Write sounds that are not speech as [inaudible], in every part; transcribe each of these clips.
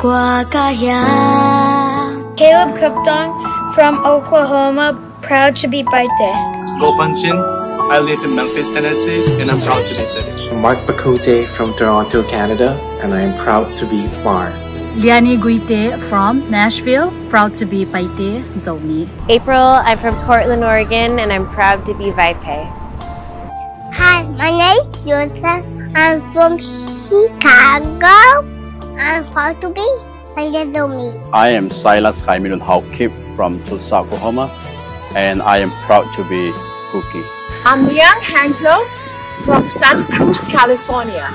kaya Caleb Kupdong from Oklahoma, proud to be Baite. Go Panchin. I live in Memphis, Tennessee, and I'm proud to be Teddy. Mark Bakute from Toronto, Canada, and I am proud to be Hmar. Liani Guite from Nashville, proud to be Paite Zoni. April, I'm from Portland, Oregon, and I'm proud to be Vaiphei. Hi, my name is Joseph. I'm from Chicago. I'm proud to be Sangadomi. I am Silas Jaimilun Haukip from Tulsa, Oklahoma, and I am proud to be Kuki. I'm Liang Hansel from Santa Cruz, California.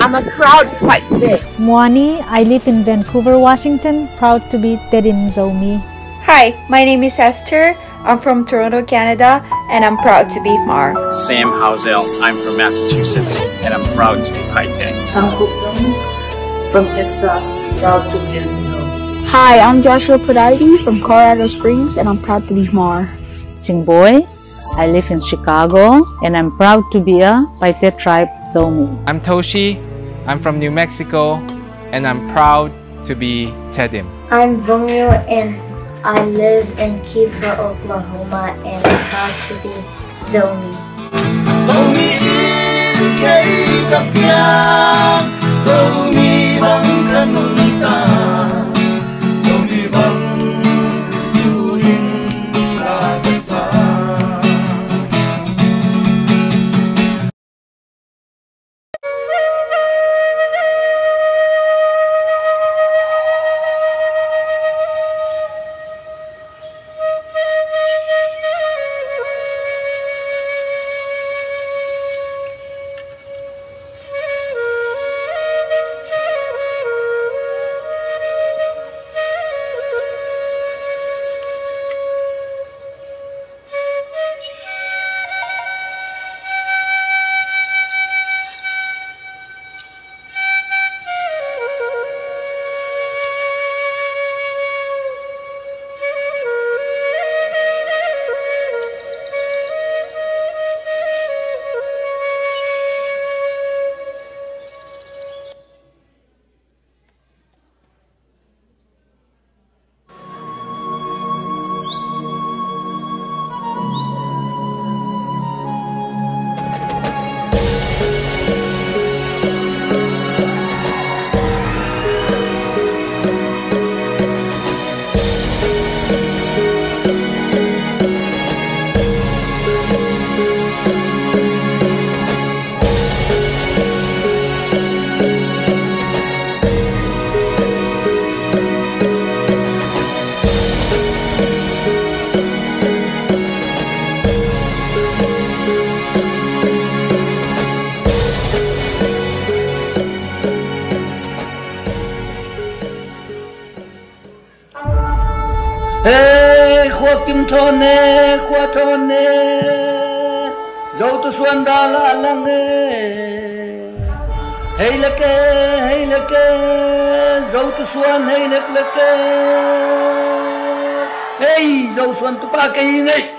I'm a proud white day. Moani, I live in Vancouver, Washington, proud to be Terin Zomi. Hi, my name is Esther. I'm from Toronto, Canada, and I'm proud to be Hmar. Sam Hausel, I'm from Massachusetts, and I'm proud to be Paite. Sam Kupdong from Texas, proud to be Hi, I'm Joshua Podardi from Colorado Springs, and I'm proud to be Hmar. Chingboy, I live in Chicago and I'm proud to be a Paite tribe Zomi. I'm Toshi. I'm from New Mexico and I'm proud to be Tedim. I'm Romeo and I live in Kiefer, Oklahoma and I'm proud to be Zomi. Zomi Kau bumi bangkan muntah लंग हे पा कई न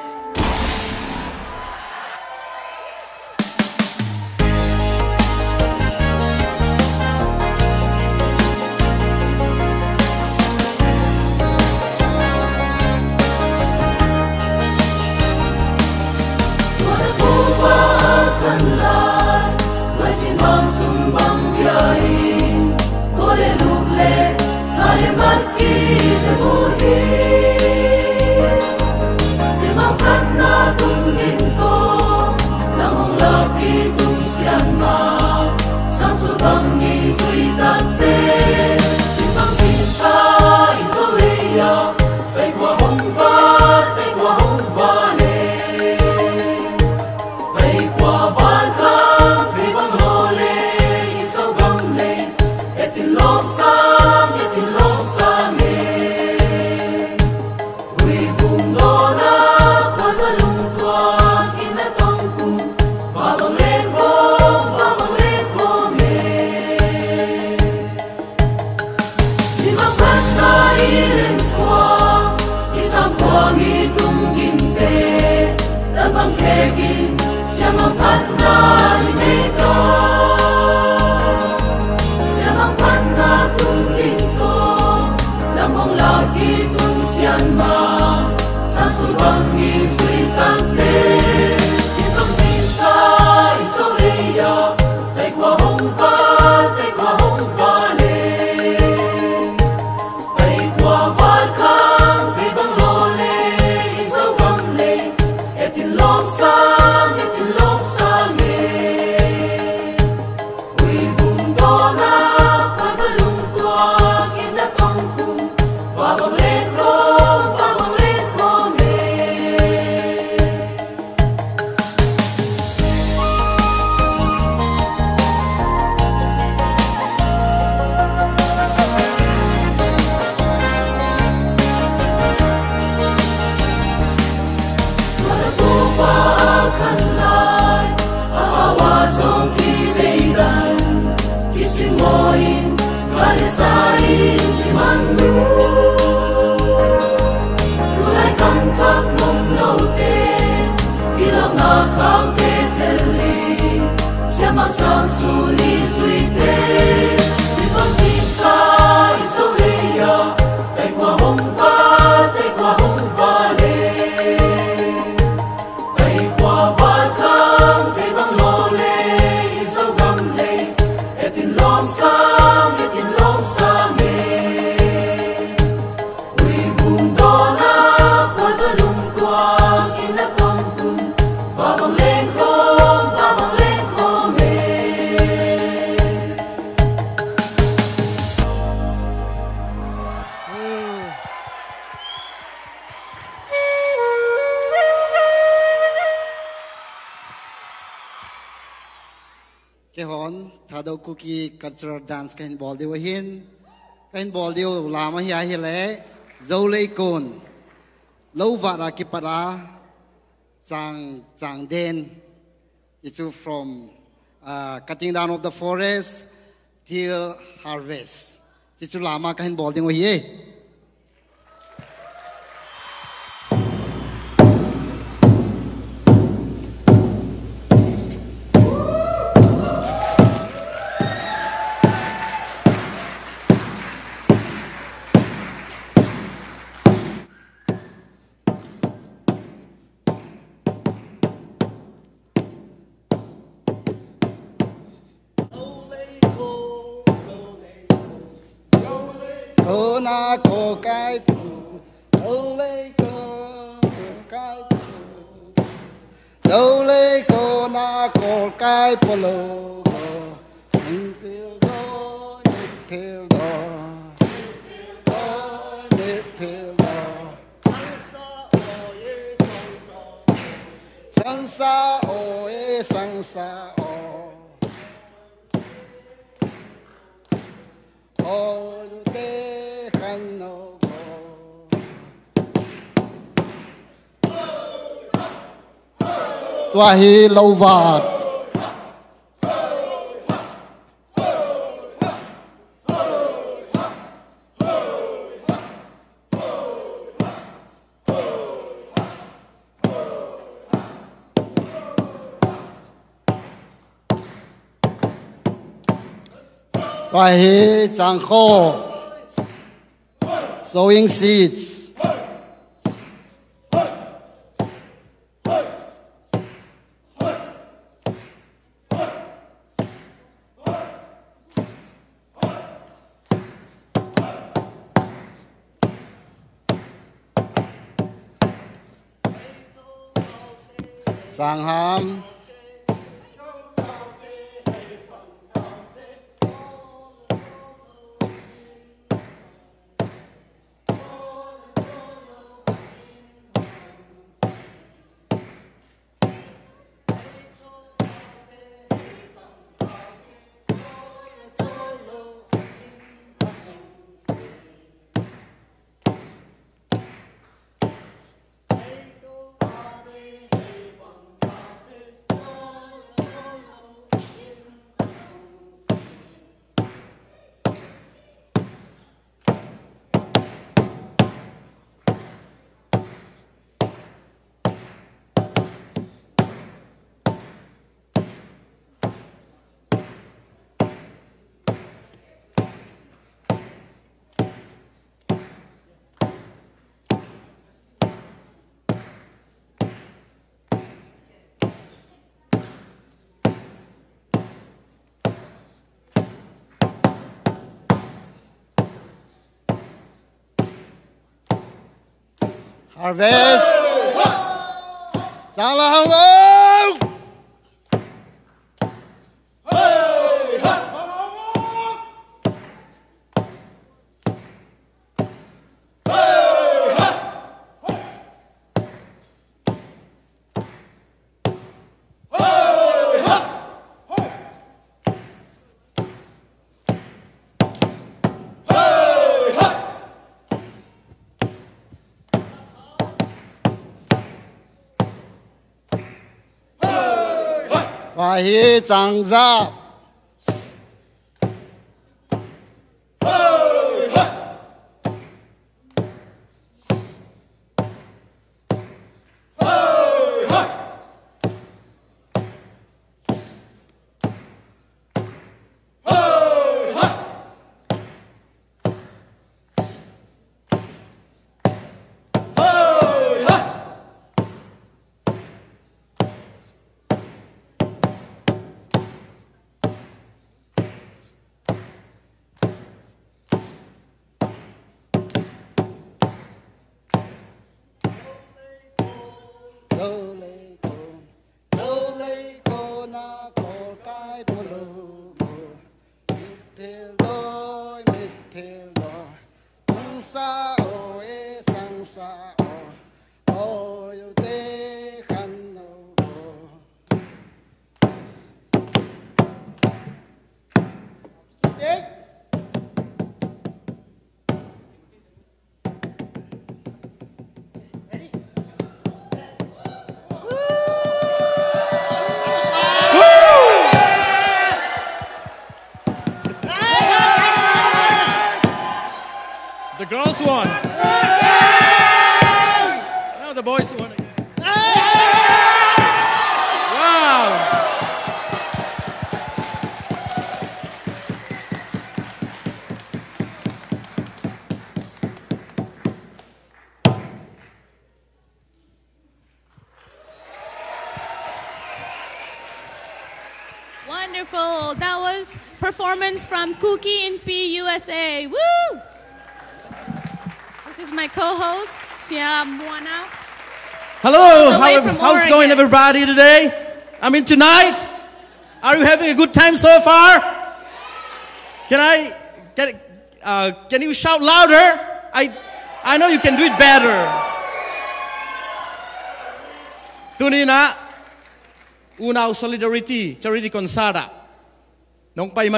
lonesome. Dance kain bol de hin kain bol de la ma hi hi le zo le kon lo va ra ki para chang chang den it's from uh, cutting down of the forest till harvest. It's lama kan bol de hi đâu lấy cô na cô cái phố lô cô mình phiêu đó nhịp phiêu đó nhịp phiêu đó sang sa ô ê sang sa ô và hi lâu vạt và hi chẳng khô. Sowing seeds. 二位，站好。感长子 hi from Kuki Inpi USA. Woo! This is my co-host, Sia Moana. Hello, how, how's it going, everybody, today? I mean, tonight? Are you having a good time so far? Can I, can, uh, can you shout louder? I, I know you can do it better. Tunina, UNAU solidarity, charity konsara. Nong pay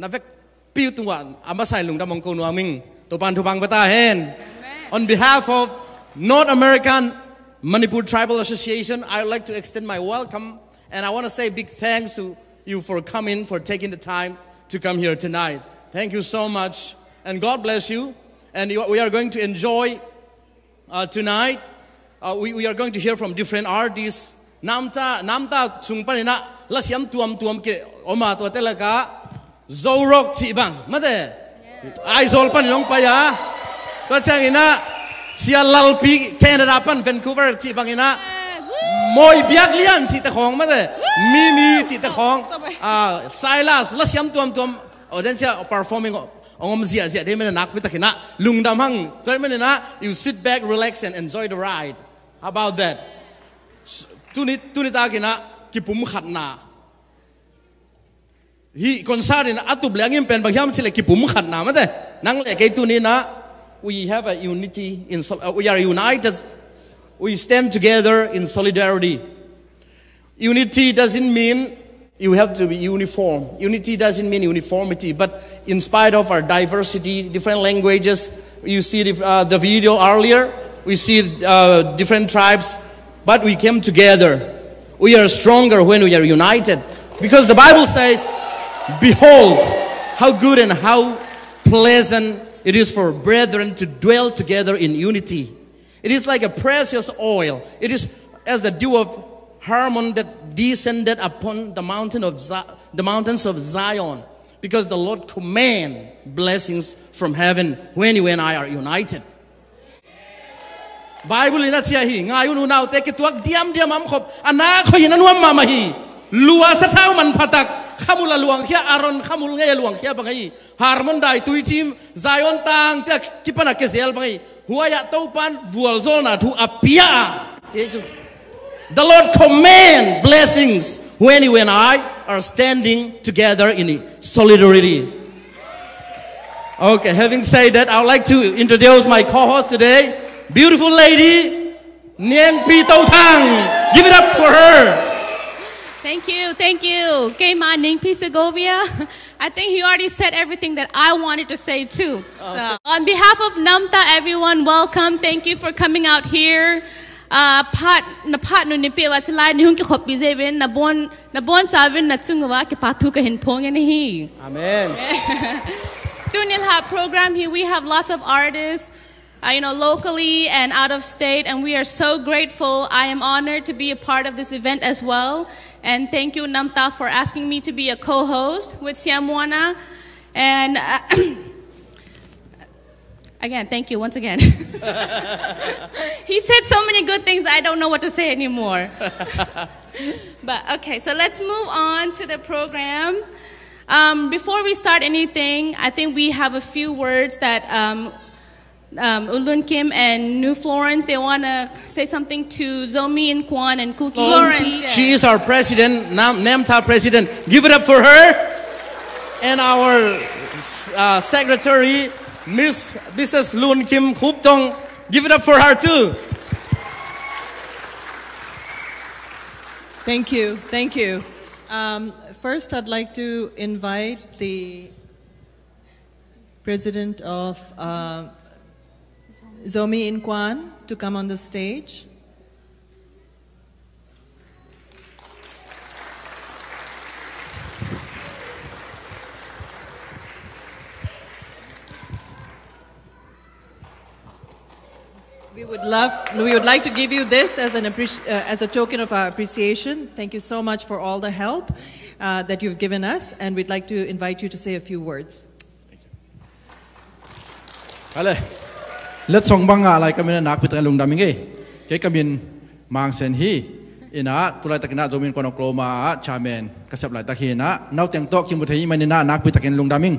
manuna, navek piu lung damong kuno aming tupan tupang batahen. On behalf of North American Manipur Tribal Association, I would like to extend my welcome and I want to say big thanks to you for coming, for taking the time to come here tonight. Thank you so much and God bless you. And we are going to enjoy uh, tonight. Uh, we, we are going to hear from different artists. Namta namta sungpanina lasyam tuam tuam ke oma to chi bang, chibang mate ai zol pan yong paya to changina sia lalpi Canada pan Vancouver chi bang ina moi biak lian chi ta khong mate mimi chi ta khong ah à, Silas lasyam tuam tuam oden sia performing ongom zia zia de mena nak bitakina lungdam hang to mena na you sit back relax and enjoy the ride. How about that? Tunit tunit agina kipum khatna hi konsarin atub langim pen bagyam sile kipum khatna mate nang le kay tunina we have a unity in uh, we are united. We stand together in solidarity. Unity doesn't mean you have to be uniform. Unity doesn't mean uniformity but in spite of our diversity different languages you see the, uh, the video earlier we see uh, different tribes but we came together. We are stronger when we are united. Because the bible says behold how good and how pleasant it is for brethren to dwell together in unity. It is like a precious oil. It is as the dew of Hermon that descended upon the mountain of the mountains of Zion because the Lord command blessings from heaven when you and I are united. Bible ina chia hi ngayon te ki tuak diam diam am khop ana kho ina nuam mama hi. Sa man khamula luang khia aron khamul nge luang khia bangai harmon dai tui chim zion tang te kipana ke zel bangai huaya topan vual zol na thu apia Jeju. the lord command blessings when you and i are standing together in solidarity Okay, having said that, I would like to introduce my co-host today, beautiful lady, Nian Pi Tau Tang. Give it up for her. Thank you, thank you. Kay Maning P. Segovia. [laughs] I think he already said everything that I wanted to say too. So, on behalf of NAMTA, everyone, welcome. Thank you for coming out here. Uh, pat na pat no ni pila chilai ni hung ki khop bize na bon na bon savin na chungwa ki patu ka hin pong ni. Amen. [laughs] Tunilha program here, we have lots of artists, uh, you know, locally and out of state, and we are so grateful. I am honored to be a part of this event as well. And thank you, Namta, for asking me to be a co-host with Siamwana. And uh, [clears throat] again, thank you once again. [laughs] he said so many good things, I don't know what to say anymore. [laughs] But okay, so let's move on to the program. Um, before we start anything, I think we have a few words that um, um, Ulun Kim and New Florence, they want to say something to Zomi and Kwan and Kuki. Florence. She is our president, Nam, NAMTA president. Give it up for her. And our uh, secretary, Miss Mrs. Loon Kim Khup Tong. Give it up for her too. Thank you. Thank you. Um, first, I'd like to invite the president of uh, Zomi Innkuan to come on the stage. We would love, we would like to give you this as, an uh, as a token of our appreciation. Thank you so much for all the help uh, that you've given us, and we'd like to invite you to say a few words. Ale. Let song banga lai kamin nak pitan lung damingi. Ke kamin mang sen hi. Ina tulai takina zomin kono kloma chairman kasap lai takhina. Nau tiang tok kim buthai manina nak pitan lung daming.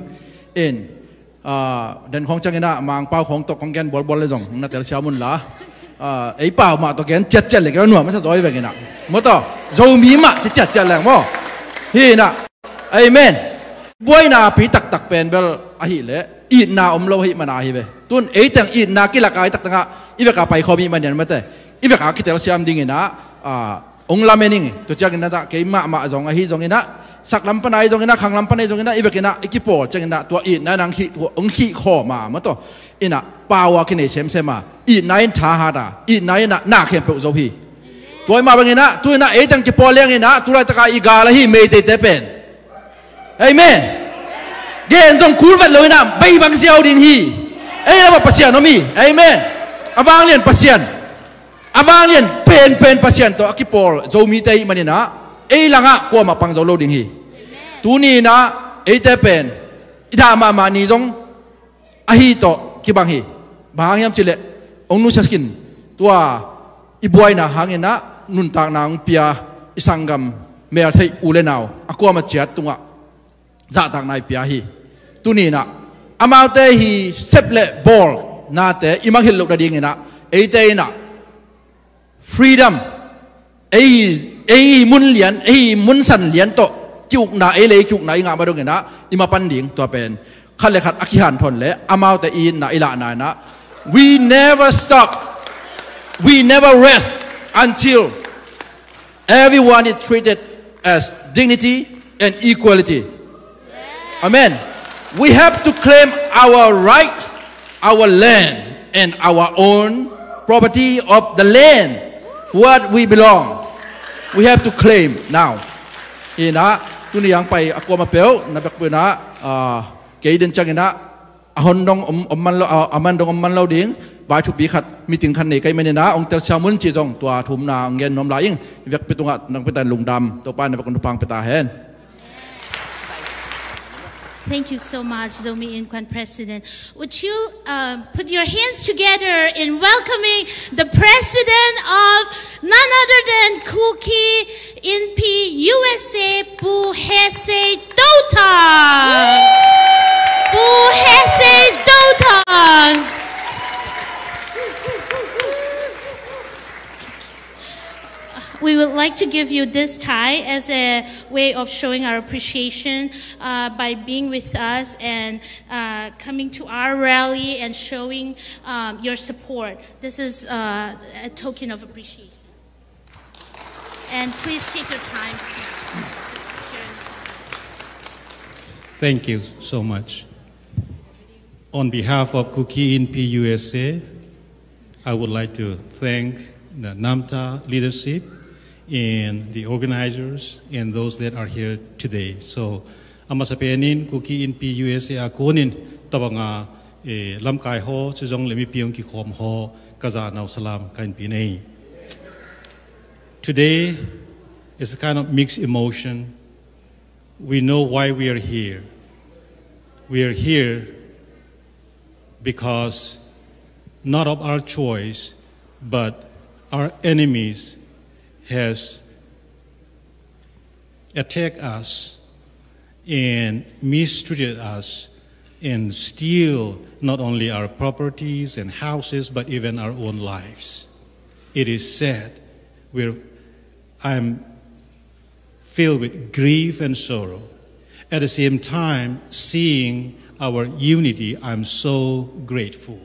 In uh, dan khong changina mang pau khong tok kong gen bol bol le jong na tel siamun la. Uh, ei pau ma to gen chet chet le ka nuwa ma sa zoi ve gina. Mo to zo mi ma chet chet chet lang mo. Hi na. Amen. Boy na pi tak tak pen bel ahi le. อีนาอมโลหิมานาฮิเว ตุนเอตังอีนากิลากายตักตังะอีเวกาไปขอมีมันเนี่ยมาแต่อีเวกาคิดเตลเซียมดิ่งนะอ่าองลาเมนิงตัวจักนะตะเกมามาจงอหิจงนะสักลำปนายจงนะขังลำปนายจงนะอีเวกนะอีกิปอจังนะตัวอีนานังหิตัวองหิขอมามาตัวอีนะปาวาคินเอเซมเซมาอีนายท้าหาดาอีนายนะนาเข้มเปโซพีตัวมาบังนะตัวนะเอตังกิปอเลี้ยงนะตัวไรตะกาอีกาละหิเมเตเตเป็นเอเมน gen jong kul vet loina bai bang jiao din hi ai la pasian nomi amen awang lian pasian awang lian pen pen pasian to akipol zo mi tei manina ai langa ko ma pang zo lo ding hi tu ni na ai te pen ida ma ma ni jong a hi to ki bang hi bang yam chile ong nu saskin tua ibuai na hangin na nun tak nang pia isangam mer thei ule naw akwa ma chiat tunga za tak nai pia hi tu ni na amau te hi sep le ball. Na te imang hil lok da ding na e te na freedom. E e mun lian e mun san lian to. Kiuk na e le kiuk na inga ba dong na ima pan ding to pen. Khat le khat akihan thon le. Amau te in na ila na na we never stop. We never rest until everyone is treated as dignity and equality. Amen. We have to claim our rights, our land, and our own property of the land, what we belong. We have to claim now. Ina, tuni yang pai aku ma pel na bek puna ah kei den chang ina ahon dong om om man lo aman dong om man lo ding vai thu bi khat meeting khan nei kai men na ong tel samun chi jong tua thum na ngen nom la ing vek pitunga nang petan lungdam to pa na bek pang peta hen Thank you so much, Zomi Innkuan President. Would you um, put your hands together in welcoming the President of none other than Kuki Inpi USA, Bu Hese Dotan. Bu We would like to give you this tie as a way of showing our appreciation uh, by being with us and uh, coming to our rally and showing um, your support. This is uh, a token of appreciation. And please take your time. Thank you so much. On behalf of Kuki Inpi USA, I would like to thank the NAMTA leadership and the organizers and those that are here today. So, amasapenin Kuki Inpi USA akonin tabanga e eh, lam kai ho chijong lemi piong ho kaza nau salam kain pinei. Today is a kind of mixed emotion. We know why we are here. We are here because not of our choice, but our enemies has attacked us and mistreated us and steal not only our properties and houses, but even our own lives. It is sad. We're, I'm filled with grief and sorrow. At the same time, seeing our unity, I'm so grateful.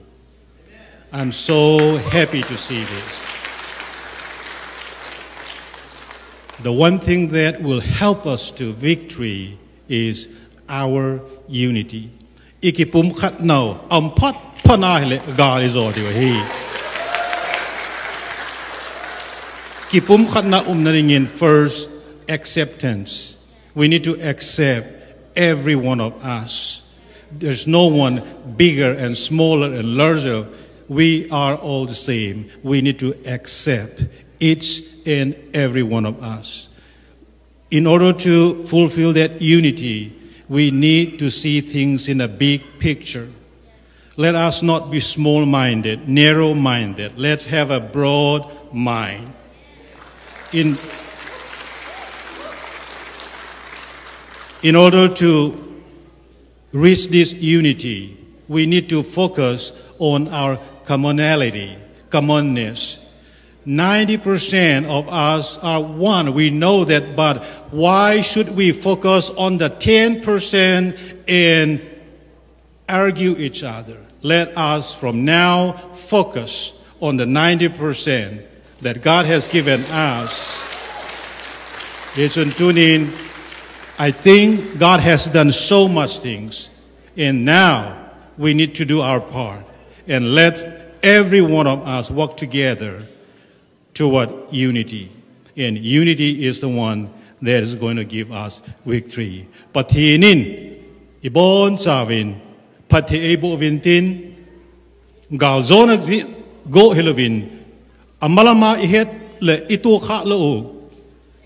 I'm so happy to see this. The one thing that will help us to victory is our unity. He. Na umnaringin first acceptance. We need to accept every one of us. There's no one bigger and smaller and larger we are all the same. We need to accept each and every one of us. In order to fulfill that unity, we need to see things in a big picture. Let us not be small minded, narrow minded. Let's have a broad mind. In, in order to reach this unity, we need to focus on our commonality, commonness. 90% of us are one. We know that, but why should we focus on the 10% and argue each other? Let us from now focus on the 90% that God has given us. Listen, tune in. I think God has done so much things, and now we need to do our part and let every one of us work together toward unity. And unity is the one that is going to give us victory. Patinin, ibon savin, pati ebo vintin, gal zona go hilovin, amalama ihet le itu kha lo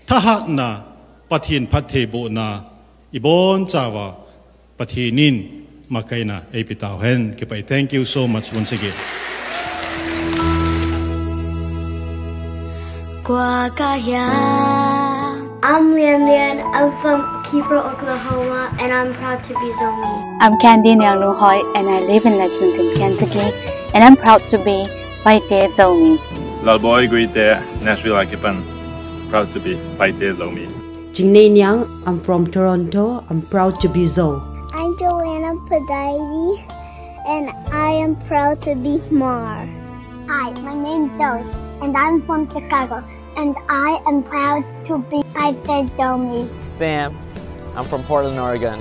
tahat na patin pati bo na ibon sawa patinin makaina epitao hen kipai. Thank you so much once again. I'm Lian Lian. I'm from Kiefer, Oklahoma, and I'm proud to be Zomi. I'm Candy Nyang Hoy, and I live in Lexington, Kentucky, and I'm proud to be Paite Zomi. Lalboy Guite, Nashville Akipan, proud to be Paite Zomi. Jingnei Nyang, I'm from Toronto. I'm proud to be Zo. I'm Joanna Padaidi, and I am proud to be Hmar. Hi, my name's Zoe, and I'm from Chicago, and I am proud to be Paite Zomi. Sam, I'm from Portland, Oregon,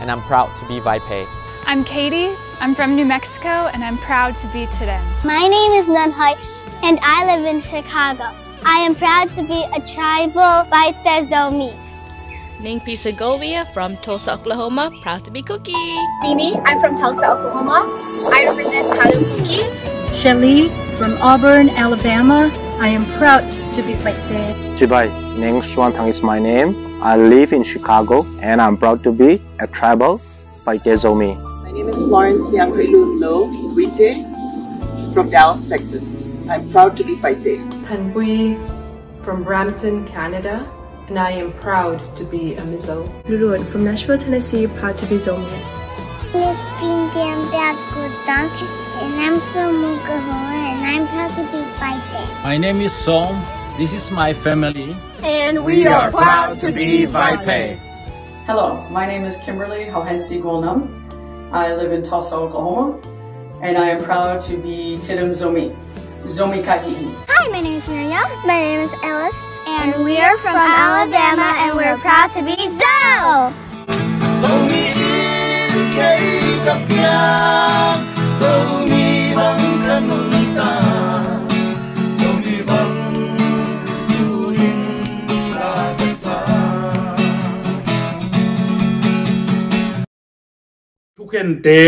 and I'm proud to be Vaiphei. I'm Katie. I'm from New Mexico, and I'm proud to be Tedim. My name is Nunhoy, and I live in Chicago. I am proud to be a tribal Paite Zomi. Ning Segovia from Tulsa, Oklahoma, proud to be Kuki. Mimi, I'm from Tulsa, Oklahoma. I represent Kadu Kuki. Shelly from Auburn, Alabama. I am proud to be Paite. Chibai, Ning Swantang is my name. I live in Chicago and I'm proud to be a tribal Paite Zomi. My name is Florence Nyangkrilu Lo Wite from Dallas, Texas. I'm proud to be Paite. Tanbui from Brampton, Canada, and I am proud to be a Mizo. Luluan from Nashville, Tennessee, proud to be Zomi. And I'm from Mukahoa, and I'm proud to be Paite. My name is Som. This is my family. And we, we are, are proud to be Vaiphei. Hello, my name is Kimberly Hohensi Gwolnum. I live in Tulsa, Oklahoma, and I am proud to be Tedim Zomi. Zomi Kahihi. Hi, my name is Miriam. My name is Alice. And we are from Alabama, and we're proud to be Zo! kei ka pia so mi bang kan ta. So mi bang tu rin là ka sa thu khen tế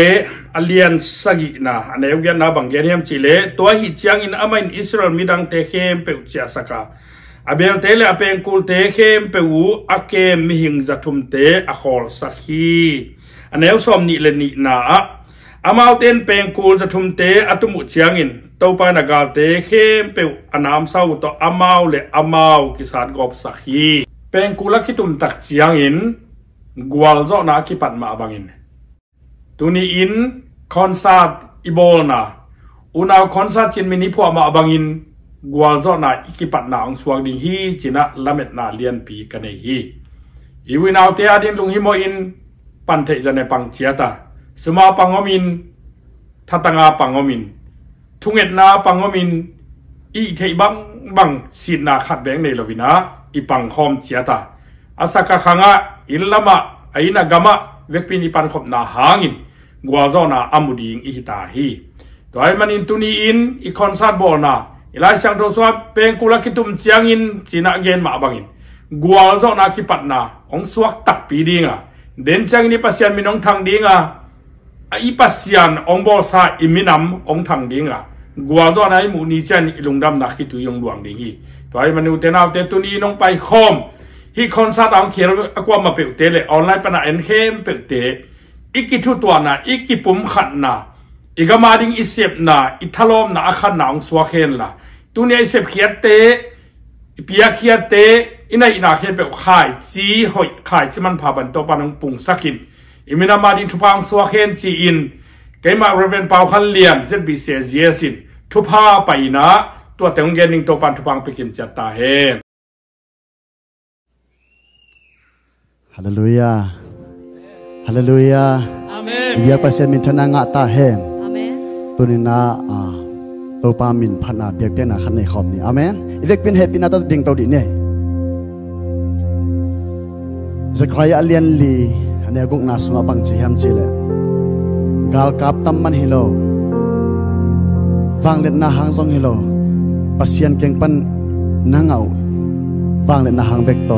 alian sagi na ane ugya na bang gen yam chile to hi chiang in amain israel midang te khem pe chia saka abel tele apen kul te khem pe u akem mi hing zathum te a khol sakhi อันนี้สอมนี่เลนี่นาอามาเต้นเป็นกูจะทุ่มเตะอตุมุเชียงอินตัวปานากาเตเข้มเปวอน้ำเศร้าต่ออามาเลอามาวกิสานกอบสักยีเป็นกูละคิตุนตักเชียงอินกวลจอนาคิปันมาบังอินตุนีอินคอนซาร์ตอีโบลนาอุณาวคอนซาร์ตจินมินิพวมาบังอินกวลจอนาอิกิปันนาองสวงดิฮีจินะละเม็ดนาเลียนปีกันเฮีอีวินาวเตียดินลุงฮิโมอิน pan the jane pang chiata suma pangomin tatanga pangomin. Thunget na pangomin i thei bang bang sin na khat beng nei lovina i pang khom chiata asaka khanga ilama aina gama, vekpin i pan khop na hangin. Gwazona amuding ta hi. Toy manin tuni in i concert bol na. Ilai sang do swap peng kula kitum chiang in, china gen ma bangin. Gwal zo na ki patna ong suak tak pi dinga. Den chang ni pasian minong thang dinga a ipasian ong bol sa iminam ong thang dinga gwa zo nai mu ni chen ilungdam na khi tu yong luang ding hi toy manu te naw te tu ni nong pai khom hi kon sa tang khiel akwa ma pe te le online pana en hem pe te iki thu to na iki pum khat na igama ding isep na ithalom na akhan na ong swa khen la tu ni isep khiat te pia khiat te ina ina khe pe khai chi hoi khai chi man pha ban to panang pung sakin imina ma din thupang swa khen chi in keima reven pau khan lian jet bi se jesin thupa paina to teung gening to pan thupang pikim chata he Hallelujah. Hallelujah. Amen. Biar pasien min thana nga ta hen. Amen. Tunina a to pa min phana biak te na khan nei khom ni. Amen. Ivek pin happy na to ding to di จะใครอเลียนลีอันนี้กุกนาสมาบังจีฮัมจีเลยกาลกับตั้มมันฮิโลฟังเล่นนาหางซองฮิโลปัสยันเก่งปันนังเอาฟังเล่นนาหางเบกโต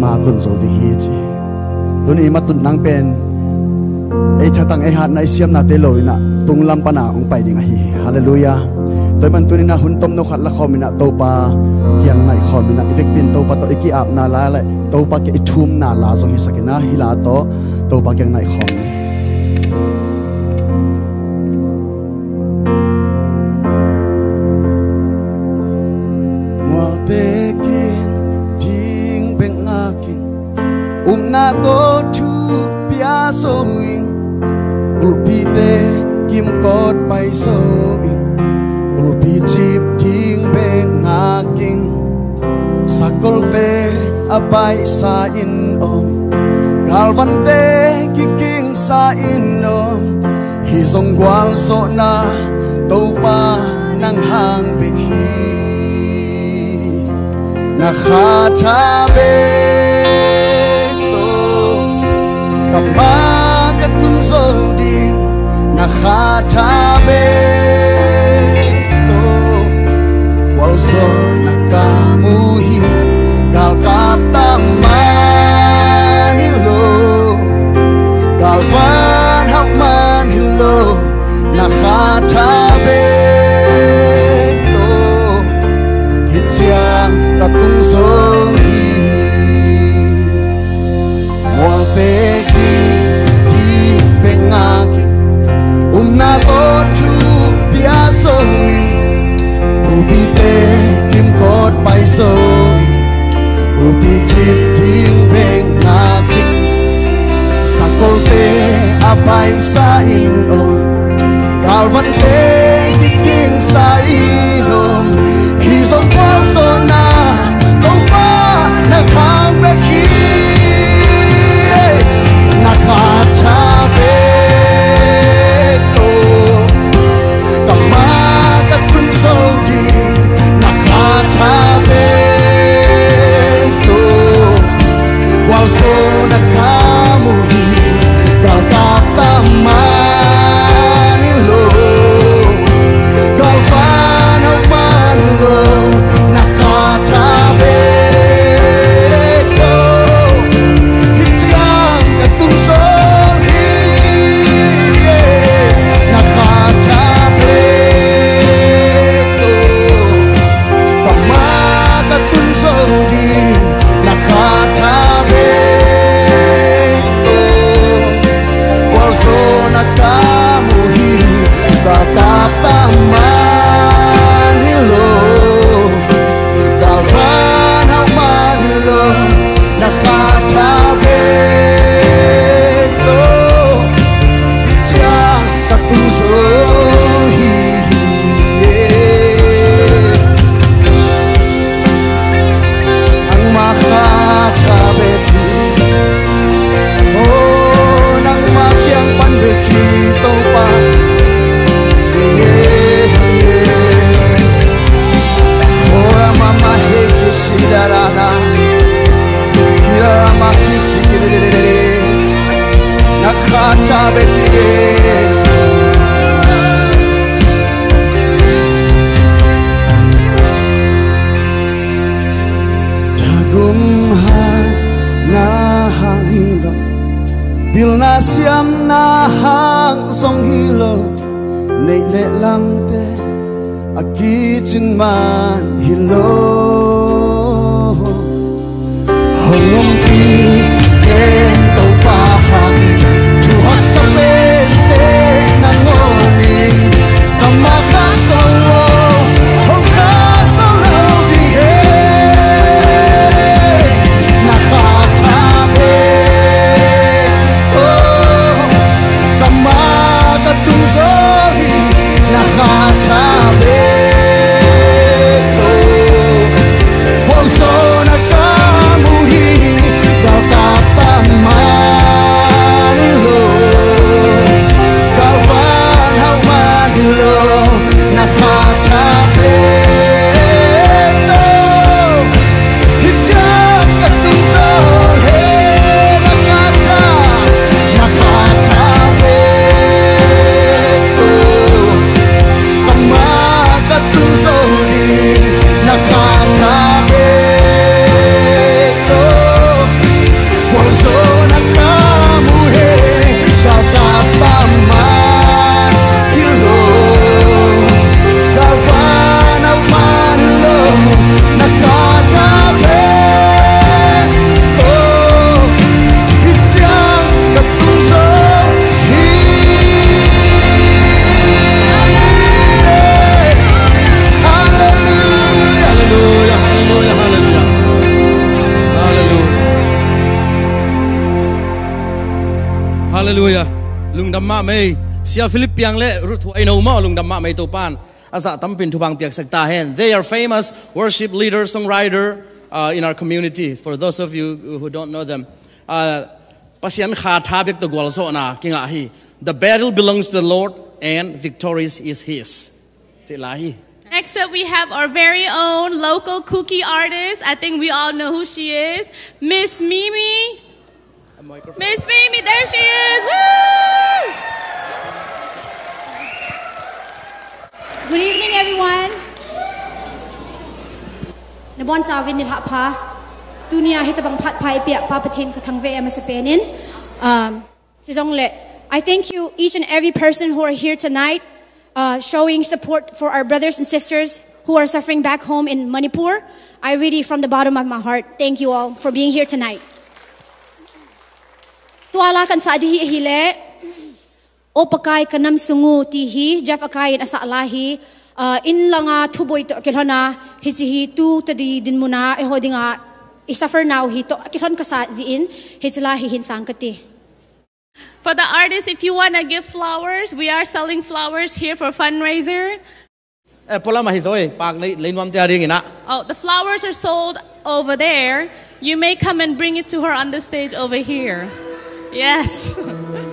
มาตุนโซดิฮีจีตุนอีมาตุนนังเป็นไอ้ชะตังไอ้หัดในเสียมนาเตโลนะตุงลำปนาองไปดิ่งฮีฮาเลลูยา toy man tunin na hun tom no khat la khomina to pa yang nai khomina effect pin to pa to iki ap na la la to pa ke thum na la so hi sakina hi la to to pa kyang nai khom ni Um na to tu pia so in Ulpi te kim kot pai so Tijib ting be ngaking Sakol be abay sa inom Galvante kiking sa inom Hizong gwal so na, Tau pa nang hang big hi. Taupa ng hangbighi Nakatabi to Kamakatunso din Nakatabi zona kamuhi gal katang manilo gal van hak manilo nakatabe to hitiang katung zohi wal peki di pengaki umna to tu piasohi Rupite kim kot pai so Rupi chip ting pengaki Sakol te apai sa in o Kalvan te kiking sa in Bekie Mai sia Philip piang le ru thu ai no ma lung damma mai to pan aza tampin thu bang piak sakta hen. They are famous worship leader songwriter uh, in our community. For those of you who don't know them, uh, pasian kha tha bek to gwal so na kinga hi. The battle belongs to the Lord and victorious is His. Tilahi. Next up, we have our very own local Kuki artist. I think we all know who she is. Miss Mimi. Miss Mimi, there she is. Woo! Good evening, everyone. Nabon cha vin ha pa. Dunia hita bang phat pai pia pa patin ka thang ve. Um. I thank you each and every person who are here tonight, uh, showing support for our brothers and sisters who are suffering back home in Manipur. I really, from the bottom of my heart, thank you all for being here tonight. Tuala kan sa hile, o pakai kanam sungu tihi Jeff akai asa alahi uh, in langa tuboy to kilhona hijihi tu tadi din muna e hodinga isuffer now hi to kilhon kasa ziin hijla hi hin sangkati For the artists, if you want to give flowers, we are selling flowers here for fundraiser. Eh pola ma hi zoi pak nei leinwam te ring ina. Oh, the flowers are sold over there. You may come and bring it to her on the stage over here. Yes. [laughs]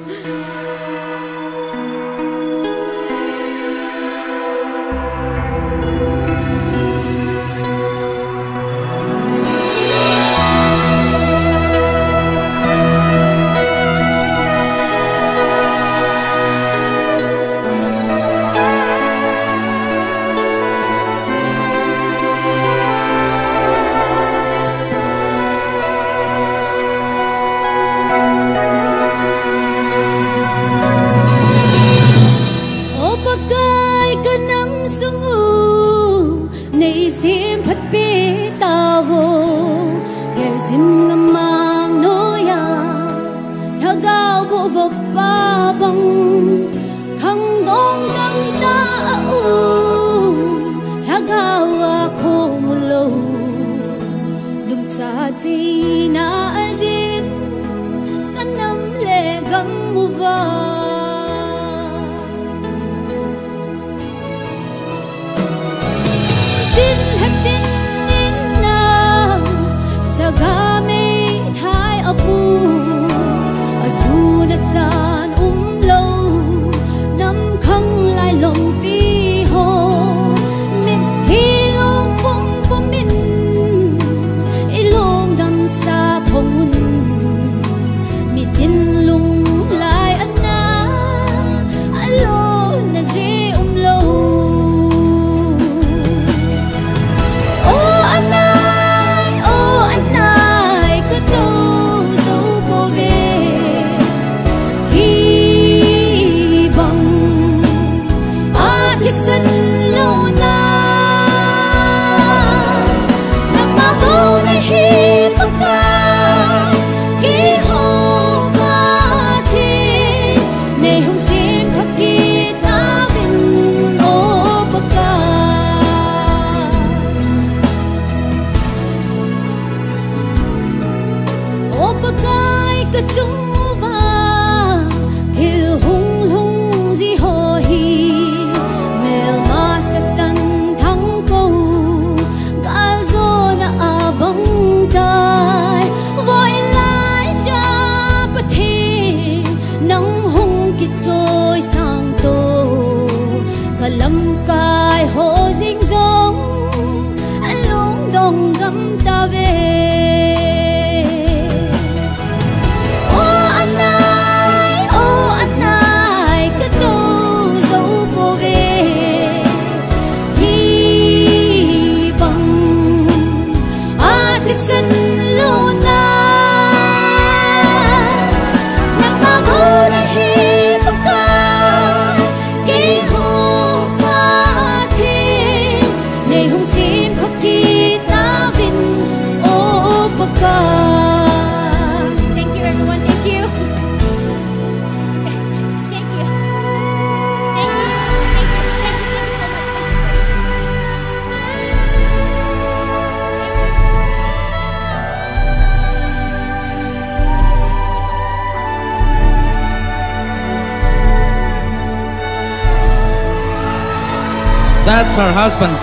husband.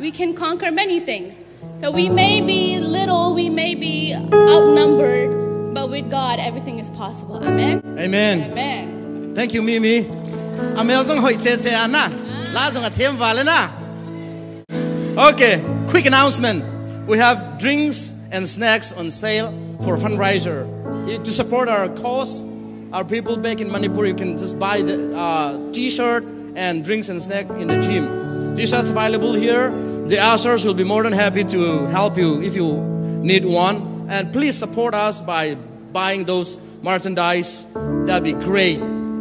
We can conquer many things. So we may be little, we may be outnumbered, but with God everything is possible. Amen. Amen. Amen. Thank you, Mimi. Amel hoi che che ana. La jong a them vale na. Okay, quick announcement. We have drinks and snacks on sale for fundraiser. To support our cause, our people back in Manipur, you can just buy the uh, t-shirt and drinks and snack in the gym. T-shirts available here. The ushers will be more than happy to help you if you need one. And please support us by buying those merchandise. That'd be great.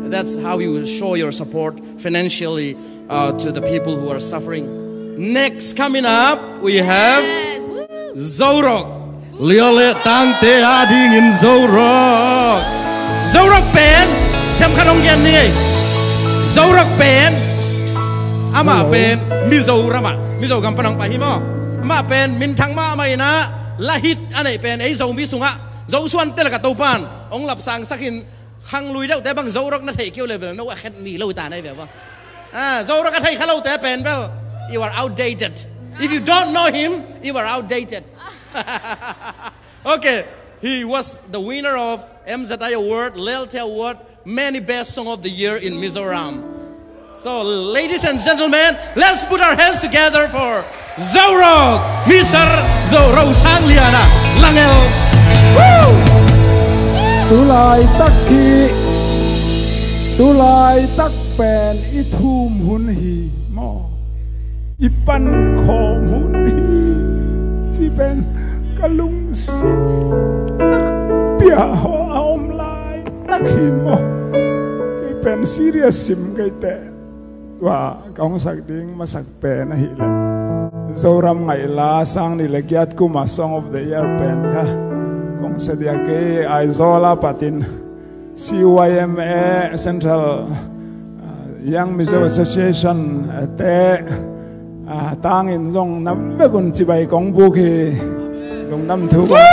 That's how you will show your support financially uh, to the people who are suffering. Next, coming up, we have Zorok. Liole tante ading in Zorok. Zorok pen. Tem kanong yan ni. Zorok pen. Ama pen. มิโซกัมปนังไปฮิมอมาเป็นมินทังมาไม่นะละหิตอันไหนเป็นไอ้ทรงมิสุงะทรงส่วนเตลกับตูปานองหลับสางสักหินขังลุยเด้แต่บางโจรักนาเทนเกี่ยวเลยเป็นนว่าแค่มีเล่าตาได้แบบว่าอ่าโจรักนาเทนเขาเล่าแต่เป็นแบบ you are outdated if you don't know him you are outdated okay he was the winner of MZI award Lelte award many best song of the year in Mizoram So, ladies and gentlemen, let's put our hands together for Zorog, Mr. Zorog Sangliana, Langel. Woo! Tú lại tắc khi, tú lại tắc bèn ít thum hun hi mò, ít pan khổ hun hi, chỉ bèn cả lung xin tắc bia ho aom lại tắc hi mò, cái bèn serious sim cái tệ wa kaung sak ding masak pen hi la zoram ngai la sang ni legiat kuma song of the year pen ka kong sedia ke aizola patin CYMA Central uh, Young Mizo Association uh, te uh, tang in long nam be kun chi bai kong bu ki long nam thu ba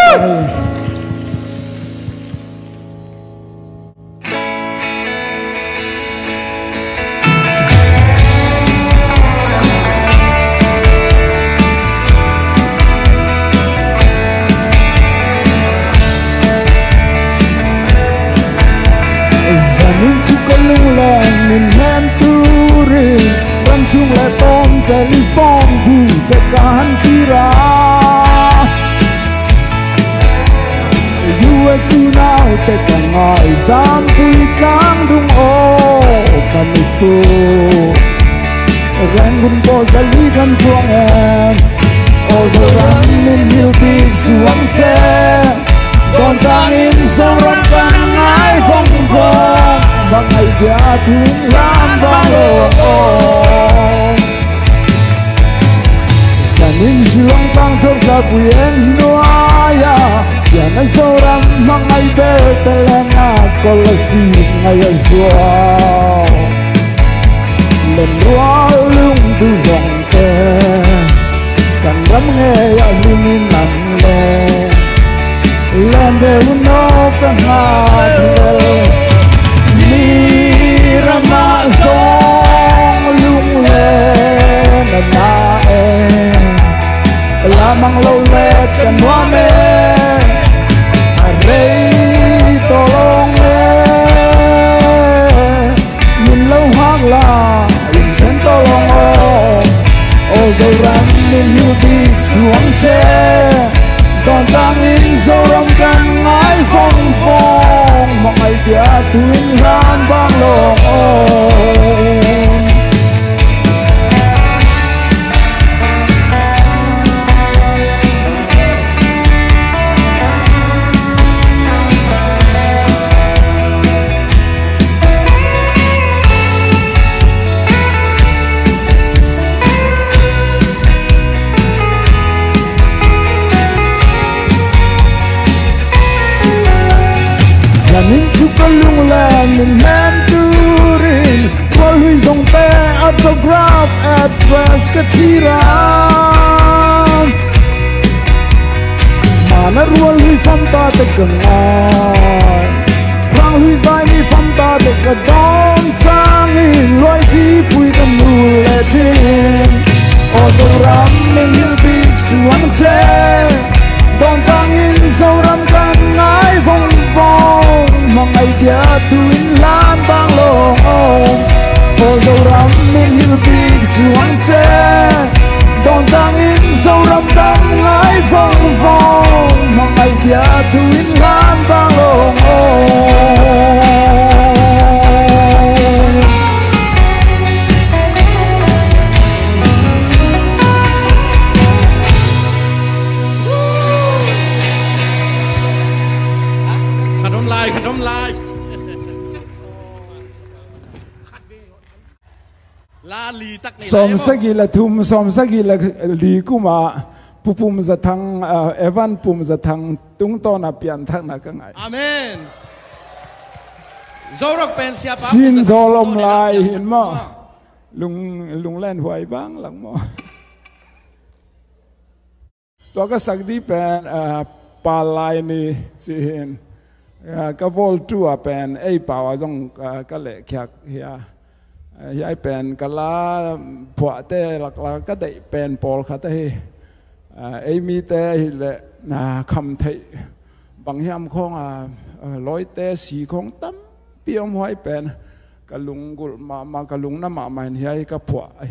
of advance كثيرا ما نروى لي فمباتك النار فران لي زايمي فمباتك الدوم تاني لوي تي بويد النولتين أوزو رام من يلبيك سوان تين دون سانين سوران كان ناي فون فون مغاي تياتو إن لان بان لون Oh, the ramen you'll be 是玩者，当张音收入等爱放放，莫爱也突然喊巴龙。Som sagi la thum som sagi la li kuma pupum za thang evan pum za thang tung to na pian thang na ka ngai. Amen. Zorok pen sia pa sin zolom lai hin mo. lung lung len huai bang lang mo. [laughs] To ka sak di pen pa lai ni chi hin. Ka vol tu a pen ei pa wa jong ka le kyak hia ยายเป็นกะลาผัวเตหลักๆก็ได้เป็นปอลคาเตเอมีเตหิเลนะคำเทยบางยามของอะร้อยเตสีของตั้มเปียมห้อยเป็นกะลุงกุลมามากะลุงน้ำมาไม่ยายกะพวไอ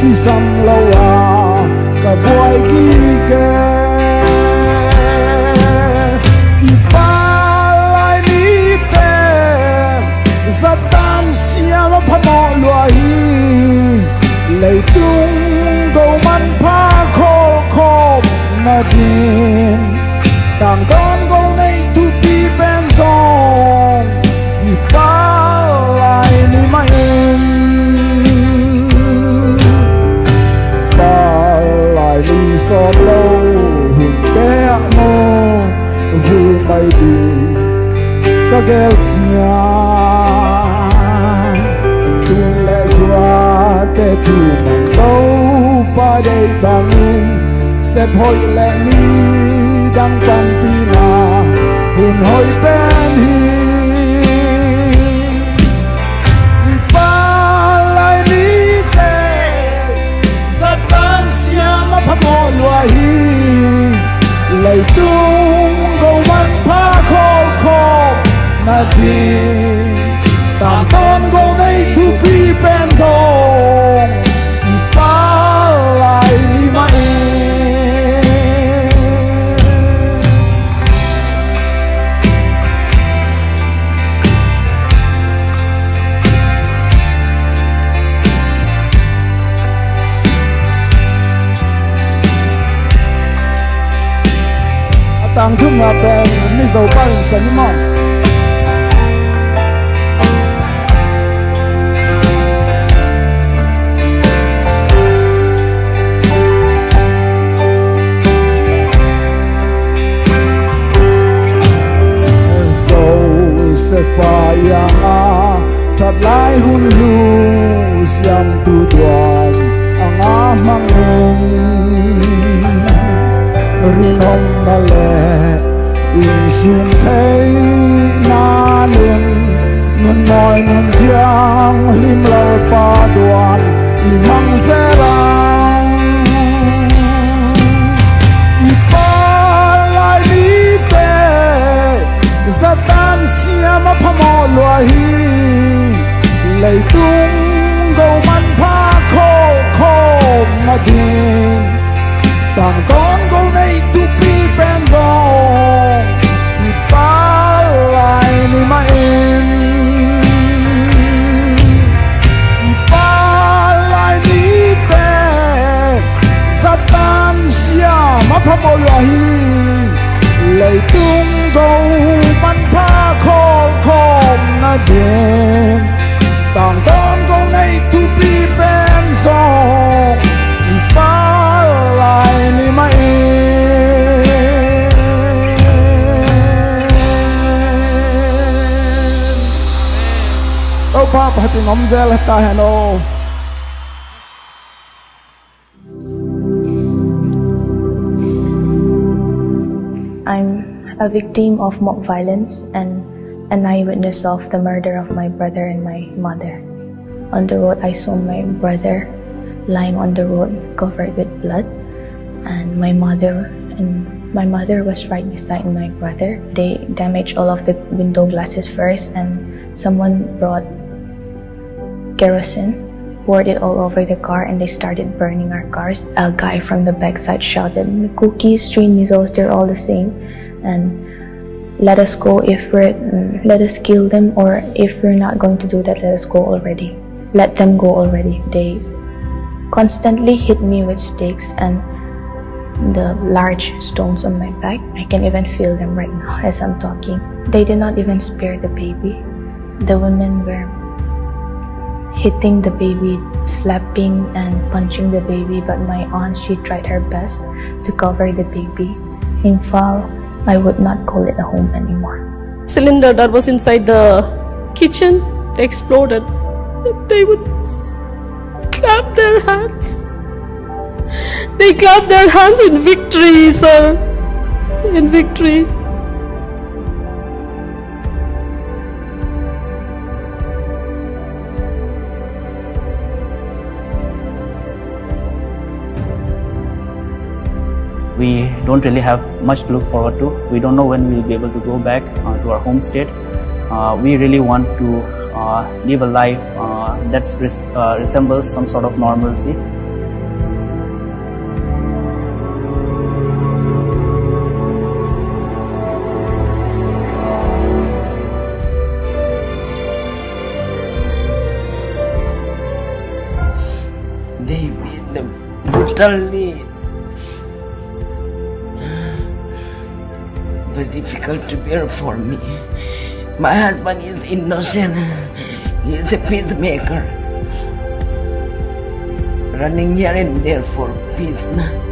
ki sam lo a ka boy ki ke i pa lai ni te satan sia lo pa mo lo hi lei tung go man pa kho kho na bin gelțean Tu le joate tu mantau Padei bangin Se hoi le mi dang pan pina Un hoi ben hi na đi tam ton go nei tu pi pen dong i pa lai ni ma tang thum nga ben mi zo bay san ma fa yang a thật lai hun lu siam tu tuan ang a mang rin hong na le in sum thấy na nun nun moi nun giang lim lau pa tuan i mang siam pha phamo lua hi lấy tung go man pha kho kho na din tang ton go nei tu pi pen go i pa lai ni ma in i pa lai ni te Satan siam pha phamo lua hi lấy tung go đêm tàn tan con này tu bi bên gió đi ba lại ni mai tao ba phải ông dê ta hà nội. I'm a victim of mob violence and an eyewitness of the murder of my brother and my mother. On the road, I saw my brother lying on the road covered with blood, and my mother and my mother was right beside my brother. They damaged all of the window glasses first, and someone brought kerosene, poured it all over the car, and they started burning our cars. A guy from the backside shouted, "The Kukis, train missiles, they're all the same," and let us go if we're let us kill them or if we're not going to do that let us go already. Let them go already. They constantly hit me with sticks and the large stones on my back. I can even feel them right now as i'm talking. They did not even spare the baby. The women were hitting the baby slapping and punching the baby but my aunt she tried her best to cover the baby. In fall I would not call it a home anymore. cylinder that was inside the kitchen exploded. They would clap their hands. They clap their hands in victory, sir. In victory. We don't really have much to look forward to. We don't know when we'll be able to go back uh, to our home state. Uh, we really want to uh, live a life uh, that res- uh, resembles some sort of normalcy. They them brutally. Difficult to bear for me. My husband is innocent. He is a peacemaker. Running here and there for peace. Now.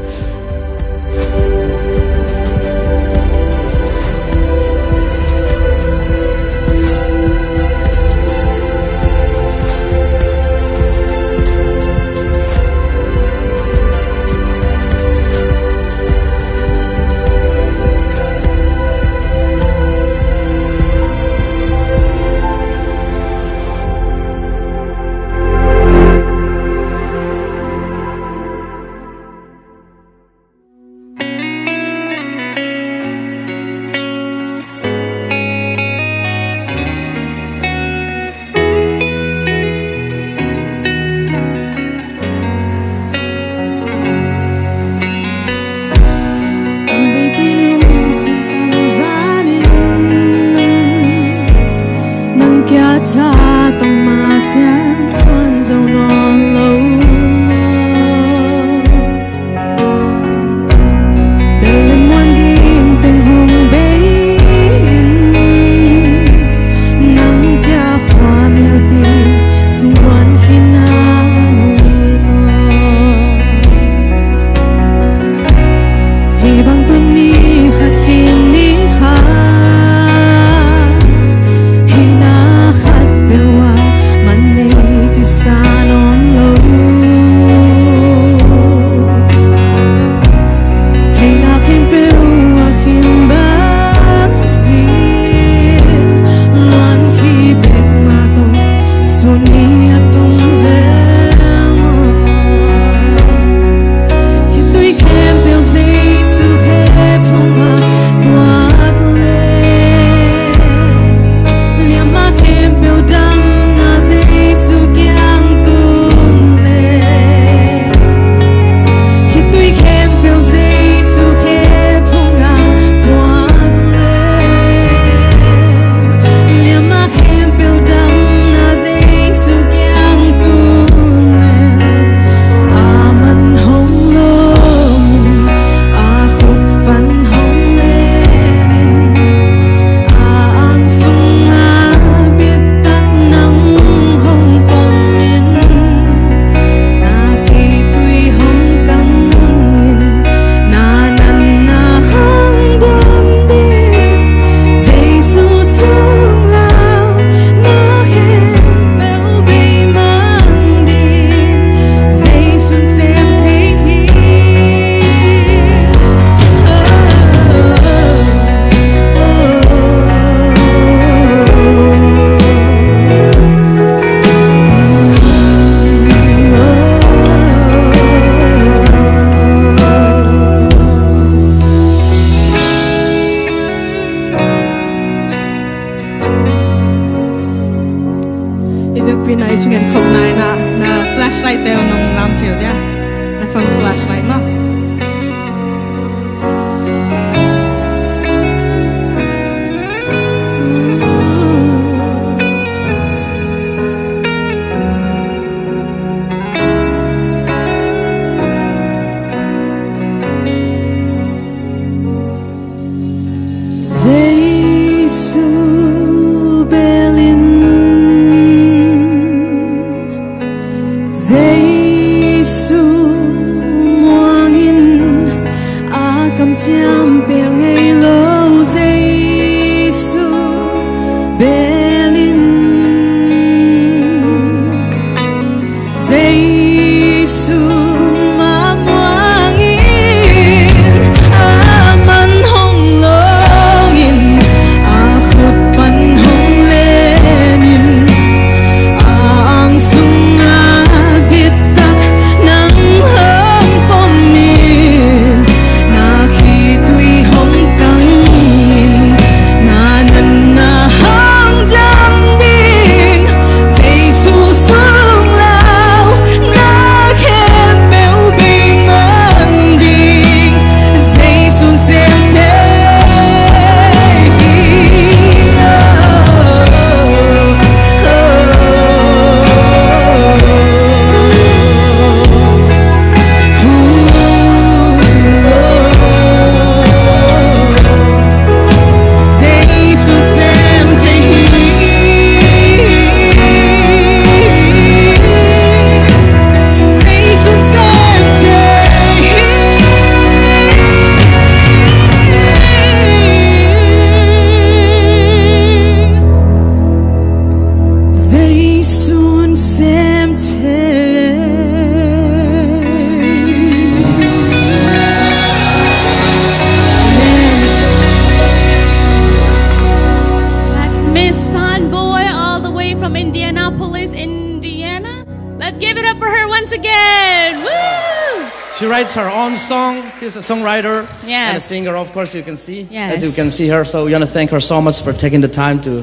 Course, you can see. Yes. As you can see her. So we want to thank her so much for taking the time to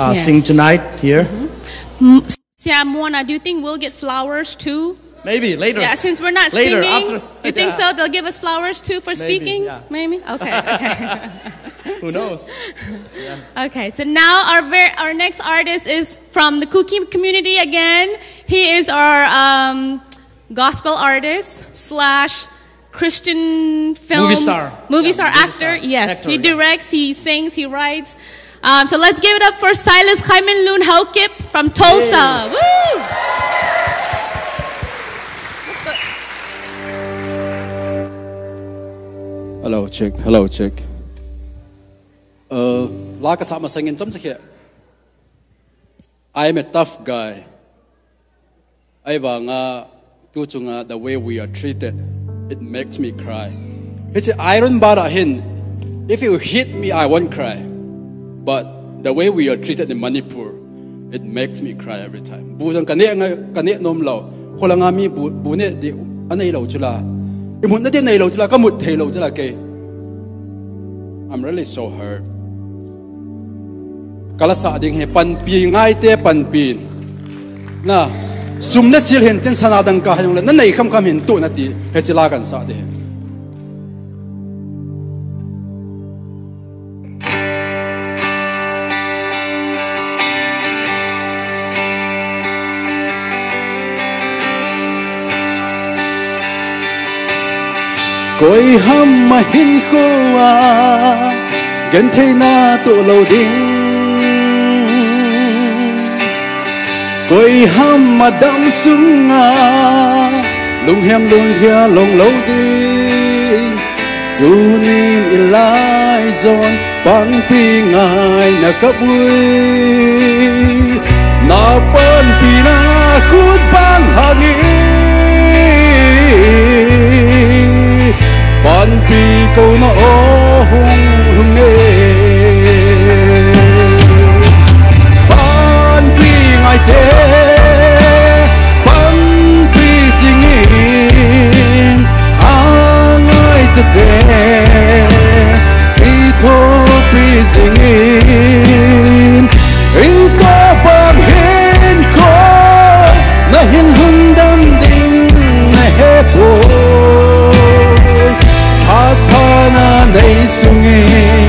uh, Yes. sing tonight here. Mm, Siamona, do you think we'll get flowers too? Maybe later. Yeah, since we're not Later, singing, after- you think yeah. so? They'll give us flowers too for Maybe, speaking? yeah. Maybe? Okay, [laughs] okay. Who knows? [laughs] Okay, so now our ver- our next artist is from the Kuki community again. He is our um, gospel artist slash Christian film Movie star. movie Yeah, star movie actor. star. Yes, Actor, he yeah. directs, he sings, he writes. Um, so let's give it up for Silas Khaimin Loon Haukip from Tulsa. Yes. Woo! Hello, check. Hello, check. Uh, la ka sama singin chom chike. I'm a tough guy. Ai wa nga tu chunga the way we are treated, it makes me cry. It's an iron bara hin. If you hit me, I won't cry. But the way we are treated in Manipur, it makes me cry every time. Bu jang kane nga kane nom lo. Khola nga mi bu bu ne di anai lo chula. I'm really so hurt. Kala sa ding he pan pi ngai te pan pin. Na sum na sil hen ten sanadang ka hayong la na nei kham kham hin tu na ti. He chila kan sa de. Koi ham mahin ko a gan thei na tu lo ding. Koi ham mà dam sung a lung hem lung hia long lo ding Tu nin ilai zon pan pi ngai na cấp wi Na pan pi na kut bang hangi Pan pi ko na hùng again. Ito breathing in. Ito paghin ko na hinundan din na hebo. Hatana na isungin.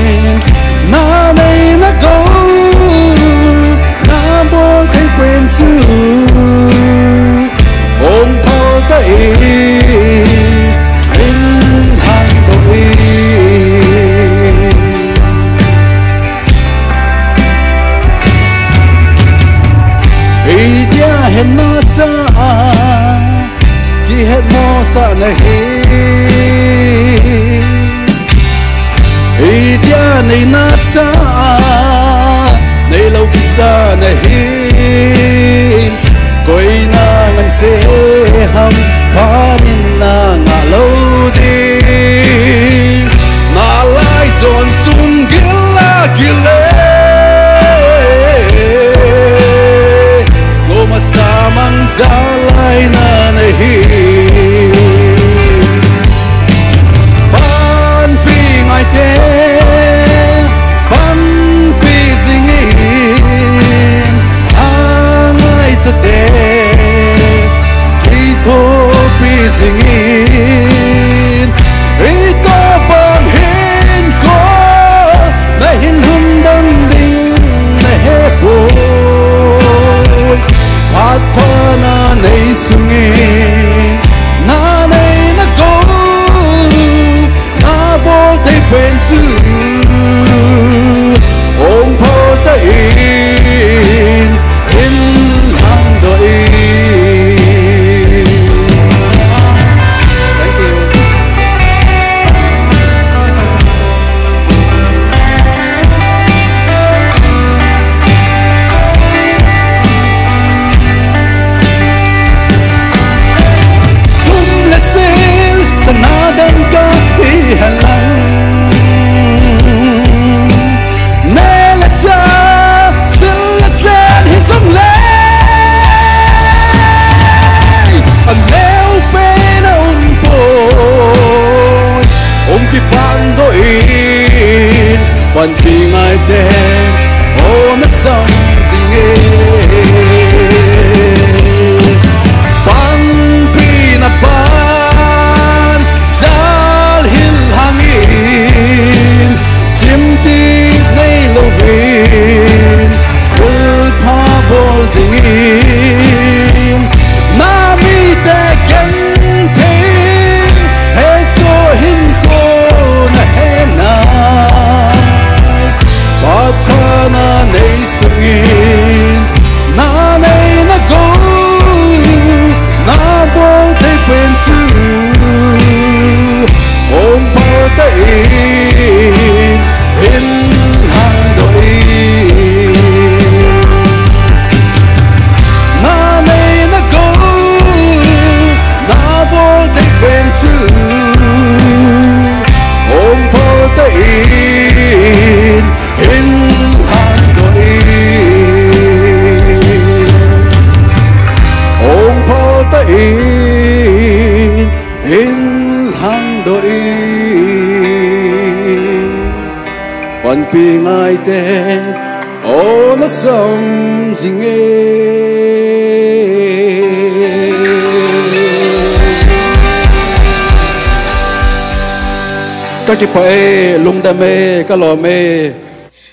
你那啥，你老不啥你。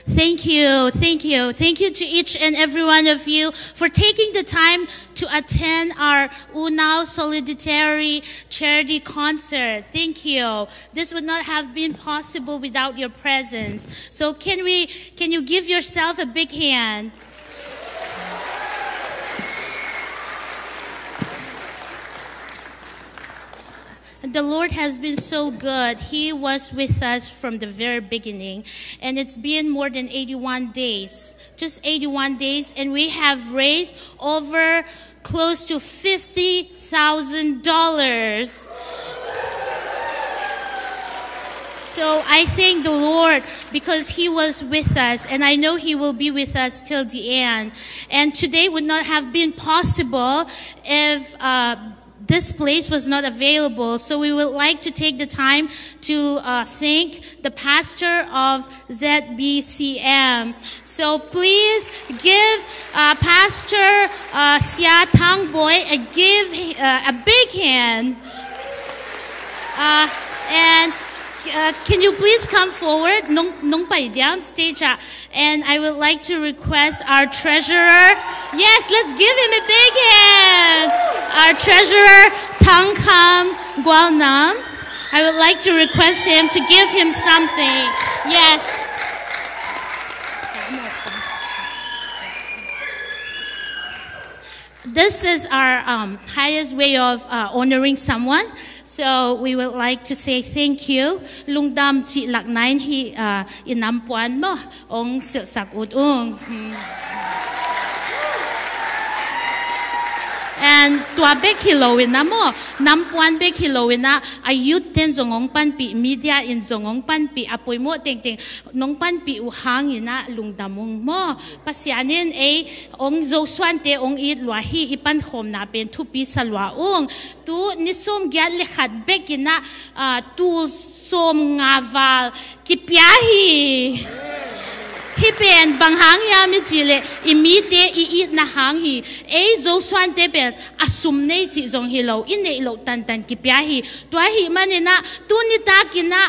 Thank you, thank you, thank you to each and every one of you for taking the time to attend our UNAU Solidarity Charity Concert. Thank you. This would not have been possible without your presence. So can we, can you give yourself a big hand? The Lord has been so good. He was with us from the very beginning, and it's been more than 81 days. Just 81 days, and we have raised over close to $50,000. So I thank the Lord because He was with us, and I know He will be with us till the end. And today would not have been possible if uh, this place was not available. So we would like to take the time to uh, thank the pastor of ZBCM. So please give uh, Pastor uh, Sia Tang Boy a give uh, a big hand. Uh, and uh, can you please come forward? Down stage. ah. And I would like to request our treasurer. Yes, let's give him a big hand. Our treasurer, Tang Kam Gualnam. I would like to request him to give him something. Yes. This is our um, highest way of uh, honoring someone. So we would like to say thank you. Lung dam chi lak nine hi uh, inam puan mo ong sil sak ut ung. Hmm. And tua bek kilowin na mo, nam puan bek kilowin na ayut ten zongong pan pi, media in zongong pan pi apoy mo ting ting nong pan pi u hangin na lungdamong mo. Pasyanin e ong zo swante ong it lwa hi ipan khom na pen thu pi salwa ong tu nisom gyat le khat bek na tu som ngaval kipyahi hi pen bang hang ya mi chi le i mi te i i na hang hi. E zo swan te pen asum nei chi zong hi lo in nei lo tan tan ki pya hi. To hi mane na, tu ni ta ki na,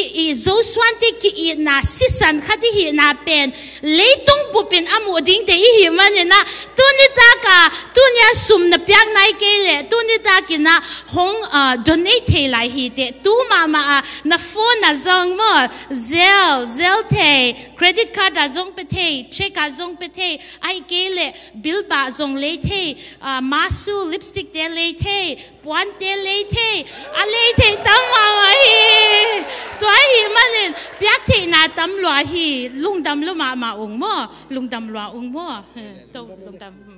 i i zo swan te ki i na, si san khati hi na pen. Le tung pu pen amu ding te i hi mane na, tu ni ta ka, tu ni asum na pyak nai ke le, tu ni ta ki na, hong donate te lai hi te tu ma ma na phone na zong mo, zel zel te credit card da zong pe the check ka zong pe the ai ke le bill ba zong le the à, masu lipstick te le the puan te le the a à, le the tam ma wa hi to hi manin pyak the na tam lo hi, lung dam lo ma ma ong mo lung dam lo ong mo to lung dam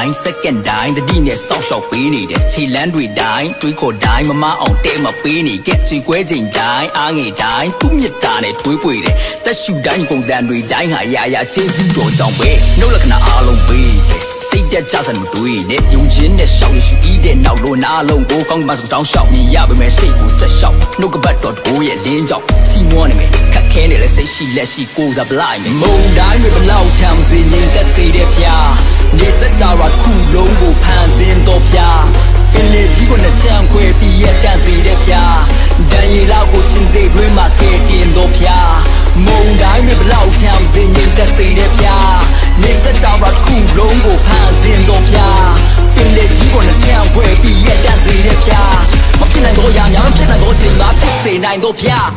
နေ့ရက်တိုင်း second တိုင်းတတိနဲ့စောက်ရှောက်ပေးနေတယ်ခြေလန်းတွေတိုင်းတွေးခေါ်တိုင်းမမအောင်တဲမပေးနေကြက်ချွေခွဲချိန်တိုင်းအားငယ်တိုင်းသူ့မြတ်တာနဲ့တွေးပွေတယ်သက်ရှူတိုင်းပုံစံတွေတိုင်းဟာရာရာကျေးဇူးတော်ကြောင့်ပဲနှုတ်လက္ခဏာအားလုံးပေးတယ် စိတ်တက်ကြစံမတွေးနဲ့ယုံချင်းနဲ့ရှောက်ရရှိဤတဲ့နောက်လို့နားလုံးကိုကောင်းမှစတောင်းရှောက်မြင်ရပါမယ်စိတ်ကိုဆက်ရှောက်နှုတ်ကပတ်တော်ကိုရဲ့လင်းကြောင့်စီမွန်းနေမယ်ခက်ခဲနေလဲစိတ်ရှိလက်ရှိကိုစားပလိုက်မုံတိုင်းတွေဘလောက်ထမ်းစင်ရင်သက်စေတဲ့ဖျားနေစကြဝဠာခုလုံးကိုဖန်ဆင်းတော်ဖျားပင်လေကြီးကိုနှချမ်းခွဲပြီးရတန့်စေတဲ့ဖျားဒဏ်ရည်လောက်ကိုချင်းသေးတွင်မှာကဲတင်တော်ဖျား မုံတိုင်းတွေဘလောက်ထမ်းစင်ရင်သက်စေတဲ့ဖျားနေစကြဝဠာခုလုံးကိုဖန်ဆင်းတော်ဖျားပင်လေကြီးကိုနှချမ်းခွဲပြီးရတန့်စေတဲ့ဖျားမဖြစ်နိုင်တော့ရများမဖြစ်နိုင်တော့ချိန်မှာဖြစ်စေနိုင်တော့ဖျား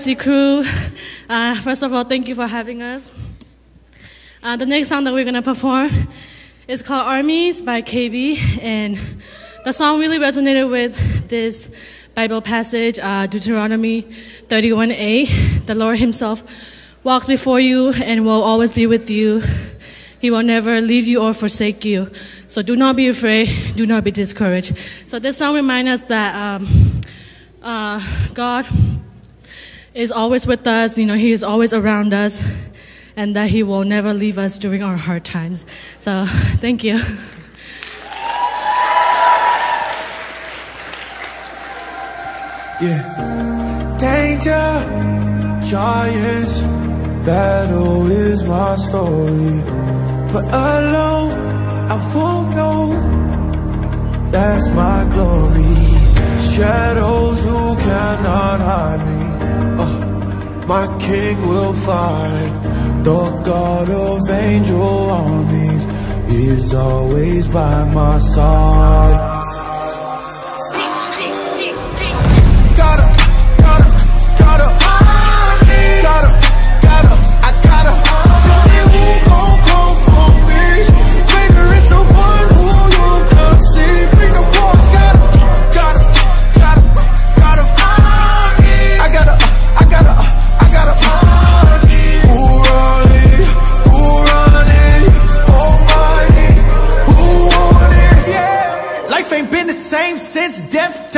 Crew, uh, first of all, thank you for having us. Uh, the next song that we're going to perform is called Armies by KB, and the song really resonated with this Bible passage, uh, Deuteronomy 31a. The Lord Himself walks before you and will always be with you. He will never leave you or forsake you. So do not be afraid, do not be discouraged. So this song reminds us that um, uh, God is always with us, you know, He is always around us, and that He will never leave us during our hard times. So, [laughs] thank you. Yeah. Danger, giants, battle is my story. But alone, I won't know. That's my glory. shadows who cannot hide me. My king will fight. The God of angel armies is always by my side.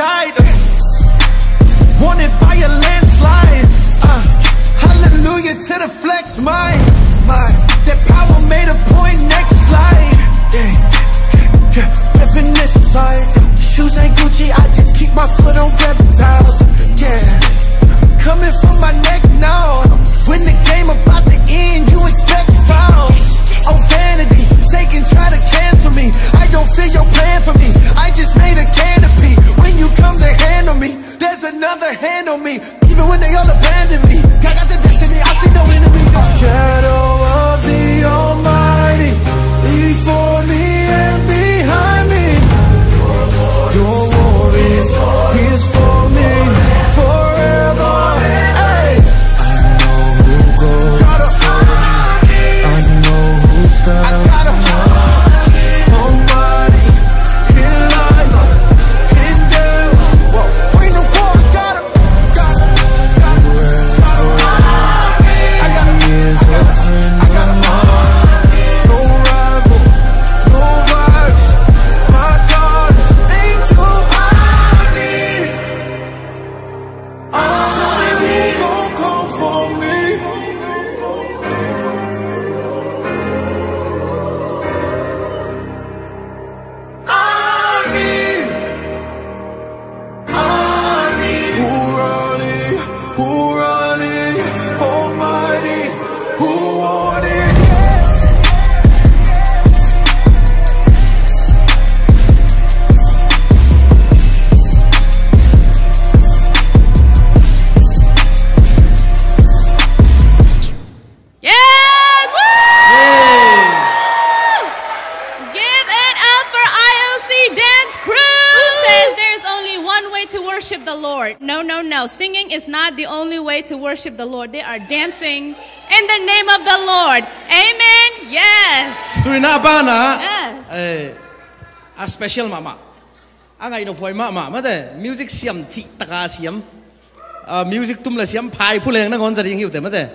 Died. Wanted by a landslide. Uh, hallelujah to the flex, my, my. That power made a point, next slide. Yeah, Reppin' this side. Shoes ain't Gucci, I just keep my foot on reptiles. Yeah, coming from my neck now. When the game about to end, you expect fouls. Oh, vanity, Satan try to cancel me. I don't feel your plan for me. I just made a canopy. When you come to handle me, there's another hand on me. Even when they all abandon me, I got the destiny. I see no enemy. Shadow worship the Lord. They are dancing in the name of the Lord. Amen? Yes. Tu na ba. Eh, a special mama. Ang ay no mama, mate music siam chi taka siam. Uh, music tum la siam pai puleng na ngon sa ding hiu te mate.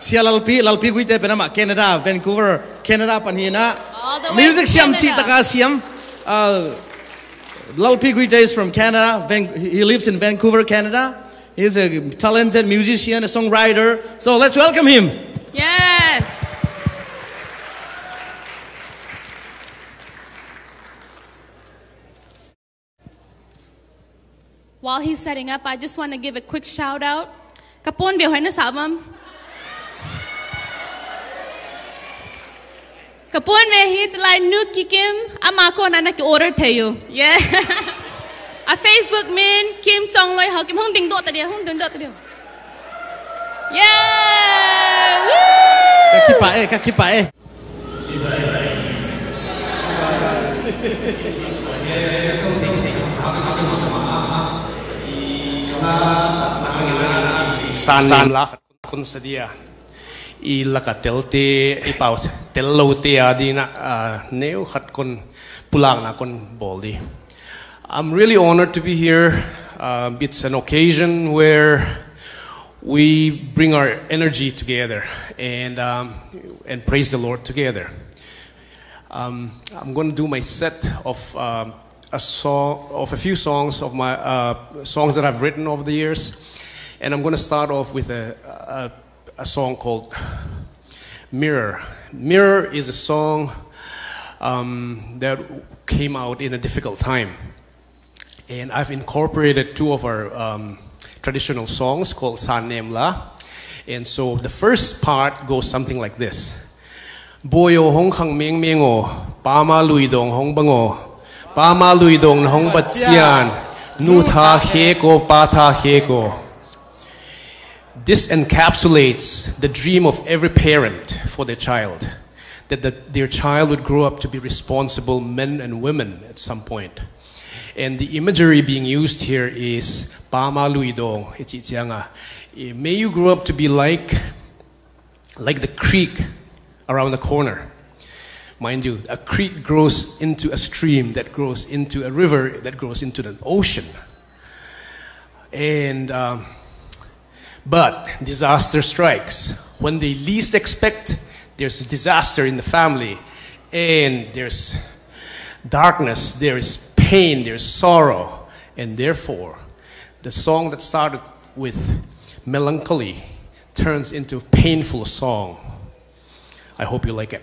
Sia lalpi lalpi guite penama Canada, Vancouver, Canada panhina. All the way Music siam Canada. taka siam. Uh, Lalpi Guite is from Canada. Van- he lives in Vancouver, Canada. He's a talented musician, a songwriter. So let's welcome him. Yes. While he's setting up, I just want to give a quick shout out. Kapon biểu sao mâm? Kapon về hit lại nước kí kim, ama ko na order theo. Yeah. a Facebook min Kim Jong Loi hao Kim Hong Ding Dot tadi, Hong Ding Dot tadi. Yeah! Woo! Kaki Pak eh, kaki Pak eh. Sanin lah kun sedia. Ila ka telte ipaus telau te adina neu hat kun pulang na kun boldi. I'm really honored to be here. Um, it's an occasion where we bring our energy together and um, and praise the Lord together. Um, I'm going to do my set of um, a song of a few songs of my uh, songs that I've written over the years, and I'm going to start off with a, a, a song called "Mirror." "Mirror" is a song um, that came out in a difficult time, and I've incorporated two of our um, traditional songs called "San Nemla," and so the first part goes something like this. Boyo hong khang meng mengo, pa ma lui dong hong bango, pa ma lui dong hong bat sian, Nuta Heko Patha Heko. This encapsulates the dream of every parent for their child that the, their child would grow up to be responsible men and women at some point. And the imagery being used here is Pama Luido, May you grow up to be like, like the creek around the corner. Mind you, a creek grows into a stream that grows into a river that grows into an ocean. And, um, but disaster strikes. When they least expect, there's a disaster in the family, and there's darkness, there is pain, there's sorrow, and therefore, the song that started with melancholy turns into a painful song. I hope you like it.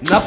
Loe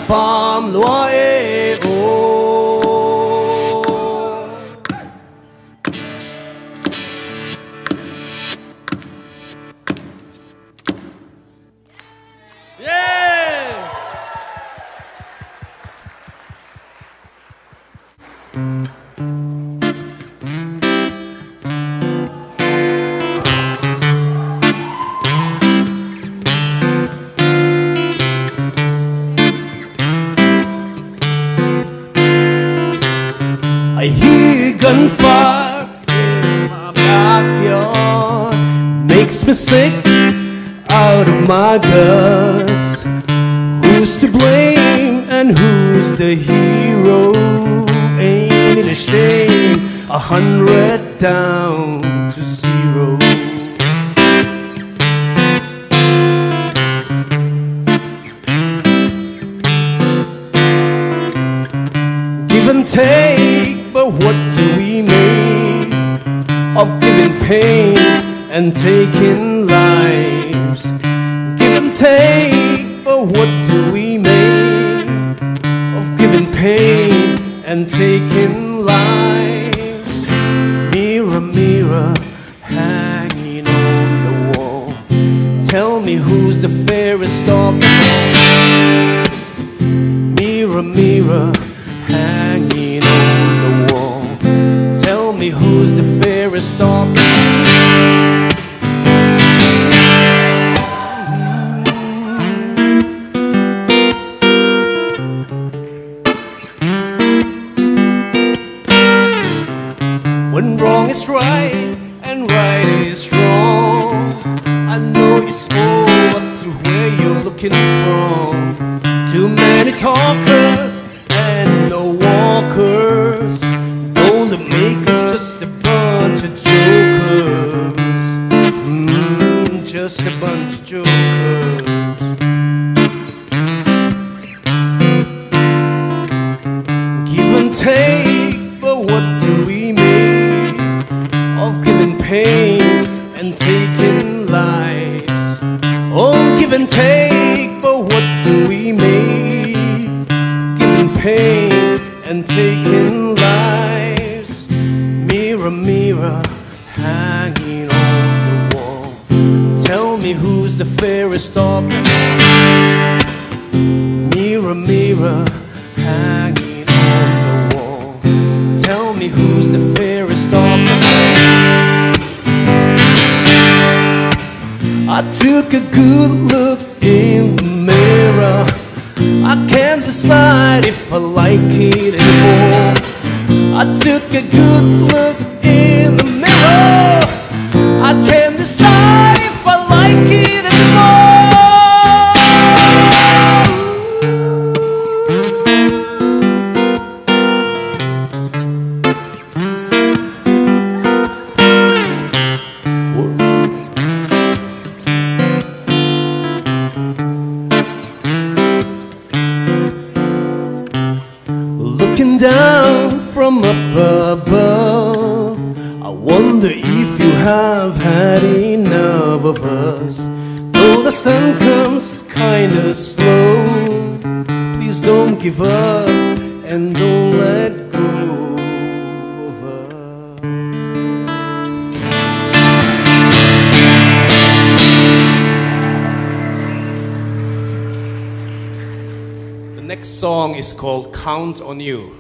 on You.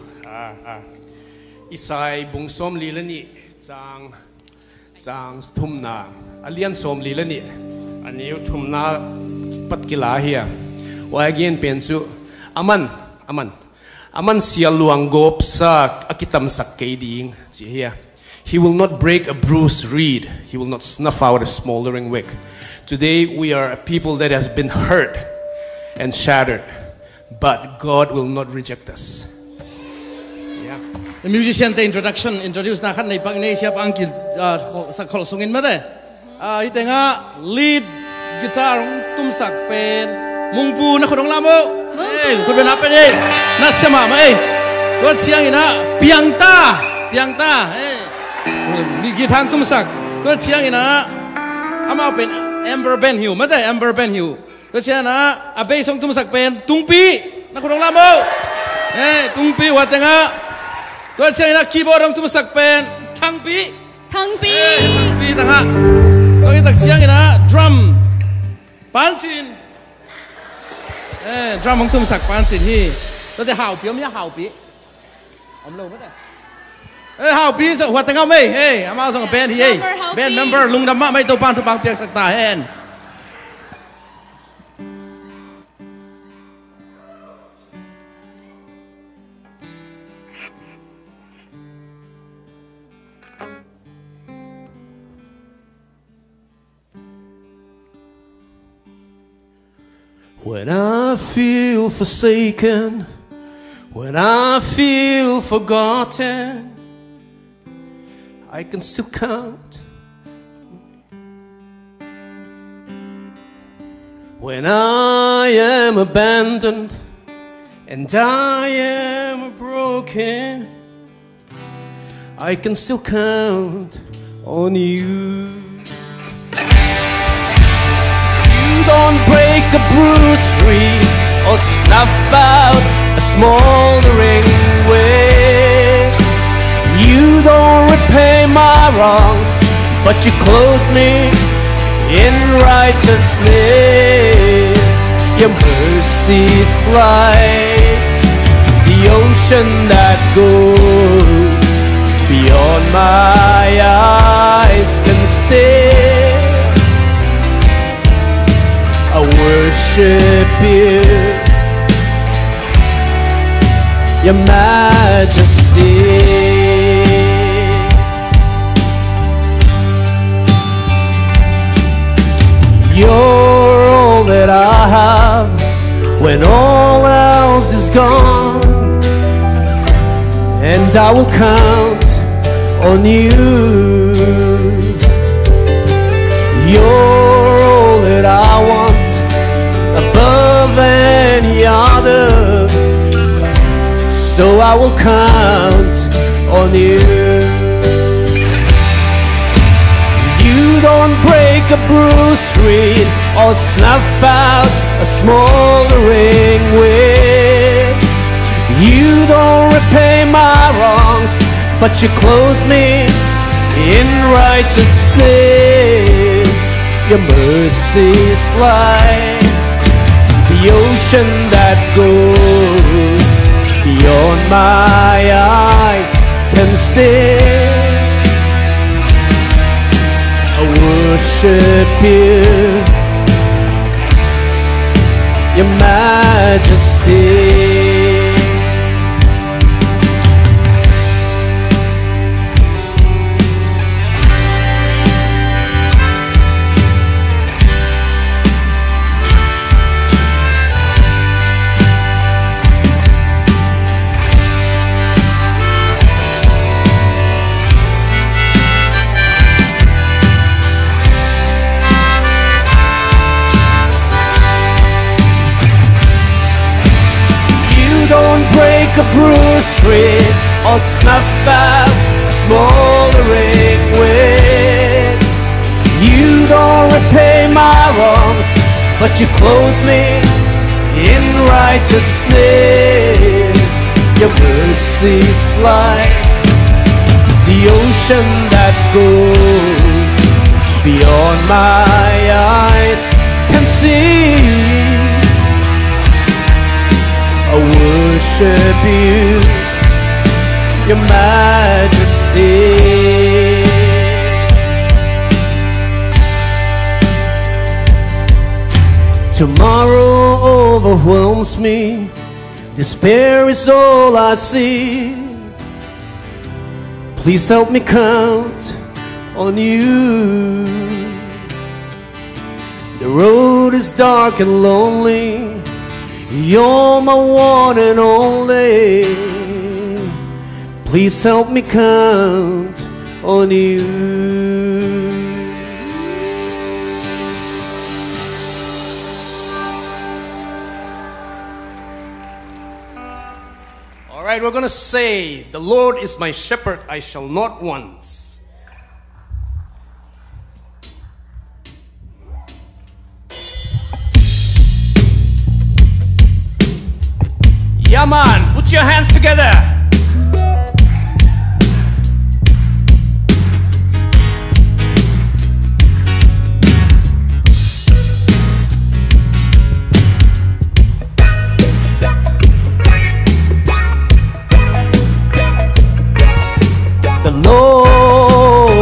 Isai bung som lilani chang chang thumna alian som lilani aniu thumna pat kila again pensu aman aman aman sial luang gop sa akitam sak hiya he will not break a bruised reed. He will not snuff out a smoldering wick. Today we are a people that has been hurt and shattered but god will not reject us The musician te introduction introduce na khan nei pang nei siap angkil sa khol sungin made a itenga lead guitar tum sak pen mungpu na khorong lamo eh ku ben apa ni na sama ma eh tuat siang ina piang ta piang ta eh ni gitar tum sak tuat siang ina ama pen amber ben hiu made amber ben hiu tuat siang na abe song tum sak pen tungpi na khorong lamo eh tungpi wa tenga ตัวเชียงนะคีย์บอร์ดของทุกสักเป็นทั้งปีทั้งปีทั้งปีต่างหากตัวนี้ตักเชียงนะดรัมปานจินเอ้ดรัมของทุกสักปานจินที่ตัวจะห่าวปีไม่ใช่ห่าวปีอมโลไม่ได้เอ้ห่าวปีสักหัวตั้งเอาไม่เฮ้ยอามาส่งเป็นที่เฮ้ยเป็นเมมเบอร์ลุงดำมาไม่ตัวปานทุกบางเปียกสักตาเห็ When I feel forsaken, when I feel forgotten, I can still count. When I am abandoned and I am broken, I can still count on you. Don't break a bruise free or snuff out a smoldering wick. You don't repay my wrongs, but you clothe me in righteousness. Your mercy's like the ocean that goes beyond my eyes can see. Worship you, Your Majesty. You're all that I have when all else is gone, and I will count on you. You're all that I want above any other, so I will count on you. You don't break a bruised reed or snuff out a smoldering wick. You don't repay my wrongs, but you clothe me in righteousness. Your mercy's like the ocean that goes beyond my eyes can see. I worship you, Your Majesty. Don't break a bruised reed or snuff out a smoldering wick. You don't repay my wrongs, but you clothe me in righteousness. Your mercy's like the ocean that goes beyond my eyes can see. I worship you, Your Majesty. Tomorrow overwhelms me, despair is all I see. Please help me count on you. The road is dark and lonely. You're my one and only. Please help me count on you. All right, we're going to say, The Lord is my shepherd, I shall not want. Yeah, man, put your hands together. The Lord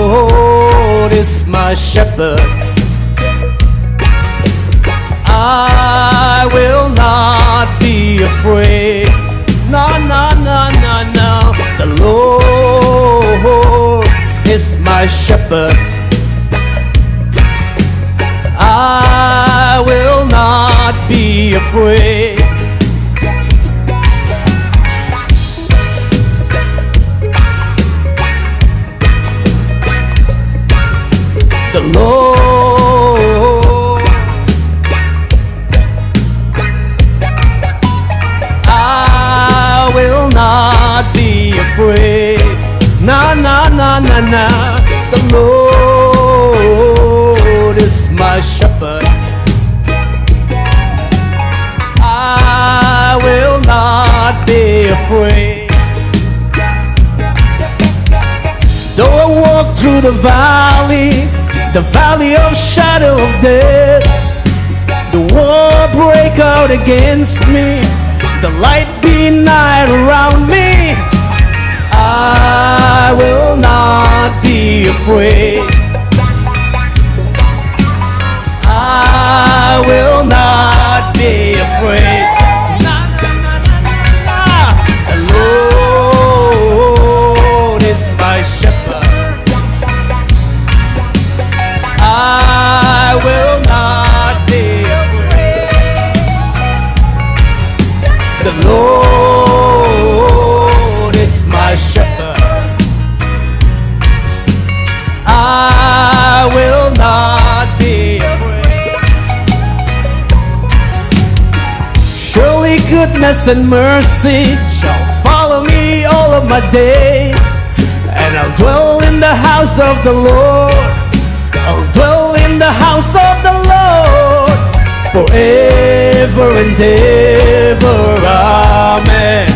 is my shepherd. My against and mercy shall follow me all of my days, and I'll dwell in the house of the Lord. I'll dwell in the house of the Lord forever and ever. Amen.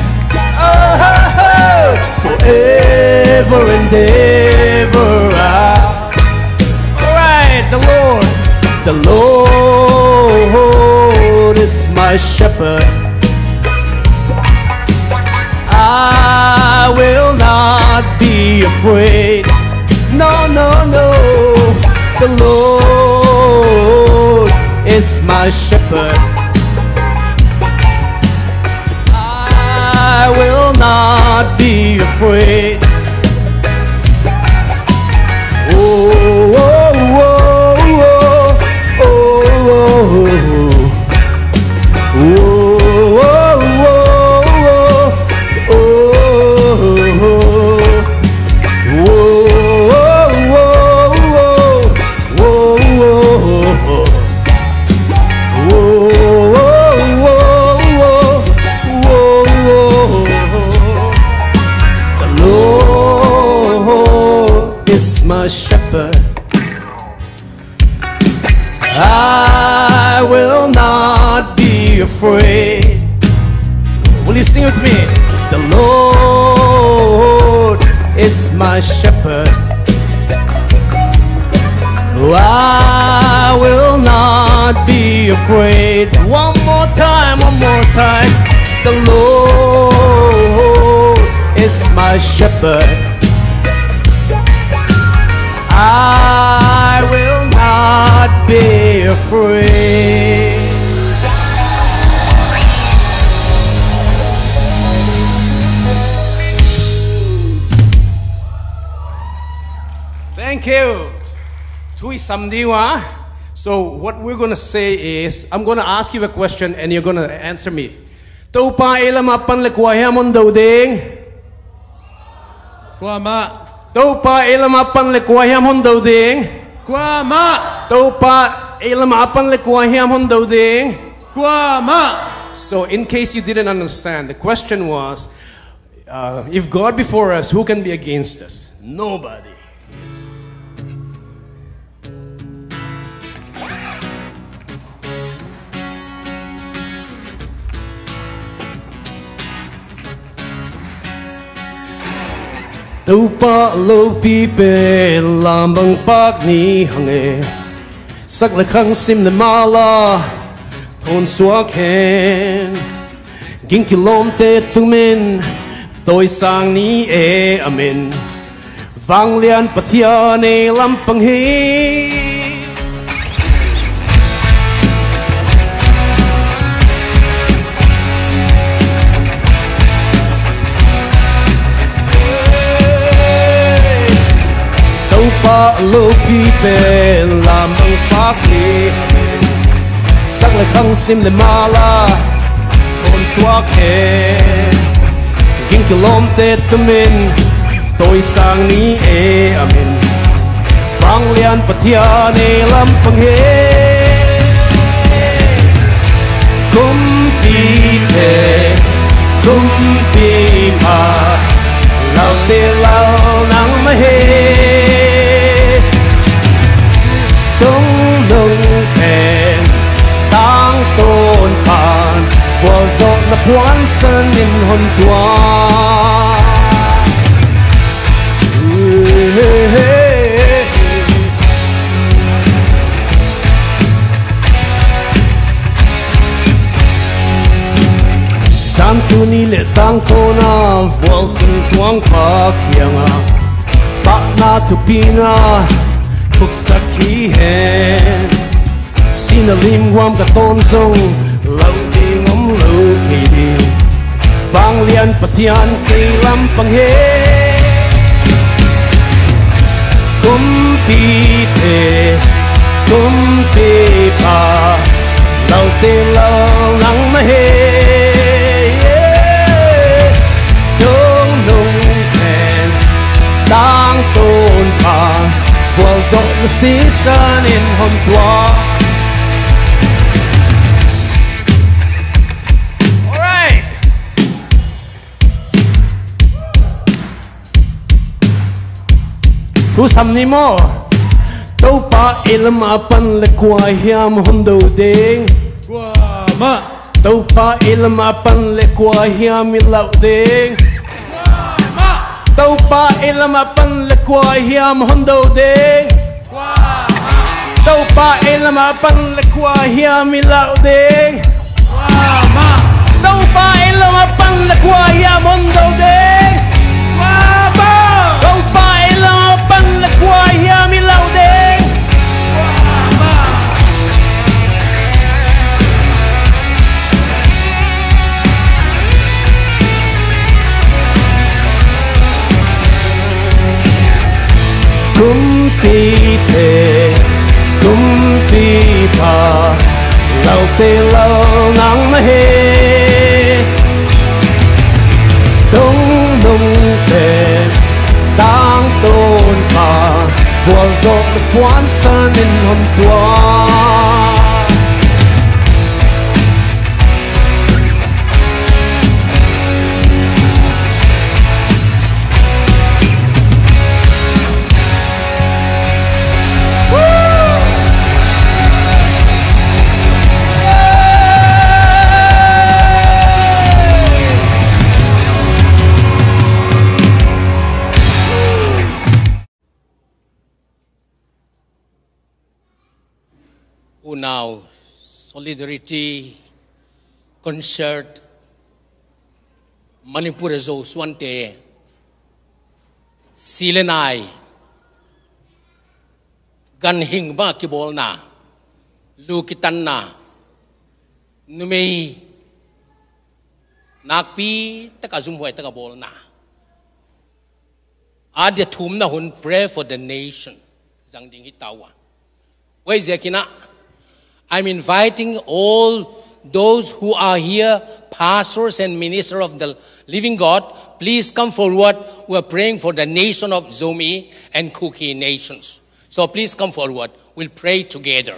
Oh, forever and ever. All right, the Lord, the Lord is my shepherd. My shepherd. The Lord is my shepherd. I will not be afraid. Thank you. Tui samdiwa. So what we're gonna say is, I'm gonna ask you a question and you're gonna answer me. Tau pa ilam apan le kuahiamon daw ding. Kuama. Tau pa ilam apan le kuahiamon daw ding. Kuama. Tau pa ilam apan le kuahiamon daw ding. Kuama. So in case you didn't understand, the question was, uh, if God before us, who can be against us? Nobody. Tu pa lo pi pe lam bang pak ni hang e Sak la khang sim le mala Thon sua khen Ging ki lom te tu min Tôi sang ni e amen. Vang lian pathia ne lam pang hi pa lo pi pe lam ang pak ni Sang lại khăng sim le mala con xóa khe Ging kilom te tumin Tôi sang ni e amin. Vang lian pathia ne lam pang he Kum pi te Kum pi ma lao te tupina puksakihen sina limwam ka tonsong lauti ngom lo kidi vanglian pathian keilam panghe kumpite kumpipa laute lau nang hết. 和縱使失戀看過。Tu sam ni mo Tau pa ilam apan lekwa hiam hondo ding Wah ma Tau pa ilam apan lekwa hiam ilau ding Wah ma Tau pa ilam apan lekwa kwa hiam hondo de tau pa en lama pang le kwa hiam mi lao de tau pa en lama pang le kwa hiam hondo de ba pa en lama pang le kwa hiam mi lao Kumpi te Kumpi pa Lau te lau ngang ma he Tung dong te Tang tôn pa Vual zo quan san in hon tuan solidarity concert manipura zo swante silenai gan hing ba ki na lu ki na numei, nakpi taka zum hoi taka bol na adia thum na hun, pray for the nation zang ding hitawa. Wai zekina I'm inviting all those who are here, pastors and ministers of the living God, please come forward. We are praying for the nation of Zomi and Kuki nations. So please come forward. We'll pray together.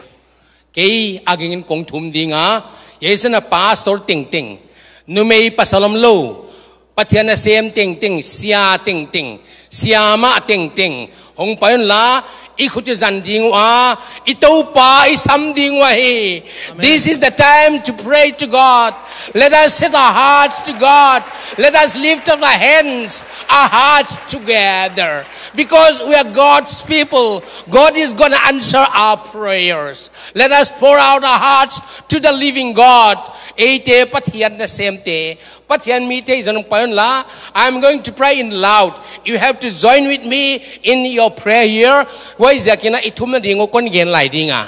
Kay agingin kong tumdi nga, yes na pastor ting ting. Numay pasalam lo, patyan na siyam ting ting, siya ting ting, siyama ting ting. Hong pa yun la, ikut zanding wa ito pa isam ding wa he this is the time to pray to god let us set our hearts to god let us lift up our hands our hearts together because we are god's people god is going to answer our prayers let us pour out our hearts to the living god Ate patian na semte. Patian mite is payon la. I'm going to pray in loud. You have to join with me in your prayer here. quay giờ kia na ít thum đi ngô con gen lại đi ngà.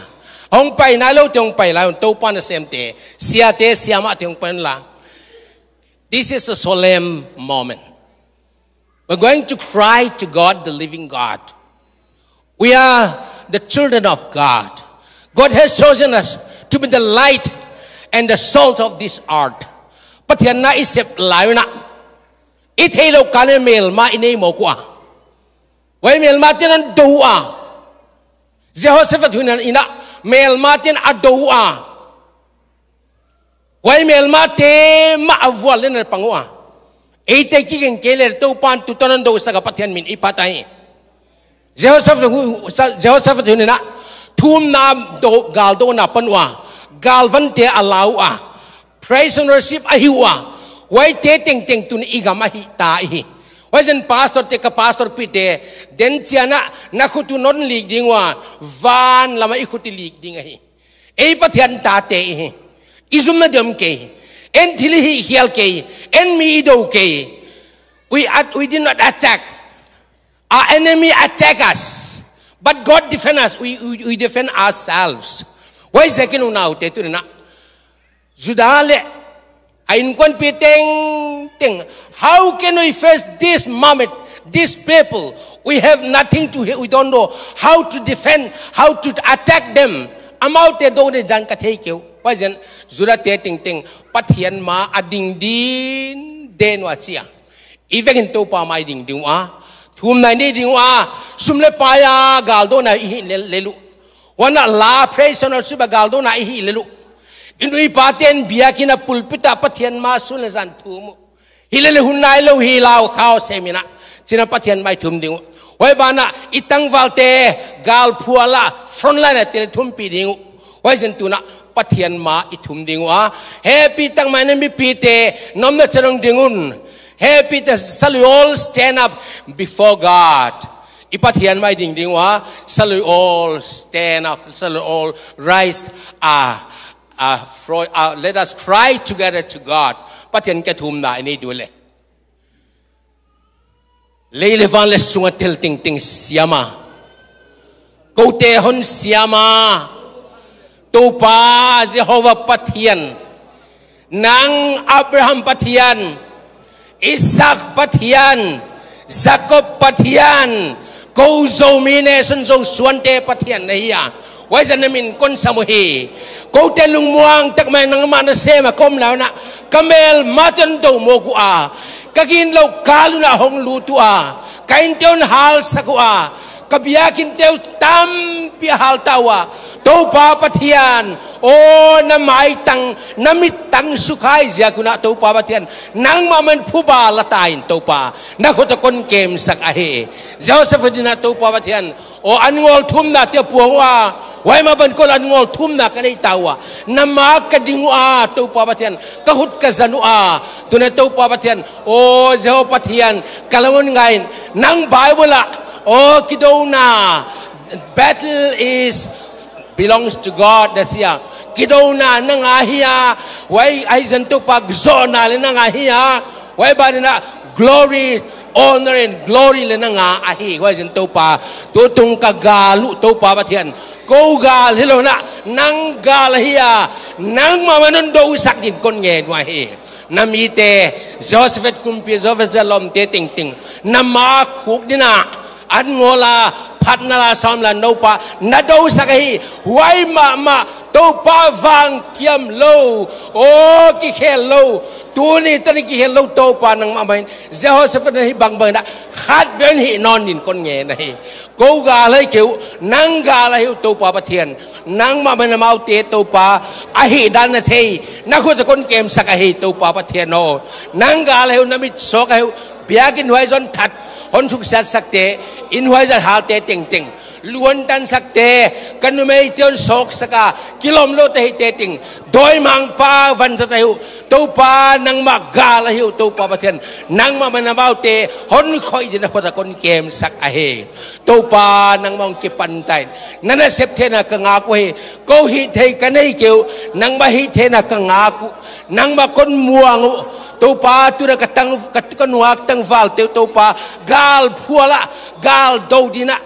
Ông bay na lâu thì ông bay lại, ông tàu pan xem thế xia thế xia mà thì ông pan là, this is a solemn moment. We're going to cry to God, the living God. We are the children of God. God has chosen us to be the light and the salt of this earth. Bất thiện na ít xếp lại na ít thấy lâu cái này mail mà in ấy mồ quá. Vậy mail mà thì nó đủ à. Jehoshaphat hunan ina. Mel matin adoua wai mel mate maavwal na pangwa. ei ki gen keler to pan tu tonan do sa ka pathian min ipatai Jehoshaphat Joseph tu na thum na do, gal do na panwa gal van te alau praise and worship ahiwa wai te teng teng tun ni igama hi ta hi. Wai zen pastor te ka pastor pi te den chiana na khutu non lik dingwa van lama i khuti lik ding hi ei pathian ta te izum na dem ke en thili hi hial ke en mi do ke we at, we did not attack. Our enemy attack us but god defend us. We, we, we defend ourselves. Why second now te tu na? Judale ain kon pi teng teng. How can we face this moment these people? We have nothing to we don't know how to defend how to attack them. Amau te do ne dan ka thei keu. Why zen zura te ting ting pathian ma ading din den wa chia. Even in to pa mai ding ding wa. Thum na ni ding wa. Sum le pa ya gal do na hi le le wana la praise on su ba gal do na hi le lu inui paten biakin a pulpita pathian ma sun la zan thumu hilele hunai lo hi lao khao semina china pathian mai thum dingu hoi bana itang walte gal phuala front line atil thum pi dingu hoi zen tuna pathian ma i thum dingu a he pi tang mai mi pi te nom na chalong dingun he pi te shall we all stand up before god อีพัทยันไม่ดิ่งดิ่งว่า shall we all stand up shall we all rise ah uh, for, uh, let us cry together to God. bắt tiền cái thùm anh này đuổi lệ lấy lệ văn lệ xuống tel ting ting siama cô tê hôn siama tu pa Jehovah bắt tiền nang Abraham bắt tiền Isaac bắt tiền Jacob bắt tiền câu dầu mine sân dầu xuống tê bắt tiền này à waizana min konsamuhi kote lungmuang takmay nang manasema komlaw na kamel matando mo ko a kaginlaw kalo na hong luto a kaintiyon hal sa a kabiyakin teo tam pi hal tawa to pa pathian o na mai tang namit tang sukhai zia kuna to pa pathian nang mamen phuba phu ba to pa. Na ko to kon kem sak a he joseph dina to pa pathian o an thum na te puwa wai ma ban kol an thum na ka tawa. Na ma ka dingu a to pa pathian ka hut ka zanu a tu na to pa pathian o jeho pathian kalawon ngain. Nang bible a Oh, Kidona, battle is belongs to God. That's yeah. Kidona nang ahia, why ay zanto pag zona le nang ahia, why ba na glory, honor and glory le nang ahi, why zanto pa tutong kagalu to pa batian. Go gal hilo na nang gal nang mamanon do usak din kon ngen wahi. Namite Joseph kumpi Joseph zalom te ting ting. Namak huk dina. an ngola phát na la som là nô pa, na đâu sa cái huai ma ma đâu pa vang kiam lâu ô cái khe lâu tu ni ta ni khe lâu đâu pa nang ma main Jehoshaphat hi bằng bằng đã khát bên hi non nhìn con nghe này cô gà lấy kiểu nàng gà lấy hiu đâu pa bát thiền nàng ma main mau tiệt đâu pa, a hi đan na thei, na khu ta con kem sa hi đâu pa bát thiền nô nàng gà lấy hiu nam ít so cái hiệu biakin huai zon thật คนทุกสัตสักเตอินหัวจะหาเตติงติงล้วนตันสักเตกันไม่เตียนสกสกากิลมโลเตหิเตติงโดยมังปาวันสตหิวตัวปานังมากาลหิวตัวปาปะเทีนนังมามันาบ้าเตหนคอยจะนักพตะคนเกมสักอเฮตัวปานังมองกิปันไตนั่นเสพเทนะกังอากุเฮก็หิเทกันไอเกียวนังมาฮิตเทนะกังอาคุนังมาคนมัวงู tau pa tu ra katang katukan wak tang val teu tau pa gal phuala gal do dina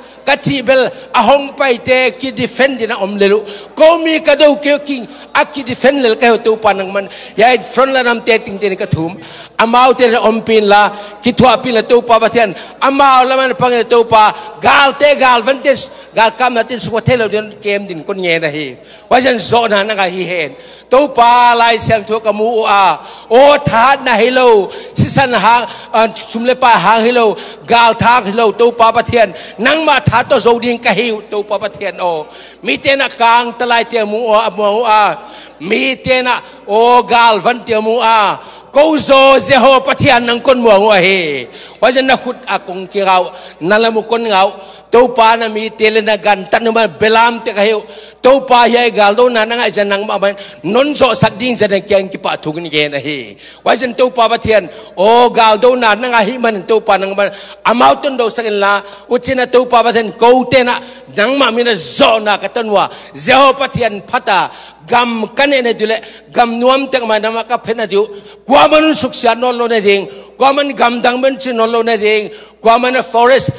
ahong pai te ki defend dina om lelu. Ko mi ka do ke ki aki defend lel ka teu pa nang man ya front la nam te ting ka thum amau te om pin la ki thua pin la teu pa ba thian amau la man pang teu pa gal te gal vantage gal kam na tin su ko thelo din kem din kon nge na hi wa jan zo na na ga hi hen teu pa lai sang thu ka mu a o tha na hi lo si san ha chum le pa ha hi lo gal tha hi lo teu pa ba thian nang ma tha to zo din ka hi teu pa ba thian o mi te na kang talai te mu o mu a mi te na o gal van te mu a ko zo ze ho pathian nang kon mo ngo he wa jan na khut a kong ki gao na la mu kon ngao topa na mi tele na gan tanuman belam te kayo topa hiya galdo na nanga jan nang maman non so sakding jan kyang ki pa thugun ge na hi. Wai jan topa ba thian. O galdo na nang hi man topa nang man amau tun do sakin la. Uchina topa ba thian. Ko te na nang ma mi na zo na katanwa jeho pa thian phata. Gam kane ne dule gam nuam te ma na ma ka phena diu. Kwa man suksya no lo ne ding. Kwa man gam dang ben chi no lo ne ding. Kwa man forest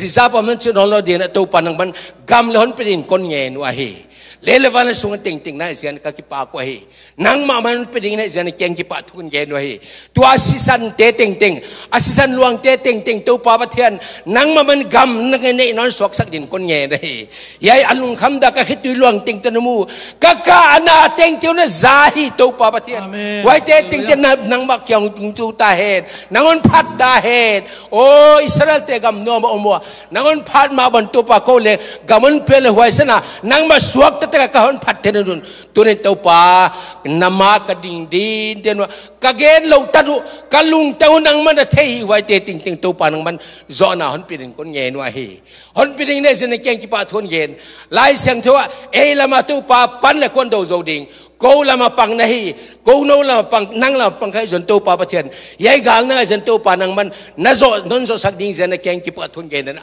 risaba man si nolo di na tupan ng ban gamlehon pinin kon ngenu ahi. Lele van sung ting ting na sian ka ki pa ko hi. Nang ma man pin na sian keng ki pa thun nge nu hi. Tu asisan te ting ting. Asisan luang te ting ting to pa ba thian. Nang ma man gam na nge ne non sok sak din kon nge na hi. Yai alung kham da ka hit tu luang ting tan mu. Ka ka ana ting tu na zahi to pa ba thian. Wai te ting ting na nang ma kyang tu ta het. Nangon phat da het. O israel te gam no ma omo nangon phat ma ban tu pa ko le. Gamon pele huai sana nang ma suak ta ta ka hon phat te nun tu to pa nama ka ding din te wa ka gen lo ta du ka lung tau nang man da thei wai te ting ting to pa nang man zo na hon pirin kon nge no hi hon pi ding ne sin keng ki pa thon gen lai sang thua e lama tu pa pan le kon do zo ding cô là mà bằng này cô nô là bằng, năng là bằng, cái dân tu pa bát thiên yai gal na dân tu pa năng man na zo non zo sak ding zena keng ki pa thon gen na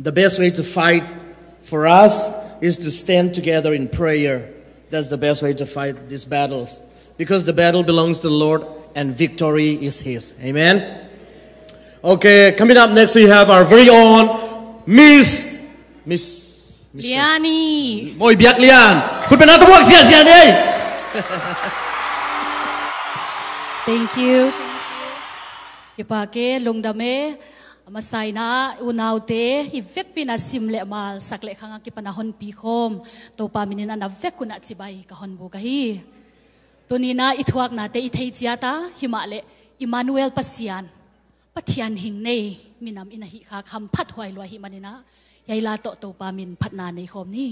The best way to fight for us is to stand together in prayer. That's the best way to fight these battles. Because the battle belongs to the Lord and victory is His. Amen? Okay, coming up next we have our very own Miss Miss Liani. Moy biak lian. Kun pernah tuwag siya siya. Thank you. Kipake lungdame มาไซน่าอุณาวเตฮิเวกปีนาซิมเลมาลสักเล็กข้างกิปนาฮอนปีคมตัวปามินินันเวกคุณาจิบายกะฮอนบุกะฮีตัวนี้นาอิทวักนาเตอิเทียจิอาตาฮิมาเลอิมานูเอลปัสยานปัทยานหิงเนมินามอินาฮิคาคำพัดหวยลวฮิมานินะยายลาโตตัวปามินพัดนาในคมนี้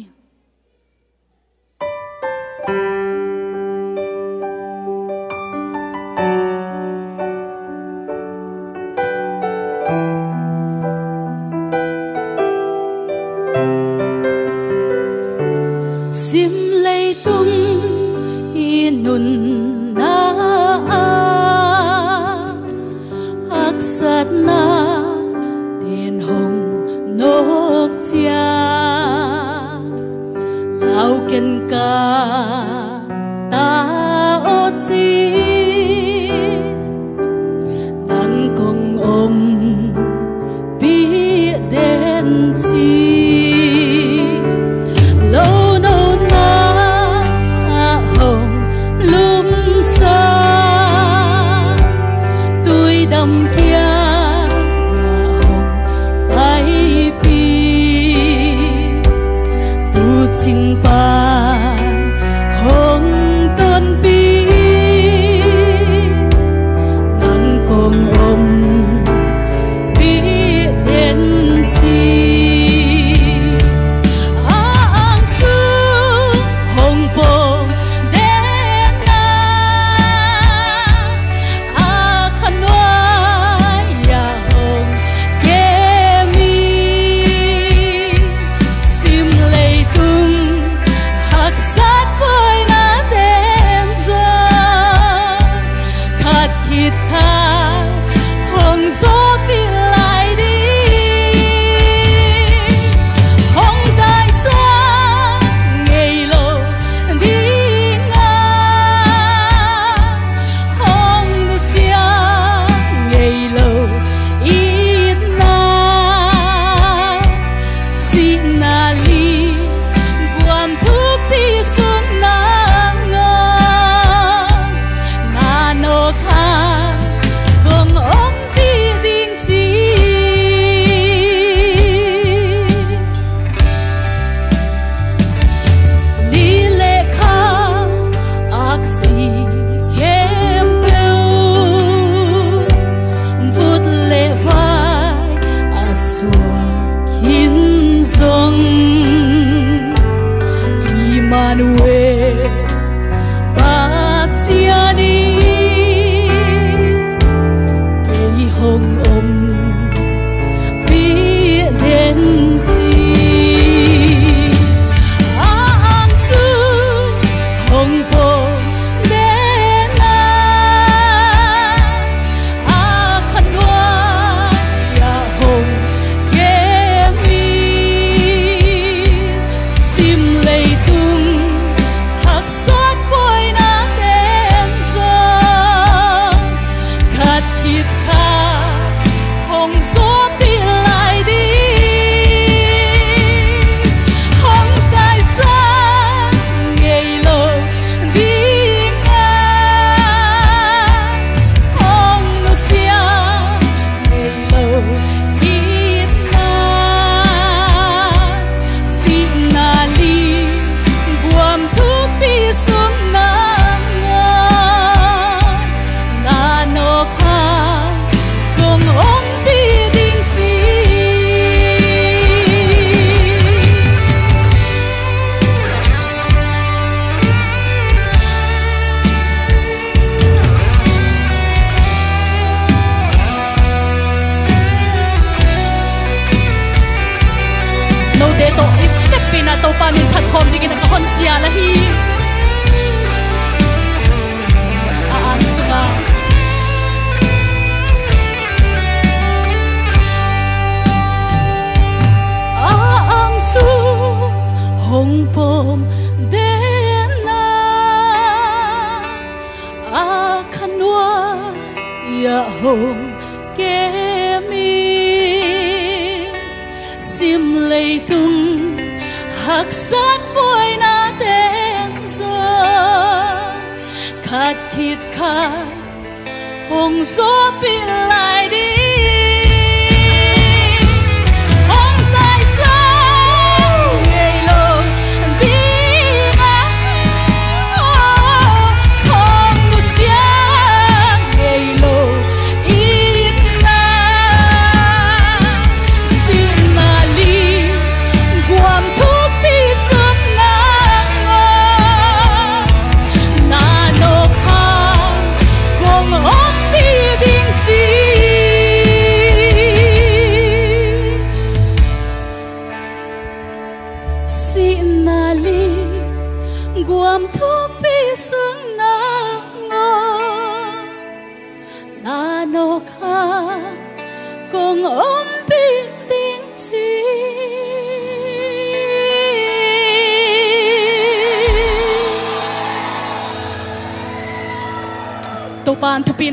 hồng gió biển lại đi.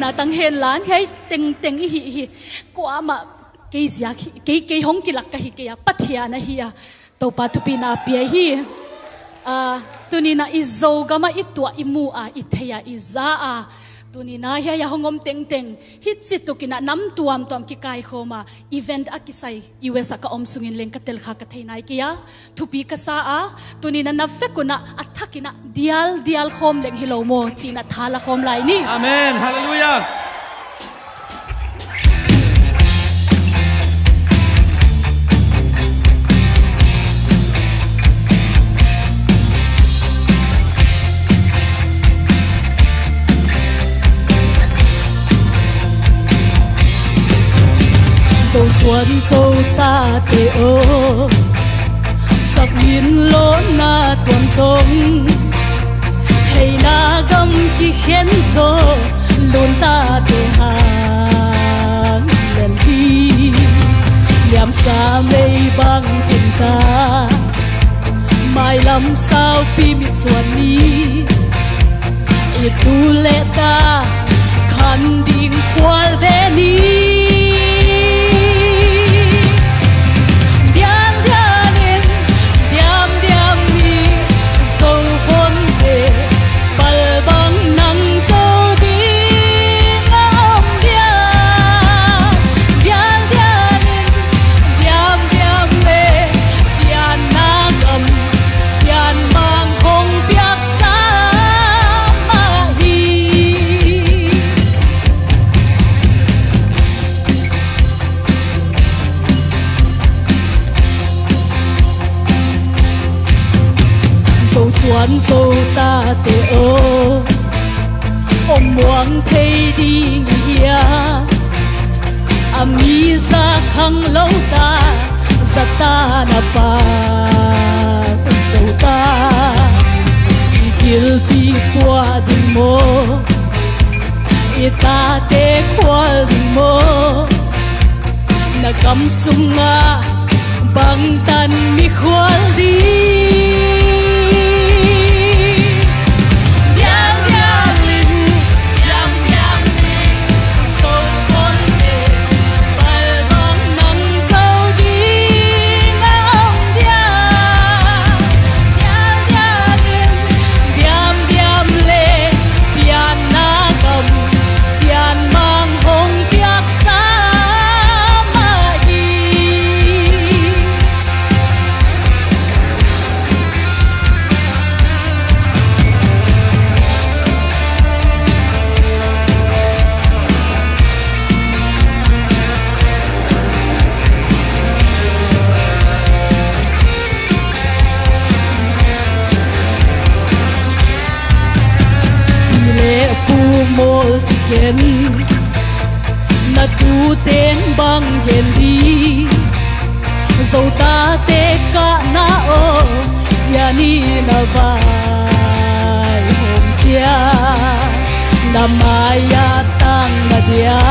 Na tang hen lan hei teng teng hi hi. Ko ama ke zia ke ke hong ki lak ka hi ke ya pathia na hi ya to pa thu pina pi hi. A tunina izo gama itwa imu a ithaya iza a. tunina hiya ya hongom teng teng hit sit tukina nam tuam tuam ki kai khoma event akisai us ka om sungin leng ka tel kha ka theinai kia thupi ka sa a tunina na fekuna athakina dial dial khom leng hilomo china thala khom lai ni amen hallelujah sâu xuân, sâu ta tê ô sặc miên lỗ na tuần sông. Hay na gầm kỳ khen gió luôn ta tê hàng lần đi. Làm xa mây băng thiên ta, mai lắm sao pi mịt xuân đi ít tu lệ ta, khăn đình qua về đi sauta zatana pa sauta ikil ti tua đi ding mo ita te kwal na mo sung sunga bang tan mi khwal đi. Na vai hôm chia Na maya tang na dia.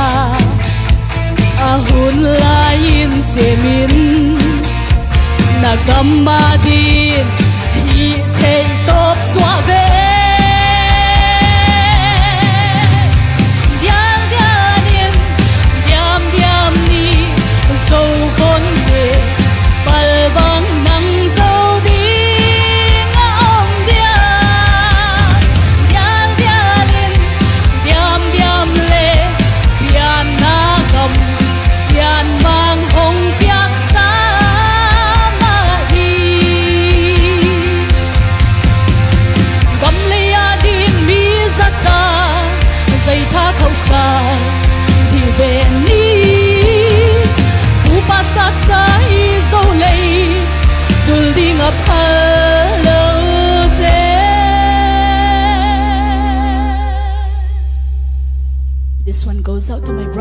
A hun lain semin Na gamma din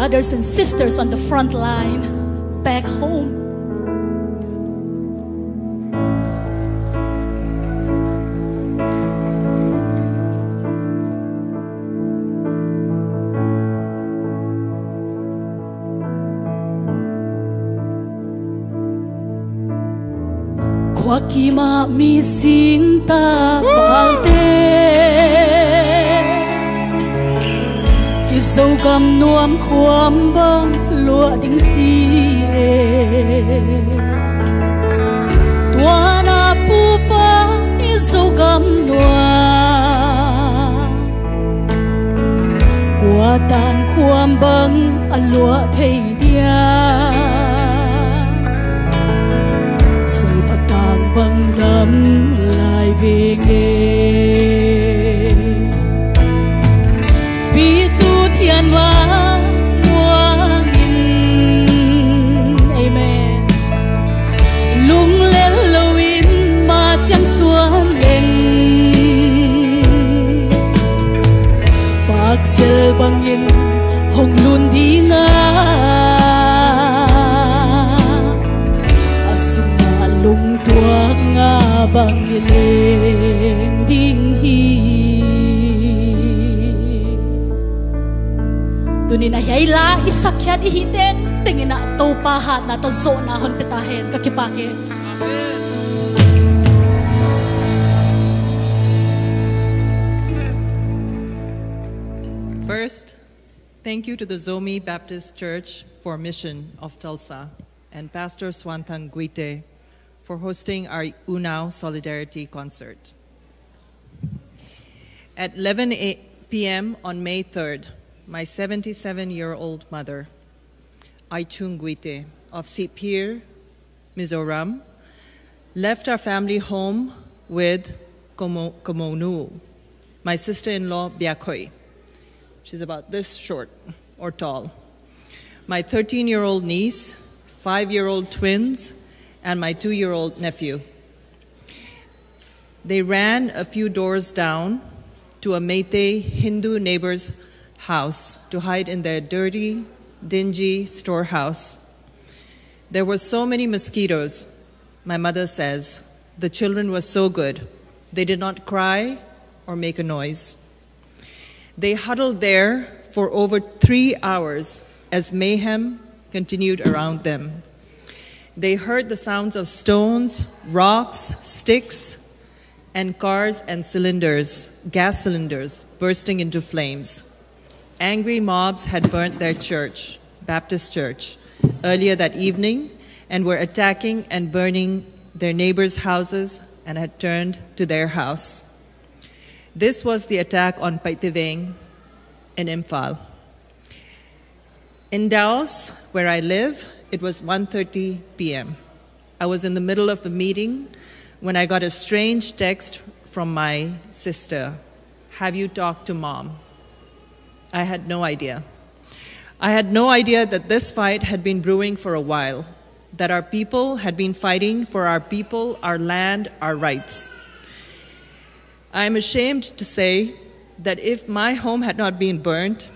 brothers and sisters on the front line back home. Kwa kima mi sing ta palte dâu cầm nuông khoám băng lụa tính chi tua na pu pa dâu cầm nuông qua tan khoám băng à lụa thầy điên. Ihiteng tingin na pahat na hon kakipake. First, thank you to the Zomi Baptist Church for Mission of Tulsa and Pastor Swantang Guite for hosting our UNAU Solidarity Concert. At 11 p.m. on May 3rd, my 77 year old mother, Aichung Guite of Sipir, Mizoram, left our family home with Komonu, my sister in law, Biakoi. She's about this short or tall. My 13 year old niece, five year old twins, and my two year old nephew. They ran a few doors down to a Meitei Hindu neighbor's house to hide in their dirty, dingy storehouse. There were so many mosquitoes, my mother says. The children were so good. They did not cry or make a noise. They huddled there for over three hours as mayhem continued around them. They heard the sounds of stones, rocks, sticks, and cars and cylinders, gas cylinders, bursting into flames. Angry mobs had burnt their church, Baptist church, earlier that evening and were attacking and burning their neighbors' houses and had turned to their house. This was the attack on Paitiveng in Imphal. In Dallas, where I live, it was 1:30 p.m. I was in the middle of a meeting when I got a strange text from my sister. Have you talked to mom? I had no idea. I had no idea that this fight had been brewing for a while, that our people had been fighting for our people, our land, our rights. I am ashamed to say that if my home had not been burned,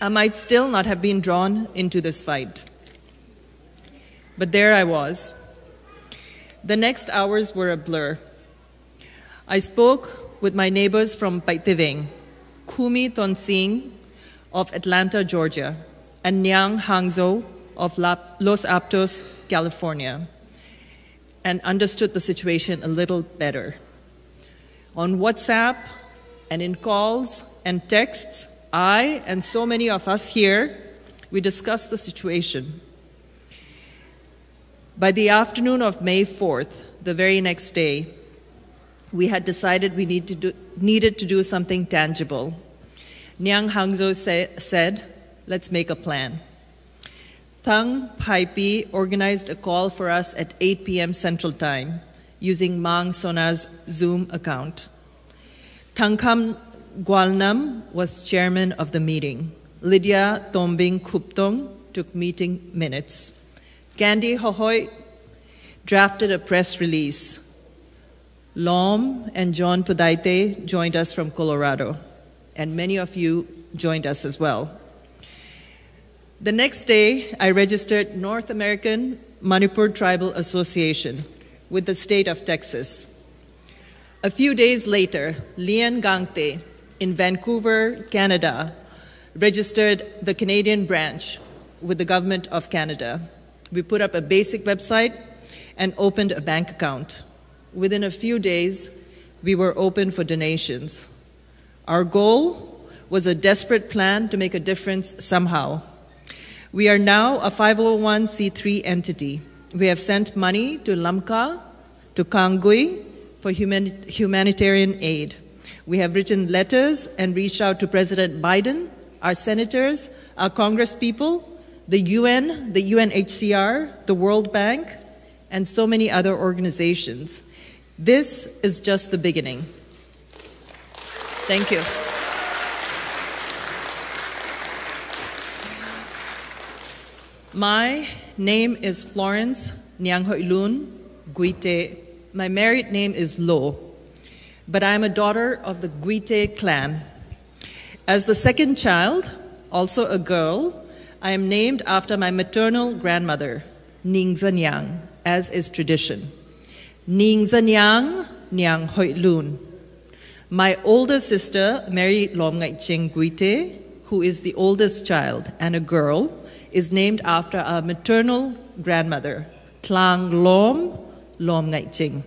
I might still not have been drawn into this fight. But there I was. The next hours were a blur. I spoke with my neighbors from Paitiveng, Kumi Tonsing of Atlanta, Georgia, and Nyang Hangzhou of Los Altos, California, and understood the situation a little better. On WhatsApp and in calls and texts, I and so many of us here, we discussed the situation. By the afternoon of May 4th, the very next day, we had decided we need to do, needed to do something tangible. Nyang Hangzhou say, said, let's make a plan. Thang Paipi organized a call for us at 8 p.m. Central Time using Mang Sona's Zoom account. Tangkam Gwalnam was chairman of the meeting. Lydia Tombing Kuptong took meeting minutes. Gandhi Hohoi drafted a press release. Lom and John Pudaite joined us from Colorado, and many of you joined us as well. The next day, I registered North American Manipur Tribal Association with the state of Texas. A few days later, Lian Gangte in Vancouver, Canada, registered the Canadian branch with the Government of Canada. We put up a basic website and opened a bank account. Within a few days, we were open for donations. Our goal was a desperate plan to make a difference somehow. We are now a 501c3 entity. We have sent money to Lamka, to Kangui for human- humanitarian aid. We have written letters and reached out to President Biden, our senators, our congresspeople, the UN, the UNHCR, the World Bank, and so many other organizations. This is just the beginning. Thank you. My name is Florence Nyanghoilun Guite. My married name is Lo, but I am a daughter of the Guite clan. As the second child, also a girl, I am named after my maternal grandmother, Ningza Nyang, as is tradition. Ningza Nyang Nyang Hoilun. My older sister, Mary Lom Ngai Ching Guite, who is the oldest child and a girl, is named after our maternal grandmother, Tlang Lom Lom Ngai Ching.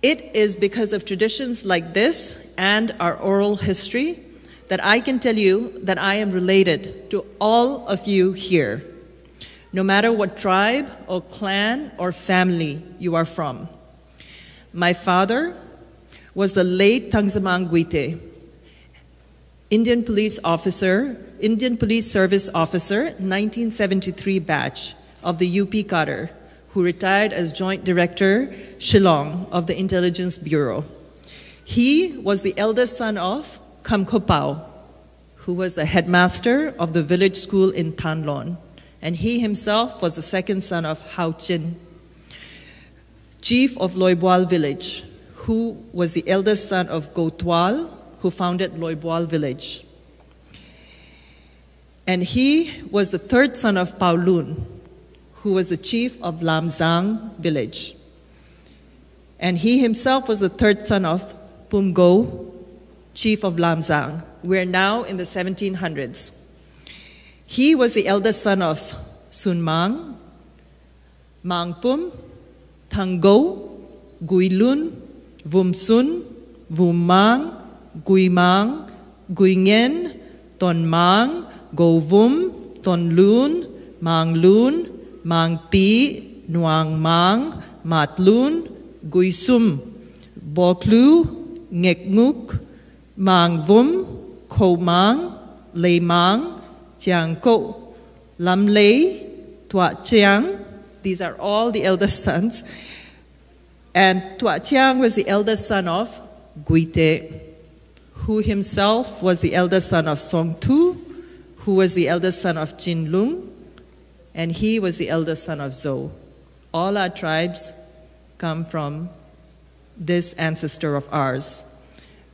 It is because of traditions like this and our oral history that I can tell you that I am related to all of you here, no matter what tribe or clan or family you are from. My father was the late Tangsamang Guite, Indian police officer, Indian Police Service officer, 1973 batch of the UP Cadre, who retired as Joint Director Shillong of the Intelligence Bureau. He was the eldest son of Kam Kopao, who was the headmaster of the village school in Tanlon, and he himself was the second son of Hao Chin, chief of Loibual village, who was the eldest son of Gotwal, who founded Loibual village. And he was the third son of Paulun, who was the chief of Lamzang village. And he himself was the third son of Pumgo, chief of Lamzang. We're now in the 1700s. He was the eldest son of Sunmang, Mangpum, Tango, Guilun, Vum sun, vum mang, gui mang, gui ngen, ton mang, go vum, ton lun, mang lun, mang pi, nuang mang, mat lun, gui sum, bok lu, ngek nguk, mang vum, khâu mang, lê mang, chiang cậu, lam lê, tọa chiang. These are all the eldest sons. And Tuachiang was the eldest son of Guite, who himself was the eldest son of Songtu, who was the eldest son of Jinlung, and he was the eldest son of Zhou. All our tribes come from this ancestor of ours.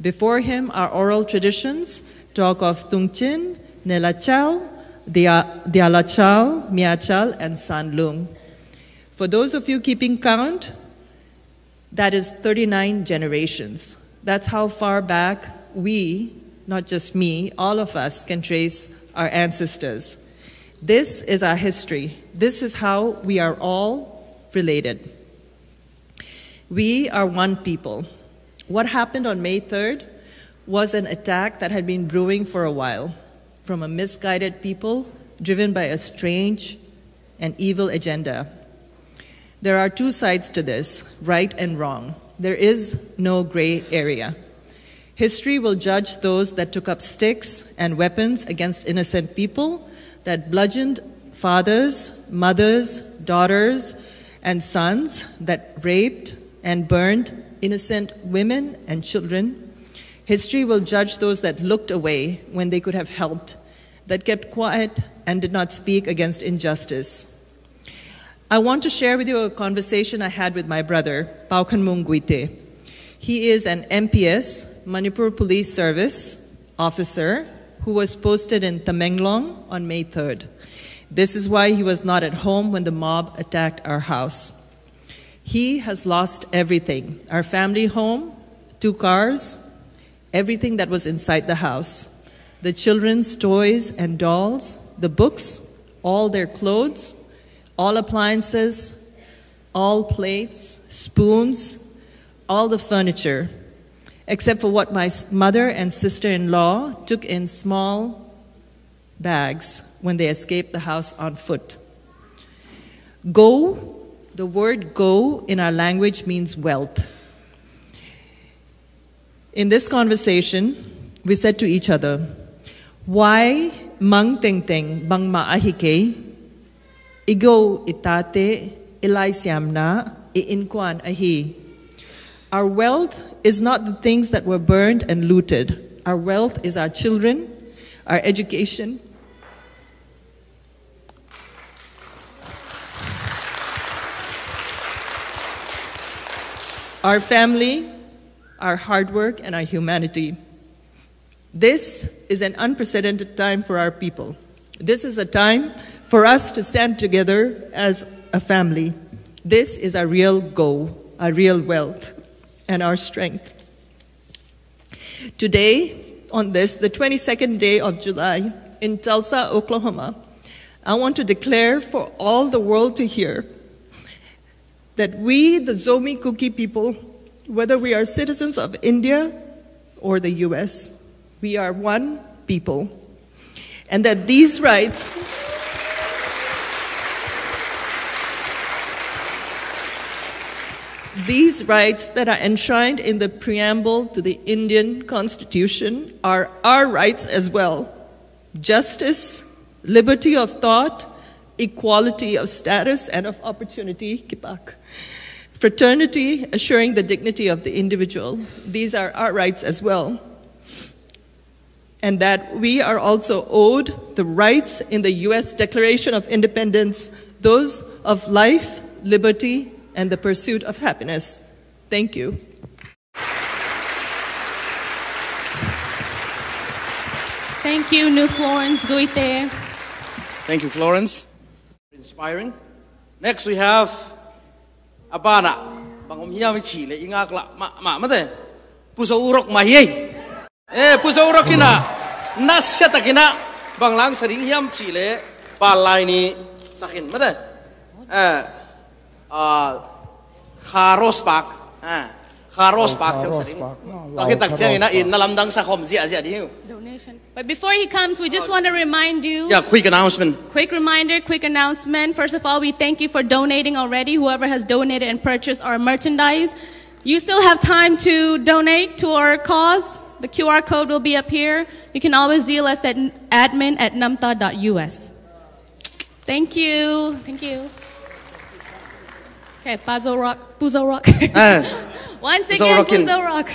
Before him, our oral traditions talk of Tungchin, Nelachao, Dia- Dialachao, Miachal, and Sanlung. For those of you keeping count, that is 39 generations. That's how far back we, not just me, all of us can trace our ancestors. This is our history. This is how we are all related. We are one people. What happened on May 3rd was an attack that had been brewing for a while from a misguided people driven by a strange and evil agenda. There are two sides to this right and wrong. There is no gray area. History will judge those that took up sticks and weapons against innocent people, that bludgeoned fathers, mothers, daughters, and sons, that raped and burned innocent women and children. History will judge those that looked away when they could have helped, that kept quiet and did not speak against injustice. I want to share with you a conversation I had with my brother, Pao Kanmung Guite. He is an MPS, Manipur Police Service officer, who was posted in Tamenglong on May 3rd. This is why he was not at home when the mob attacked our house. He has lost everything our family home, two cars, everything that was inside the house the children's toys and dolls, the books, all their clothes, all appliances, all plates, spoons, all the furniture, except for what my mother and sister in law took in small bags when they escaped the house on foot. Go, the word go in our language means wealth. In this conversation, we said to each other, Why mang ting ting bang maahike, igo itate ilai siamna iinkwan ahi. Our wealth is not the things that were burned and looted. Our wealth is our children, our education, our family, our hard work, and our humanity. This is an unprecedented time for our people. This is a time for us to stand together as a family. This is our real goal, our real wealth, and our strength. Today, on this, the 22nd day of July, in Tulsa, Oklahoma, I want to declare for all the world to hear that we, the Zomi Kuki people, whether we are citizens of India or the US, we are one people. And that these rights These rights that are enshrined in the preamble to the Indian Constitution are our rights as well justice, liberty of thought, equality of status and of opportunity, kipak, fraternity, assuring the dignity of the individual. These are our rights as well. And that we are also owed the rights in the US Declaration of Independence, those of life, liberty, and the pursuit of happiness. Thank you. Thank you, New Florence Guite. Thank you, Florence. Inspiring. Next, we have Abana. Bangom hiya mi chile ingak ma ma mate. Puso urok mahiye. Eh, puso urok kina. Nasya takina. Banglang sering hiam chile palaini sakin mate. Eh, Kharos Park. Ah, Kharos Park jang sering. Tak tak jang ina in nalam dang sa khom zia zia di. Donation. But before he comes, we just want to remind you. Yeah, quick announcement. Quick reminder, quick announcement. First of all, we thank you for donating already. Whoever has donated and purchased our merchandise, you still have time to donate to our cause. The QR code will be up here. You can always deal us at admin at namta.us. Thank you. Thank you. Okay, Puzzle Rock. Puzzle Rock. [laughs] à. [laughs] Once again, Puzzle Rock.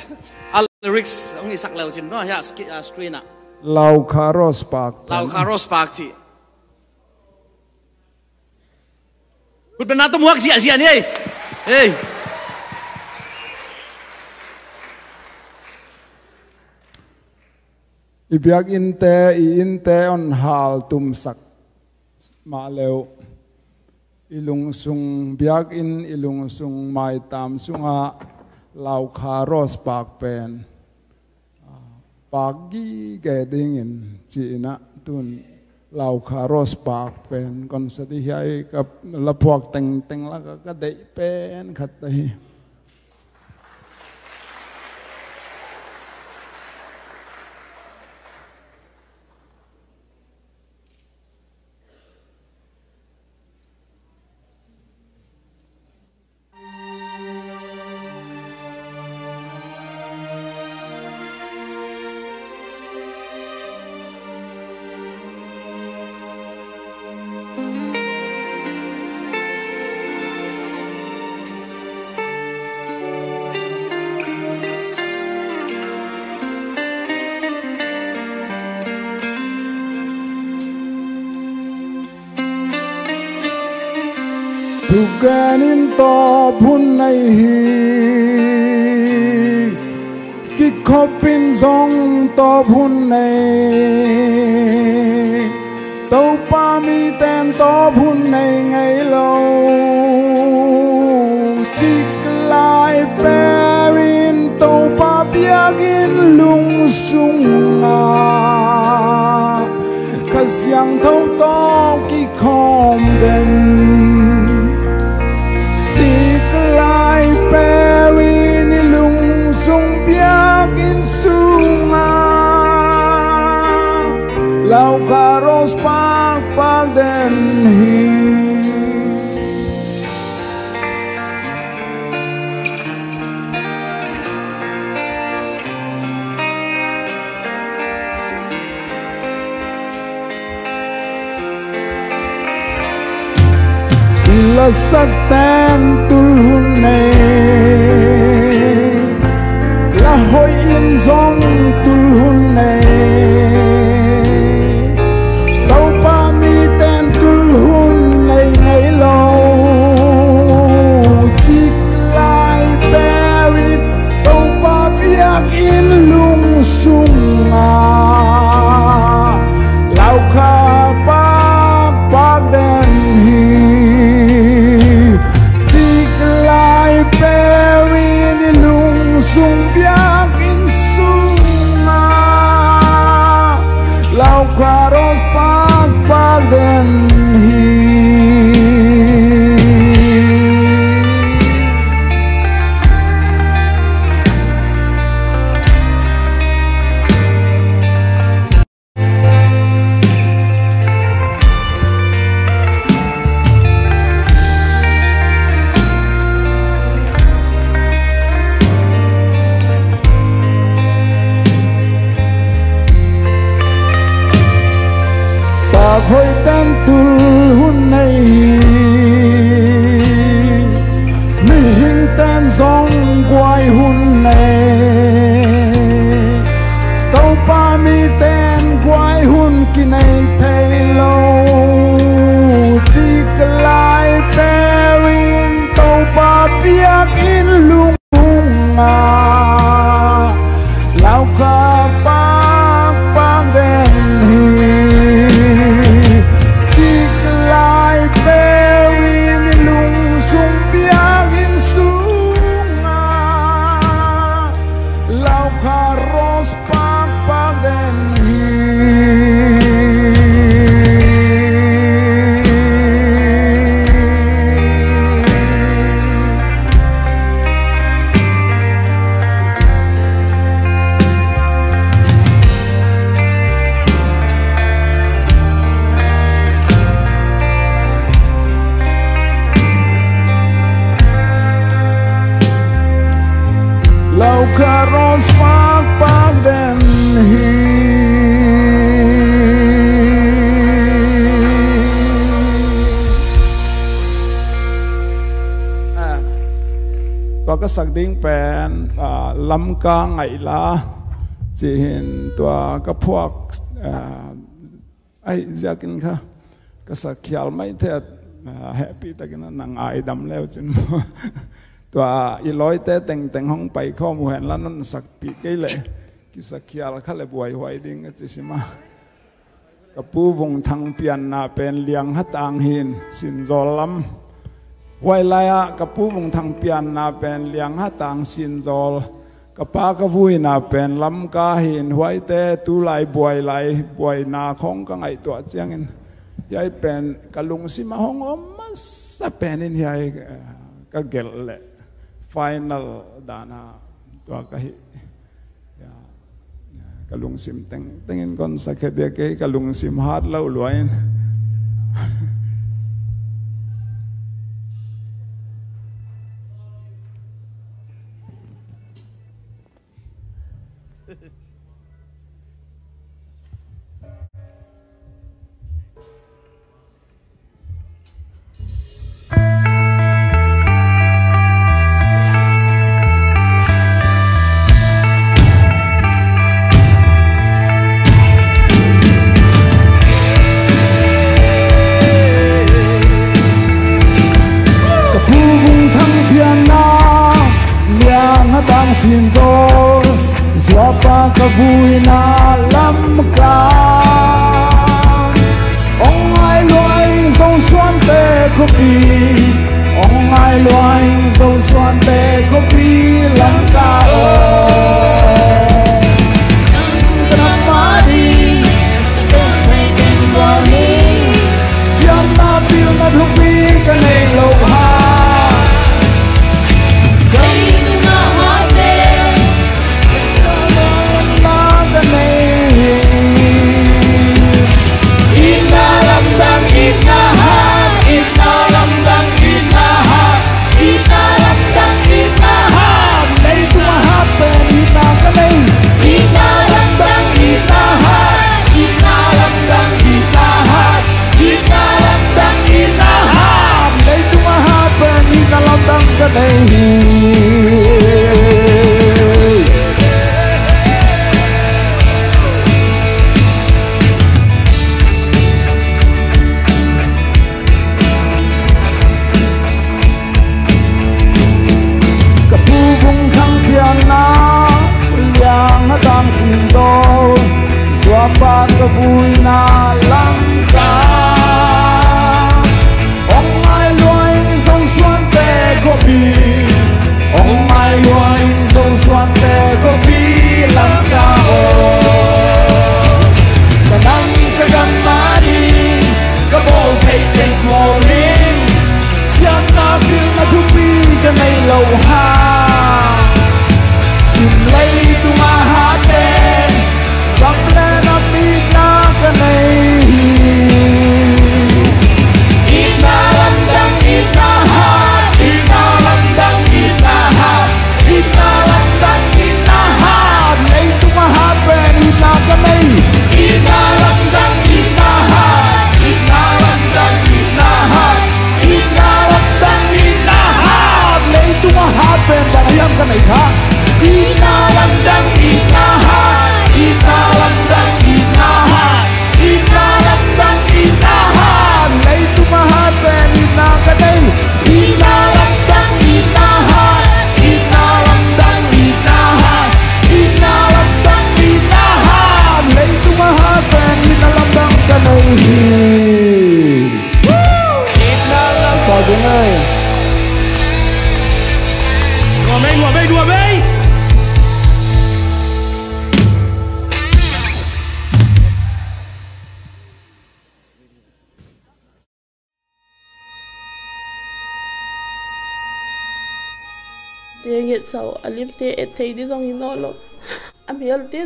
À, lyrics, ông ấy sang lâu chim, nó là screen à. Lau Caros Park. Lau Caros Park chị. Cút bên nào tôi mua gì à, gì à này? Hey. Ibiak inte i inte on hal tum sak ma leo. เตออนฮาลตุมสักมาเลวอีลุงสุงเบียกอินอีลุงสุงไม่ตามสุงอาล khó pin dòng to vun này tàu pa mi tên to buồn này ngày lâu. back. สักดิ้งเป็นลำกาไงละจีเห็นตัวก็พวกไอ้จะกินค่ะก็สักเขียวไม่เท่แฮปปี้แต่กินนังไอดำแล้วจินตัวอีร้อยเต้แต่งแต่งห้องไปข้อมูลเห็นแล้วนั่นสักปีกี่เลยกิสักเขียวเขาเลยบวยหวยดิ้งก็จะสิมากับผู้วงทางเปลี่ยนนาเป็นเลียงฮัตอังหินสินโซลัม ไว้ลายกับผู้วงทางเปียนนาเป็นเลียงฮัตอังสินโซลกับป้ากบุยนาเป็นลำกาหินไว้เตตุไหลบวยไหลบวยนาของกังไอตัวเจียงินยายเป็นกะลุงสิมาห้องอมัสะเป็นินยายก็เกลเลย final ดานาตัวกะหิ kalung sim teng tengin kon sakhe dia ke kalung sim hat lo luain Kapubong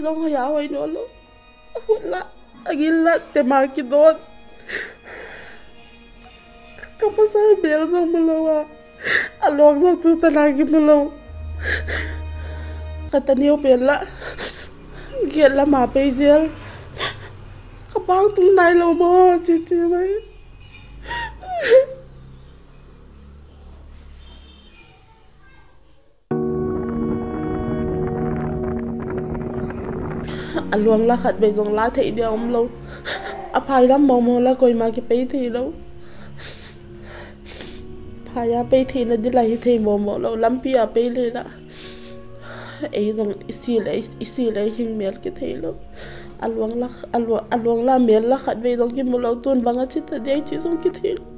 long hayaway no ano. Wala. Agila, temaki doon. Kapasal bel sa malawa. Along sa tuta lagi malaw. Kataniw pela. Gila mapay siya. Kapang tunay lang mo. Titi. A luang la khat be jong la thei dia om lo a à, phai ram mo mo la koi ma ki pe thi lo phaya à, pe thi na di lai thei mo mo lo lam pi a pe à, le la ấy jong xì lấy xì lấy hình mel cái thế lo a luang la a luang a luang la mel la khat be jong ki mo lo tun banga chi ta dei chi jong ki thế lo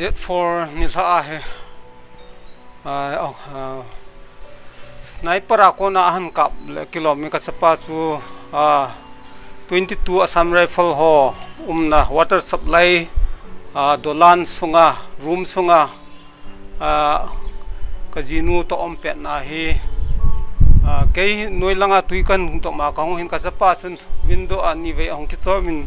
tiết for ni sa he. À, ờ, ờ, sniper ako na han kap le kilomi sapa chu à 22 assam rifle ho umna water supply à dolan sunga, room sunga à kazinu to ompet na he. À cái nuôi langa tui kan to ma kang hin ka sapa chun window ani ve ong ki chomin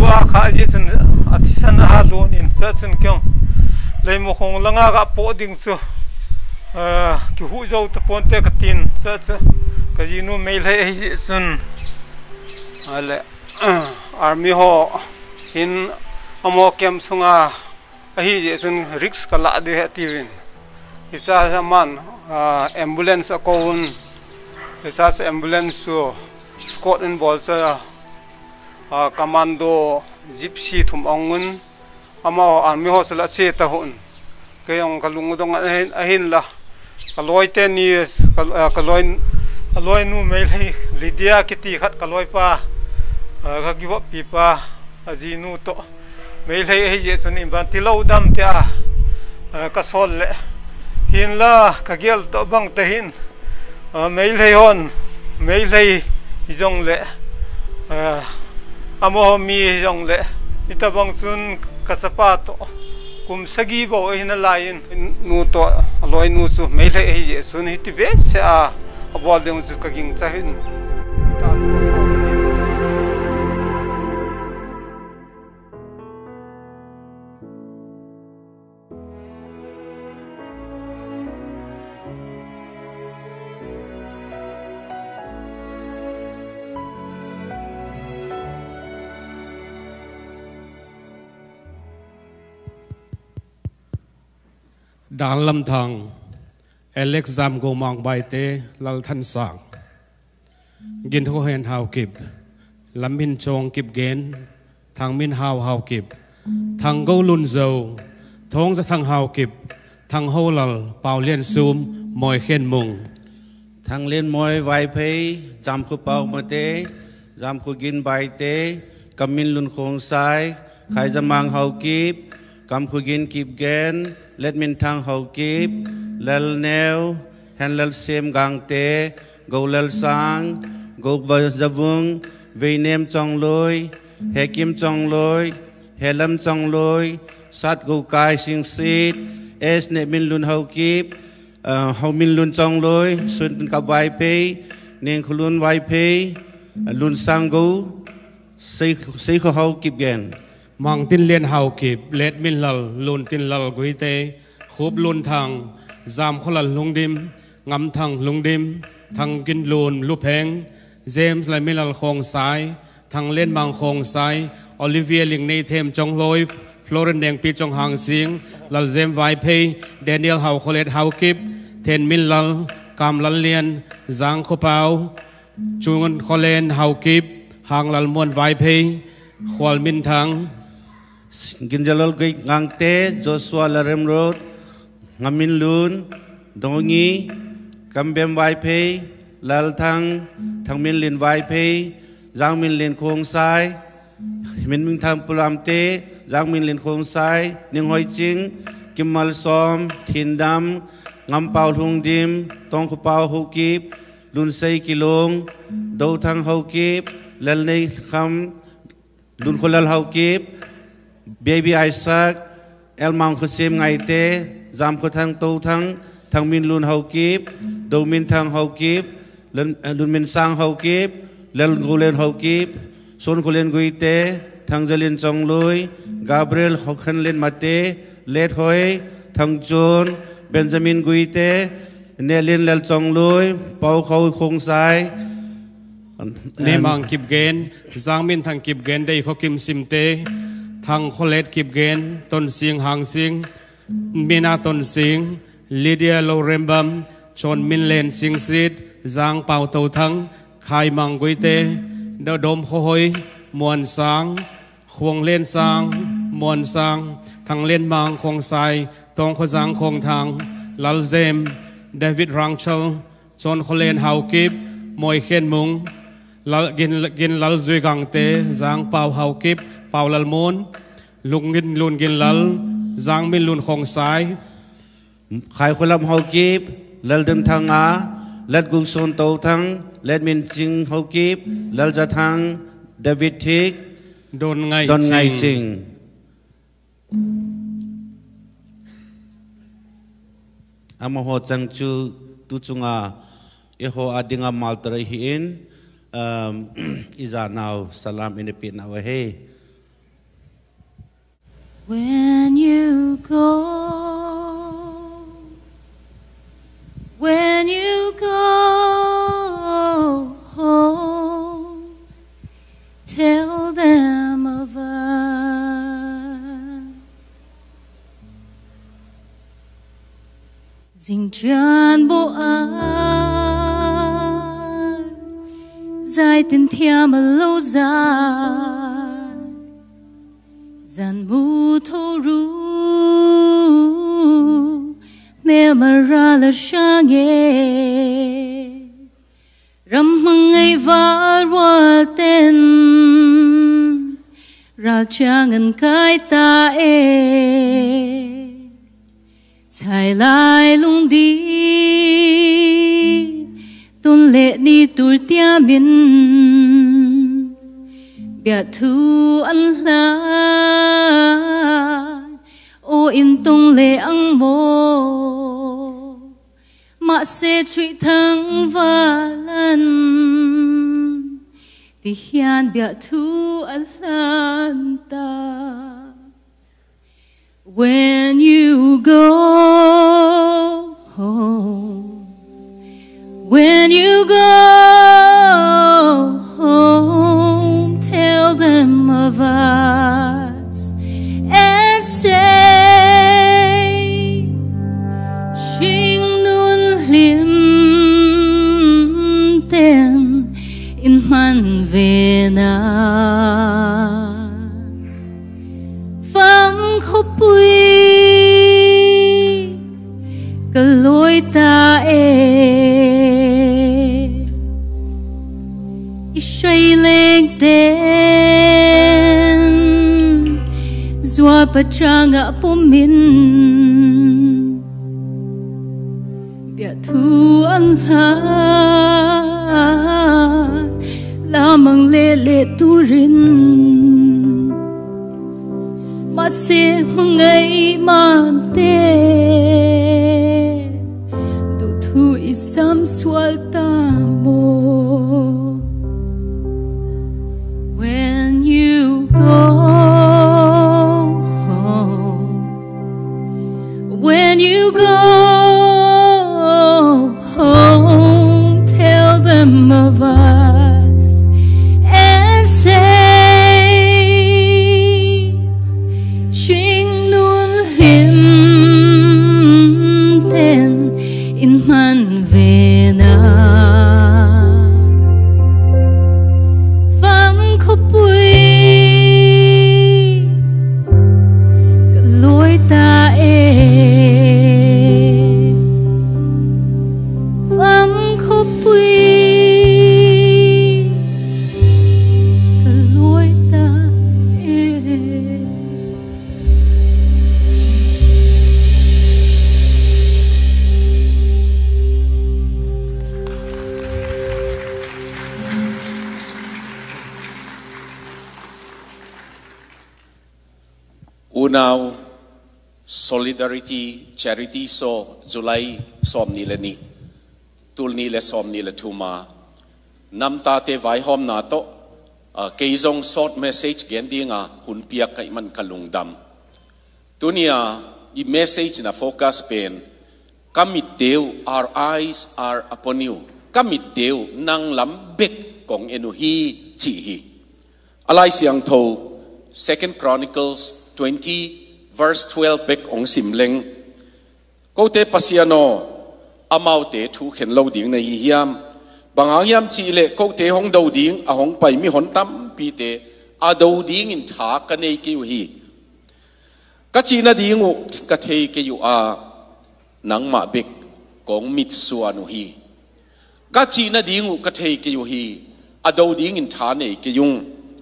lua kha je chen athi san ha lon in cha chen kyang leimo khong langa ga po ding chu eh, ki hu zo ta pon te ka tin cha cha ka ji nu mail he je chen ale army ho in amo kem sunga ahi je chen risk kala de tivin isa man ambulance akon isa ambulance so scotland bolsa commando gypsy thum ongun ama an mi ho sala che ta hun ke yong kalung dong ahin ahin la kaloi te ni kaloi kaloi nu me lai lidia kiti khat kaloi pa ka gi pi pa aji nu to me lai he je sun ban ti lo dam te a ka sol le hin la ka gel to bang te hin me lai hon me lai jong le amo mi jong le ita bang sun kasapato kum sagi bo hina lain nu to loi nu chu mai le hi sun hi ti be sa abol de chu ka ging cha hin ดานลำทองเอเล็กซัมกูมองใบเตลัลทันสองยินโฮเห็นหาวกิบลำมินชงกิบเกนทางมินหาวหาวกิบทางกูลุนโจทงจะทางหาวกิบทางโฮลัลเปาเลียนซูมมอยเขีนมุงทางเลียนมอยไวเพยจำคูเปามาเตจำคูกินใบเตกำมินลุนโคงสายใครจะมังหาวกิบกำคูกินกิบเกน let min thang hau kip lel neo hen lel sim gang te go lel sang go va zavung ve nem chong loi he kim chong loi he lam chong loi sat go kai sing sit es ne min lun hau kip ờ, hau min lun chong loi sun ka vai pe nen khulun vai pe lun sang go sei sei kho hau kip gen mang tin liên hào kịp lết min lal lùn tin lal quý tế, khúc lùn thằng giam khó lần lung đêm ngắm thằng lung đêm. Thằng kinh lùn lúp heng James lại min lal khong sai. Thằng lên mang khong sai Olivia liền nay thêm trong lối. Florence đèn pi trong hàng xiên lal James vai pay Daniel hào khó lết hào kịp thêm min lal cam lal liên giang khó bao chuông khó lên hào kịp hàng lal muôn vai pay khoal min thang ginjalol gay ngangte, Joshua Larem Road, ngamin lun, dongi, kambem vai phe lal thang thang min lin vai phe giang min lin khong sai, min minh tham pulam te giang min lin khong sai, ning hoi ching, kim mal som, thin dam, ngam pau thung dim, tong khu pau hu kip, lun sei kilong do thang hau kip, lal nei kham, lun kholal hau kip baby isaac el mang khu sim ngai te zam khu thang to thang thang min lun ho kip do min thang ho kip lun lun min sang ho kip lal gulen ho kip son gulen gui te thang jalin chong lui gabriel ho khan len mate let hoi thang chun benjamin gui te ne lin lal chong lui pau khâu khung sai นี่มังกิบเกนจางมิน ทางกิบเกนได้เขากิมซิมเตทางโคเลตกิบเกนต้นสียงหางสียงมีนาต้นสียงลิเดียโลเรมบัมชนมินเลนสิงซีดจางเป่าเตาทังคายมังกุยเตเดดมโคหยมวนสางควงเล่นสางมวนสางทางเล่นมังคงไซตองขจางคงทางลัลเซมเดวิดรังเชลชนโคเลนเฮากิบมวยเขียนมุง lal gin gin lal zui gang te zang pau hau kip pau lal mon lung gin lun gin lal zang min lun khong sai. Khai khulam hau kip lal dem thang a let gung son to thang let min ching hau kip lal ja thang david thik don ngai don ngai ching. Amaho changchu tu chunga eho adinga maltara hi in um, [clears throat] Iza now salam in the pit now hey. When you go, when you go home, tell them of us. Xinjiang bo an dài tình theo mà lâu dài. Dàn mù thô ru mẹ mà ra là xa nghe râm mừng ngày vã hoa tên. Ra cha ngân cái ta e chạy lại lung đi tôn lệ đi tuổi tia miên bia thu ăn la ô in tông lệ ăn bố. Mà sẽ truy thăng và lần, thì hiền bia thu ăn lan ta. When you go home when you go home, tell them of us and say, Sing nun lim ten in man vena. Phang khóc bùi cái hoa bát cha ngã bom thu an la la mang lê lê tu rin ma se mang ngay ma te. Du thu isam sual ta mo. Charity so July som ni le ni. Tul ni le som ni le thuma nam ta te vai hom na to. Ke zong short message gen dinga hun pia kai man kalung dam. Tunia i message na focus pen kamit deu our eyes are upon you. Kamit deu nang lam bek kong enu hi, chi hi. Alai siang tho, second chronicles 20 verse 12 bek ong simleng leng ko te pasiano amau te thu khen lo ding na hi hiam. Banga hiam chi le ko te hong do ding a hong pai mi hon tam pi te a do ding in tha ka nei ki hi. Ka chi na ding u ka thei ke yu a. Nang ma bek kong mit suanu hi. Ka chi na ding u ka thei ke yu hi. A do ding in tha nei ke yung.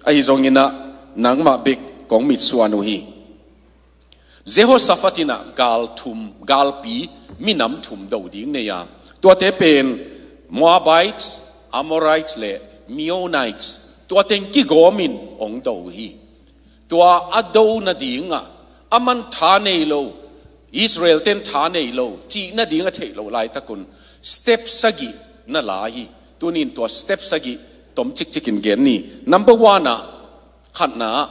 Ai zong ina nang ma bek kong mit suanu hi. Jehoshaphatina gal thum, gal pi, minam thum do ding ne ya tua te pen, Moabites, Amorites le Meonites tua ten ki gomin ong do hi. Tua ado na dinga. Aman tha nei lo. Israel ten tha nei lo. Chi na dinga thei lo lai takun. Step sagi na la hi. Tunin tua step sagi tom chik chikin gen ni. Number 1 na khat na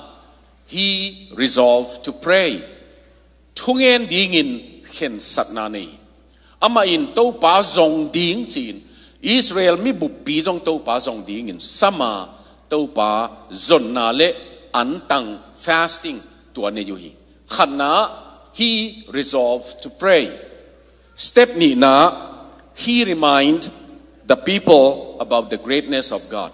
he resolved to pray. ุงเงินดีงินเห็นสัตนานีอามาอินตัป้าจงดิ้งจีนอิสราเอลมีบุปผีจงตัป้าจงดิ้งอินสมาตัวป้าจนนาเลอันตัง fasting ตัวนี้อยู่ฮีขณะ he resolved to pray step นี้นะ he remind the people about the greatness of God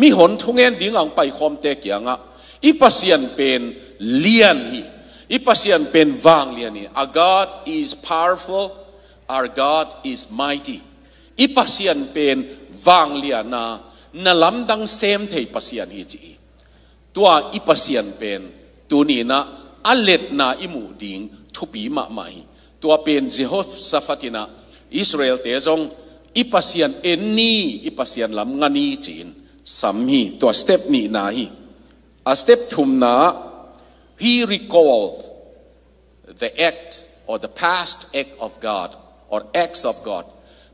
มีหนทุงเงินดิ้งอังไปคอมเตกยังอะอีปัสยันเป็นเลียนหี ipasian pen wang lian hi our God is powerful our God is mighty ipasian pen wang lian na na lam dang sem thei pasian hi chi tua ipasian pen tu ni na alet na imu ding thupi ma mai tua pen jehoshaphatina israel te zong ipasian enni ipasian lam ngani chin samhi tua step ni na hi a step thum na he recalled the act or the past act of God or acts of God.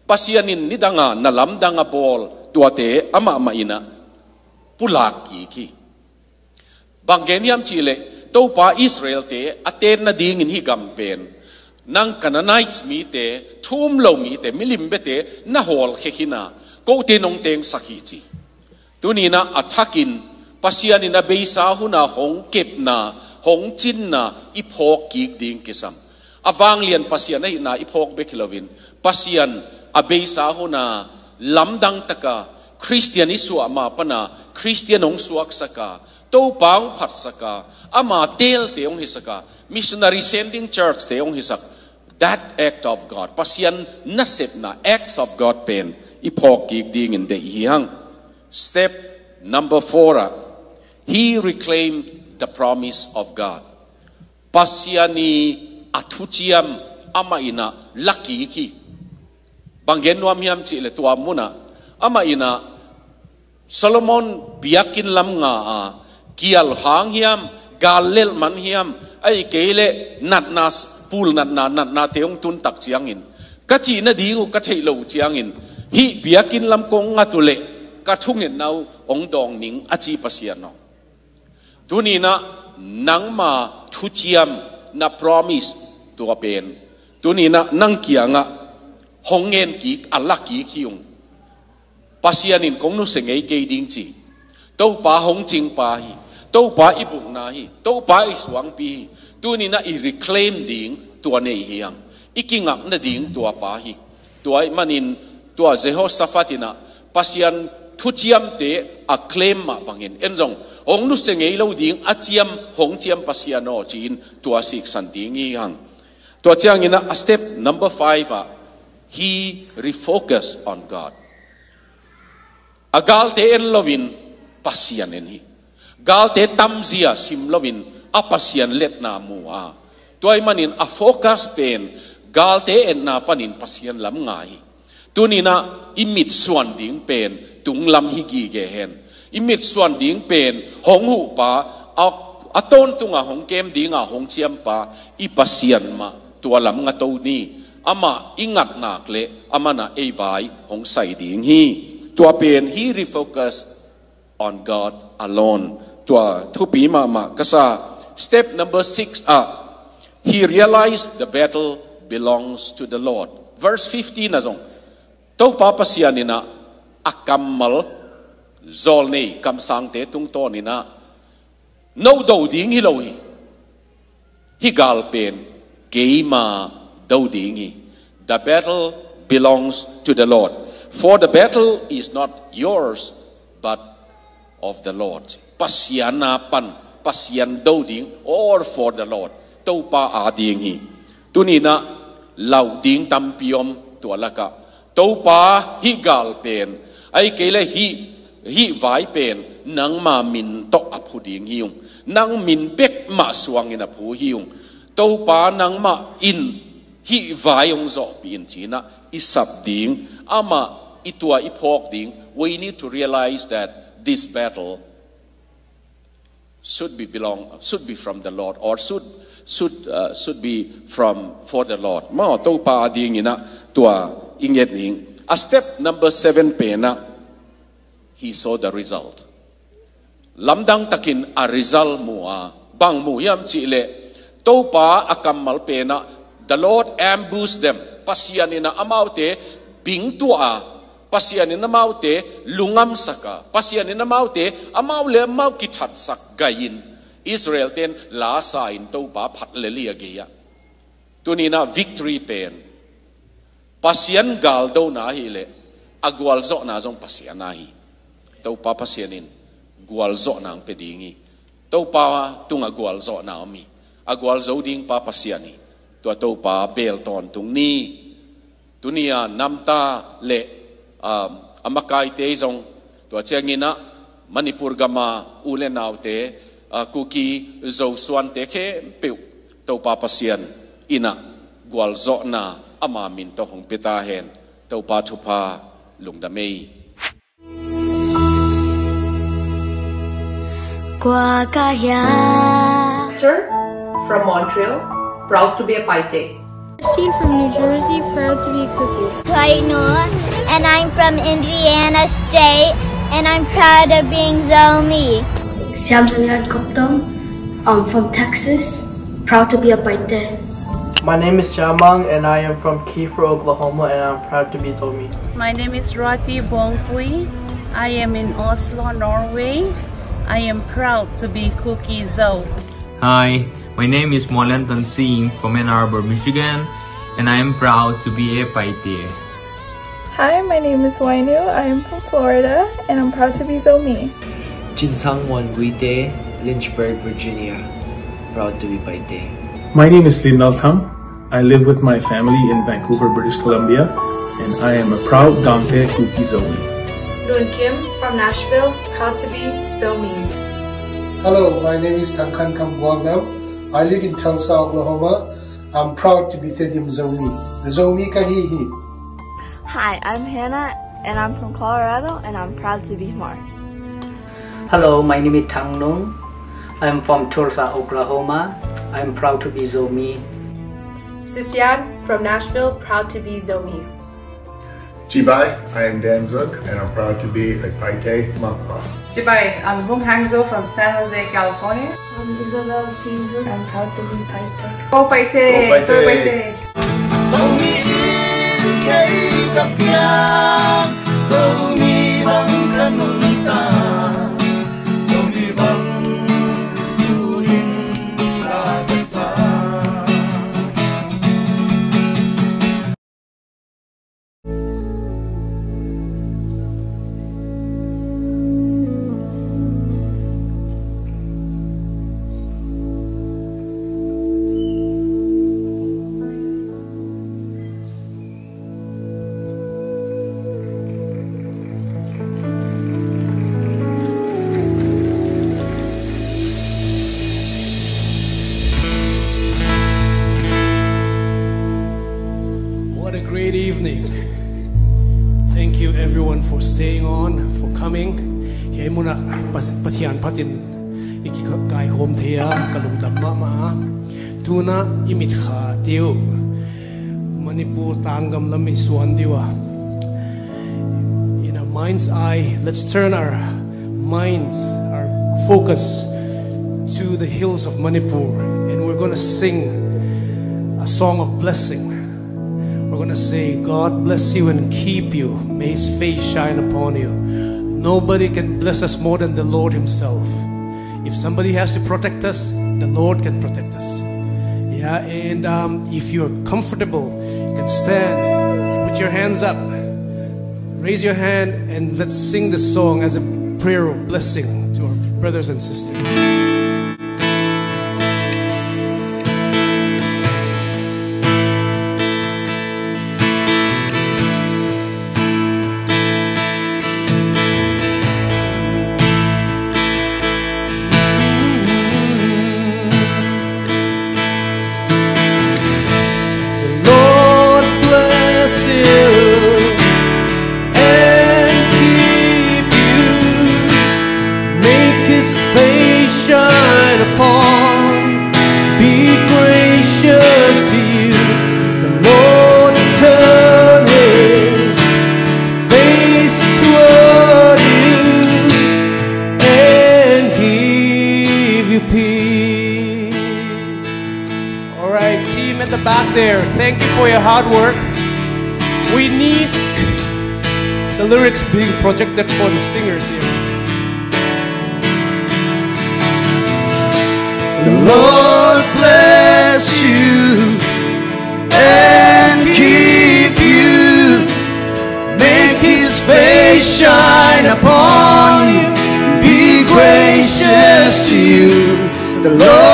Pasianin nidanga nalam danga bol tuate ama ama ina pulaki ki. Bangeniam chile to pa israel te aten na ding in hi gampen nang cananites mi te thum lo mi te milim be te na hol khekina ko te nong teng sakhi chi. Tunina athakin pasianin na beisa huna hong kep na hong chin na iphok ki ding kisam. Awang lian pasian na na iphok be kilovin pasian abeisa huna lamdang taka christian isu ama pana christian ong suak saka to pang saka ama tel te ong hisaka missionary sending church te ong hisak. That act of god. Pasian nasep na acts of god pen iphok ki ding in de hang step number 4 he reclaimed the promise of god. Pasiani athuchiam ama ina lucky ki banggen nuam hiam chi le tua muna. Ama ina solomon biakin lam nga a kial hang hiam, galel man hiam, ai kele nat nas pul nat na nat na teong tun tak chiang in ka chi na dingu, ka thei lo chiang in hi, biakin lam kong nga tu le ka thung nau ong dong ning a chi pasian no tuni na nang ma thu chiam na promise tua pen. Tuni na nang kianga hong ngen ki, alak ki kiung pasianin kong nu sengei ke ding chi. To pa hong ching pa hi. To pa ibuk na hi. To pa i suang pi tu ni na i reclaim ding tua nei hiang. Ikingak na ding tua pa hi. Tua manin tua jehoshaphatina, pasian thu chiam te a claim ma bangin enjong ong nu sengei lo ding a chiam hong chiam pasiano chin tua sik san ding hi hang tua chiang ina a step number 5 a he refocus on God. Agal te en lovin pasian en hi. Gal te tamzia sim lovin a pasian let na mu a. Tuay manin a focus pen, gal te en na panin pasian lam ngai. Tunina imit suan ding pen, tung lam higi ge hen. Imit suan ding pen, hong hu pa, a aton tunga hong kem dinga hong chiam pa ipasian ma, tua lam nga to ni. Ama ingat nak le, ama na ei vai hong sai ding hi. Tua pen hi refocus on God alone. Tua thu pi ma ma kasa step number 6 ah he realized the battle belongs to the Lord. Verse 15 na zong to pa pasian na akamal zol ni kam sang te tung to ni na. No do ding hi lo hi hi gal pen keima do ding hi the battle belongs to the lord. For the battle is not yours, but of the lord. Pasiana pan, pasian do ding or for the lord. To pa a ding hi tunina lau ding tam piom to laka to pa hi gal pen ai kele hi hi vai pen nang ma min to aphu ding hiung nang min bek ma suang in aphu hiung to pa nang ma in hi vai ong zo pin china isap ding ama itua ipok ding we need to realize that this battle should be belong should be from the lord or should should uh, should be from for the lord. Ma to pa ding ina tua inget ning a step number 7 pena he saw the result. Lamdang takin a result mua bang mu yam chi le. To pa akamal pe na. The lord ambush them. Pasian ina amaute bing tua pasian ina maute lungam saka pasian ina maute amau le mau ki that sak gain israel ten, la sa in to pa phat le li agia tunina victory pen pasian gal do na hi le. Agwal zo na zong pasian na hi to pa pasianin gwal zo nang pedingi. To pa tunga gwal zo na mi. Agwal zo ding pa pasiani. To to pa bel ton tung ni. Tunia namta le um, amakai te zong. To chengina manipur gama ule naw te uh, kuki zo suan te khe pe to pa pasian ina gwal zo na ama min to hong pita hen. To pa thupa lungdamei Sir, from Montreal, proud to be a Paite. Christine from New Jersey, proud to be a Kuki. Noah, and I'm from Indiana State, and I'm proud of being Zomi. Samson Koptom, I'm from Texas, proud to be a Paite. My name is Jamang and I am from Kiefer, Oklahoma and I'm proud to be Zomi. My name is Rati Bongpui. I am in Oslo, Norway. I am proud to be Kuki Zo. Hi, my name is Molanton Singh from Ann Arbor, Michigan, and I am proud to be a Paite. Hi, my name is Wainu. I am from Florida and I'm proud to be Zomi. Jinsang Wanguite, Lynchburg, Virginia. Proud to be Paite. My name is Lin Naltham. I live with my family in Vancouver, British Columbia, and I am a proud Dante Kuki Zomi. Noon Kim from Nashville, proud to be Zomi. Hello, my name is Tangkan Kamguagnam. I live in Tulsa, Oklahoma. I'm proud to be Tedim Zomi. Zomi Kahihi. Hi, I'm Hannah and I'm from Colorado and I'm proud to be Hmar. Hello, my name is Tang Nung. I'm from Tulsa, Oklahoma. I'm proud to be Zomi. Sisian from Nashville, proud to be Zomi. Chibai, I am Dan Zook and I'm proud to be a Paite Makpa. Chibai, I'm Hung Hangzo from San Jose, California. I'm Isabel Jesus. I'm proud to be Paite. Go Paite! Go Paite! Go Paite! Tangam lami suan diwa. In our mind's eye let's turn our minds our focus to the hills of manipur and we're going to sing a song of blessing. We're going to say god bless you and keep you. May his face shine upon you. Nobody can bless us more than the lord himself. If somebody has to protect us the lord can protect us. Yeah, and um, if you're comfortable, stand, put your hands up, raise your hand, and let's sing this song as a prayer of blessing to our brothers and sisters. Projected for the singers here. The Lord bless you and keep you. Make his face shine upon you. Be gracious to you. The Lord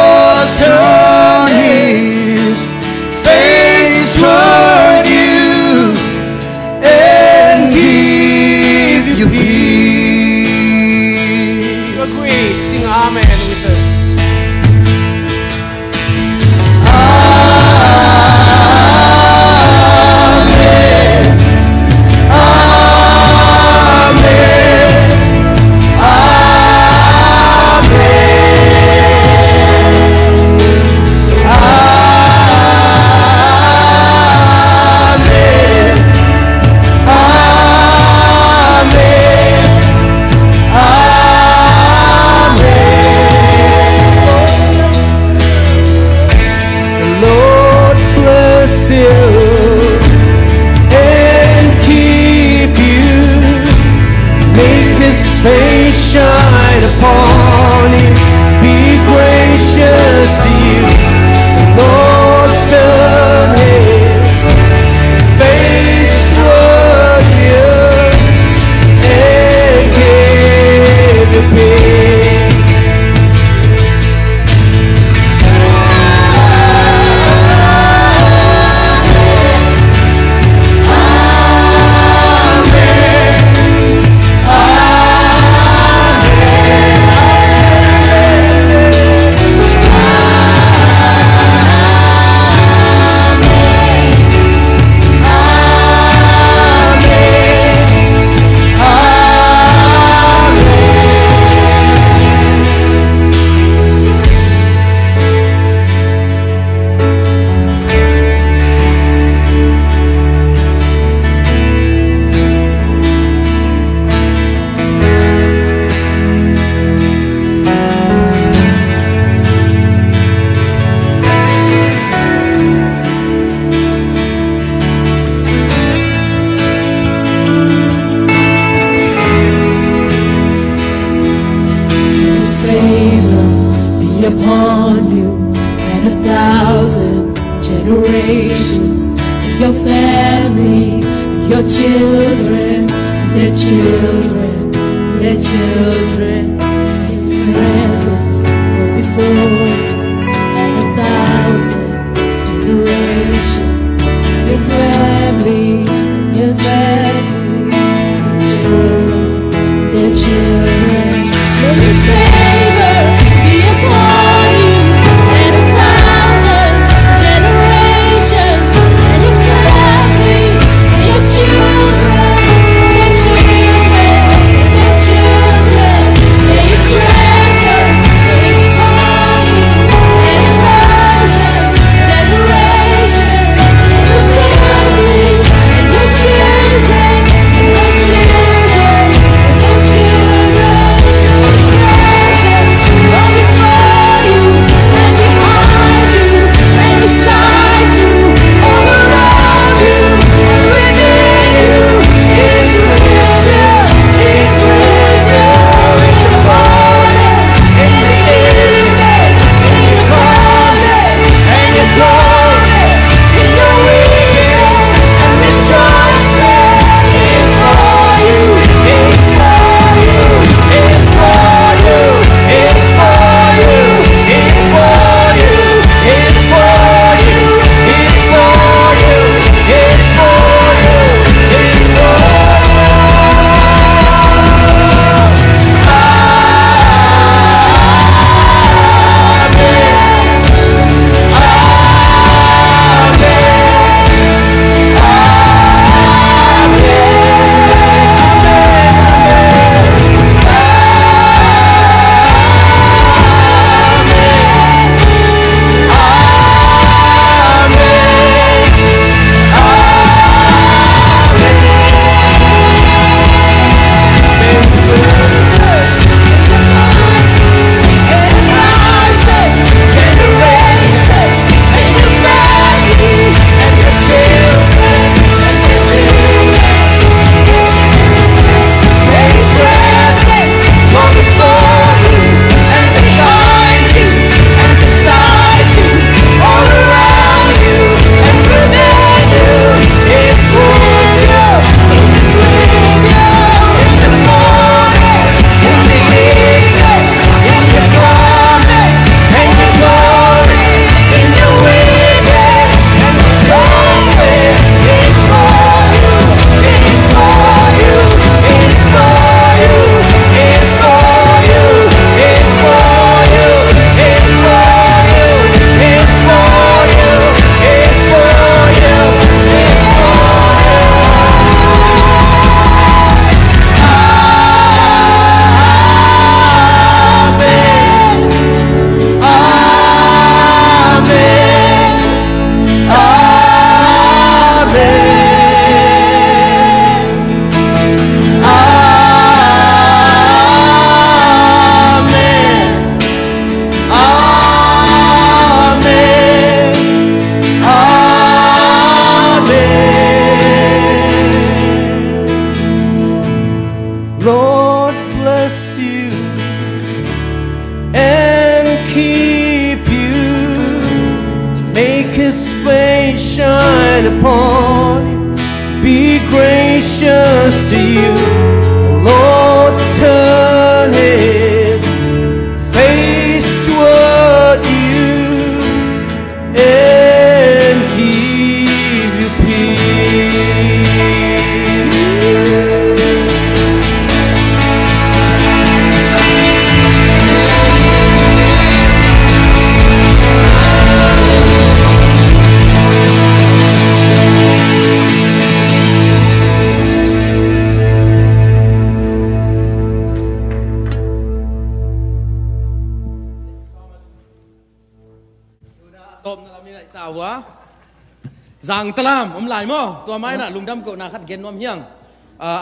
เกนนวมเฮียง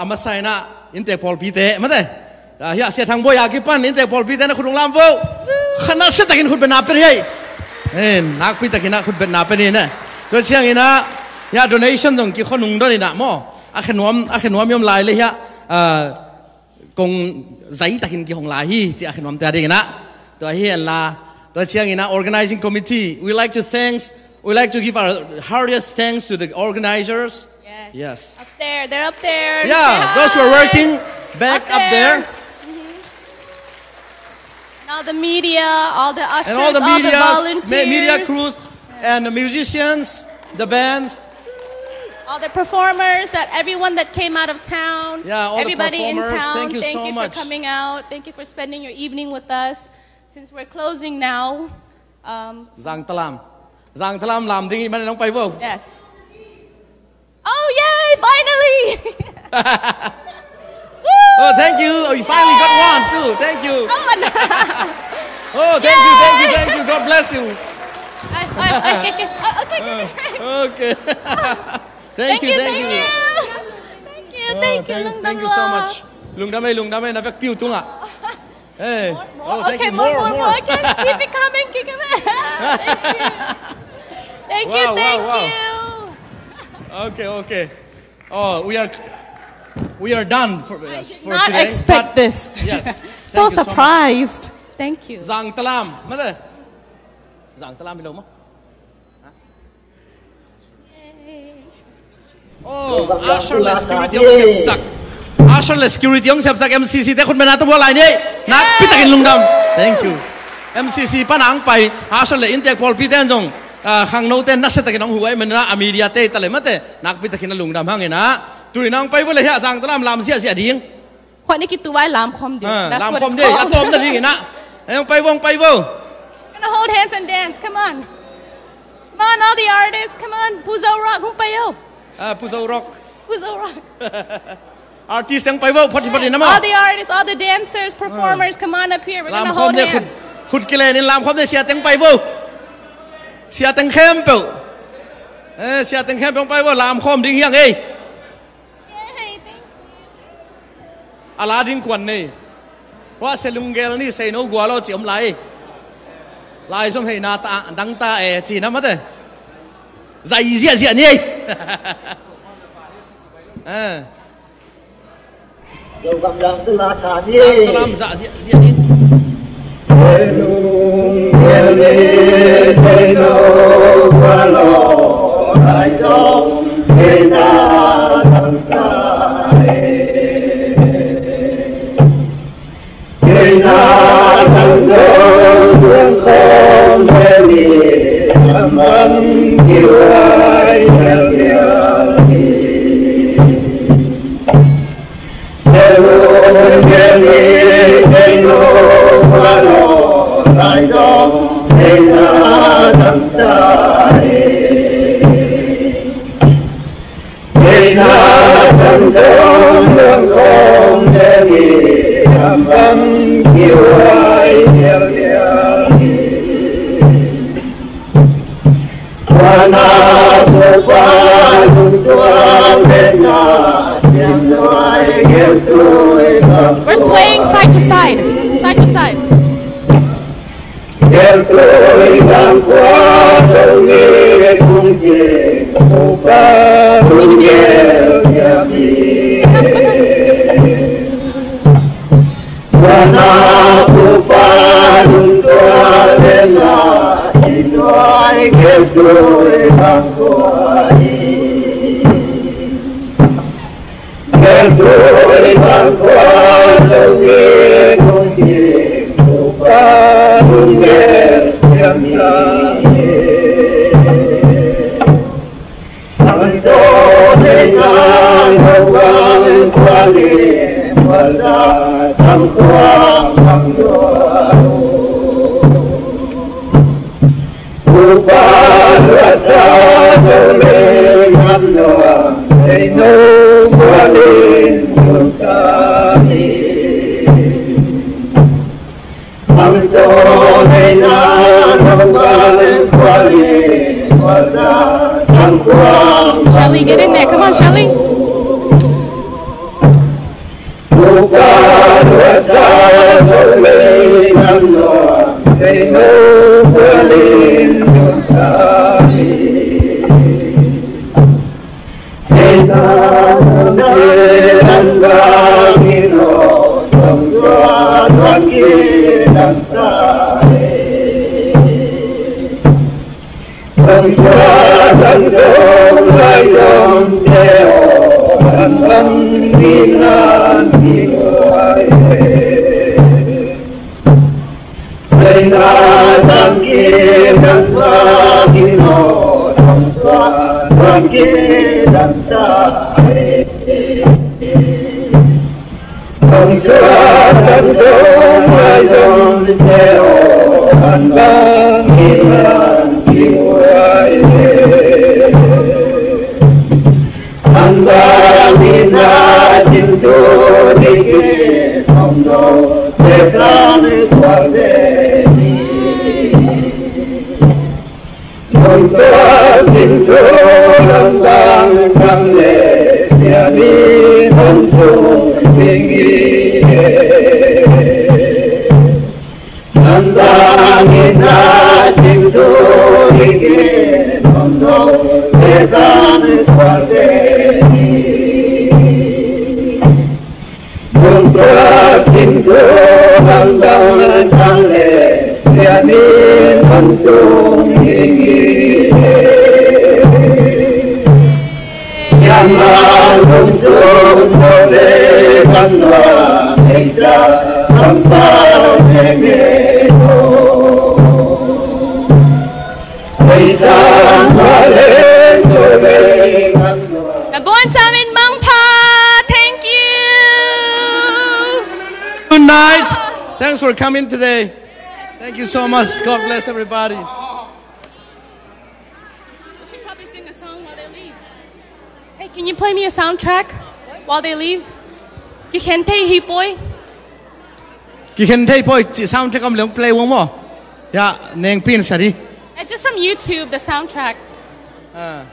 อามาไซน่ะอินเตกพอลพีเตะมั้งเตะเฮียเสียทางบอยากิปันอินเตกพอลพีเตะนะคุณลงลามโวขนาดเสตะกินคุณเป็นนาเป็นยัยเอ็นนักพิตะกินนะคุณเป็นนาเป็นนี่นะตัวเชียงอินะเฮียด onation ตรงกี่คนนุ่งด้วยนะมออาเขนวมอาเขนวมยมลายเลยเฮียกงใจตะกินกี่ของลายฮีที่อาเขนวมแต่ดีนะตัวเฮียนลาตัวเชียงอินะ organizing committee we like to thanks we like to give our heartiest thanks to the organizers Yes. Up there, they're up there. yeah those who are working back up there And all the media, all the ushers, and all the media volunteers, media crews and the musicians the bands all the performers, that everyone that came out of town, Yeah, all the everybody in town. thank you so for much. coming out. Thank you for spending your evening with us. Since we're closing now, um, giang talam giang talam làm đi mà nó yes. Oh yay! Finally. [laughs] oh thank you. Oh you finally got one too. Thank you. [laughs] Oh thank you thank you thank you. God bless you. [laughs] Okay okay. okay. thank you thank you. Thank you, thank you, Lung thank you so much. Lung đam lung đam vek piu tung à hey oh thank okay, you. more, more more, more. Okay, keep it coming, keep it coming. thank you, Wow, thank wow, you. Okay okay oh we are we are done for, yes, for Not today expect but- this. [laughs] yes so [laughs] thank you much. surprised. Thank you. Giang Talam, mana? Giang Talam bilo mo? Oh, Asherle security yung sepsak. Asherle security yung sepsak MCC. Te kun menato mo lai ni. Na pitakin lungdam. Thank you. MCC panang pai. Asherle intek pol piten jong. ขังโนเต้นนักเศรษฐกิจน้องหวยมันนะอเมริกาเต้ตะเลยมั้งแต่นักพิทักษ์นลุงดำห้างเงนะตุยน้องไปวันเลยฮะสังตะลามลามเสียเสียดิ้งคนนี้กิตัวไว้ลามคอมเดียวลามคอมเดียวอะตอมตะดิ้งนะไอ้ยังไปวงไปวง gonna hold hands and dance come on come on all the artists come on ผู้เจ้ารักคงไปเอ้าผู้เจ้ารักผู้เจ้ารัก artists ทั้งไปว่าพอดีพอดีนะมั้ง all the artists all the dancers performers come on up here we're gonna hold hands ขุดกิเลนลามคอมเดียเสียเต็งไปว่า เสียตังเข้มเปล่าเออเสียตังเข้มเปล่าไปว่าลามคอมดิ้งเฮียงเอ้ยอาลาดิ้งควันนี่ว่าเซลุงเกลนี่เซโนกัวเราจิอมไหลลายสมเหนาตาดังตาเอจีนะมั้งเต้ใจเสียเสียนี่เออ Đầu cầm lòng tư la sản đi Cầm lòng dạ diện đi ni thế nô qua đại dòng thế ta thần tài thế ta thần đô thương không thế ni mẫn kiều ai theo kiều Hãy subscribe cho kênh Ghiền Mì Gõ Để không bỏ lỡ We're swaying side to side. Side to side. del flor y blanco con quien a mí. Guaná tu de la y no hay que flor y ahí. Del con quien 바운데 세상에 당선의 Shelly, get in there. Come on, Shelly. con kia đằng xa thân thương lại đồng theo Đằng lâm đi nan đi ngoài Đằng xa thân kia đằng xa đi nọ Đằng xa thân kia đằng xa con xưa thân đúng mai dòng theo ăn ba nghìn lần thì quay ăn ba nghìn là xin chúa đi kê không đồ để tan qua về con xưa xin chúa lần đang cầm lệ sẽ đi thân xuống tình yêu 나는 살되니 몸사진 그한가운한 장래 대한민 한송이니 양만 음성 노래 간다 행사 한밤에게도 의상 아래 Mang Pa! Thank you! Good night. Thanks for coming today. Thank you so much. God bless everybody. We should probably sing a song while they leave. Hey, can you play me a soundtrack while they leave? You can take Heat Boy. Ki khen thấy poi chỉ sound check am leng play wong mo. Ya neng pin sari. Uh, just from YouTube, the soundtrack. Ah.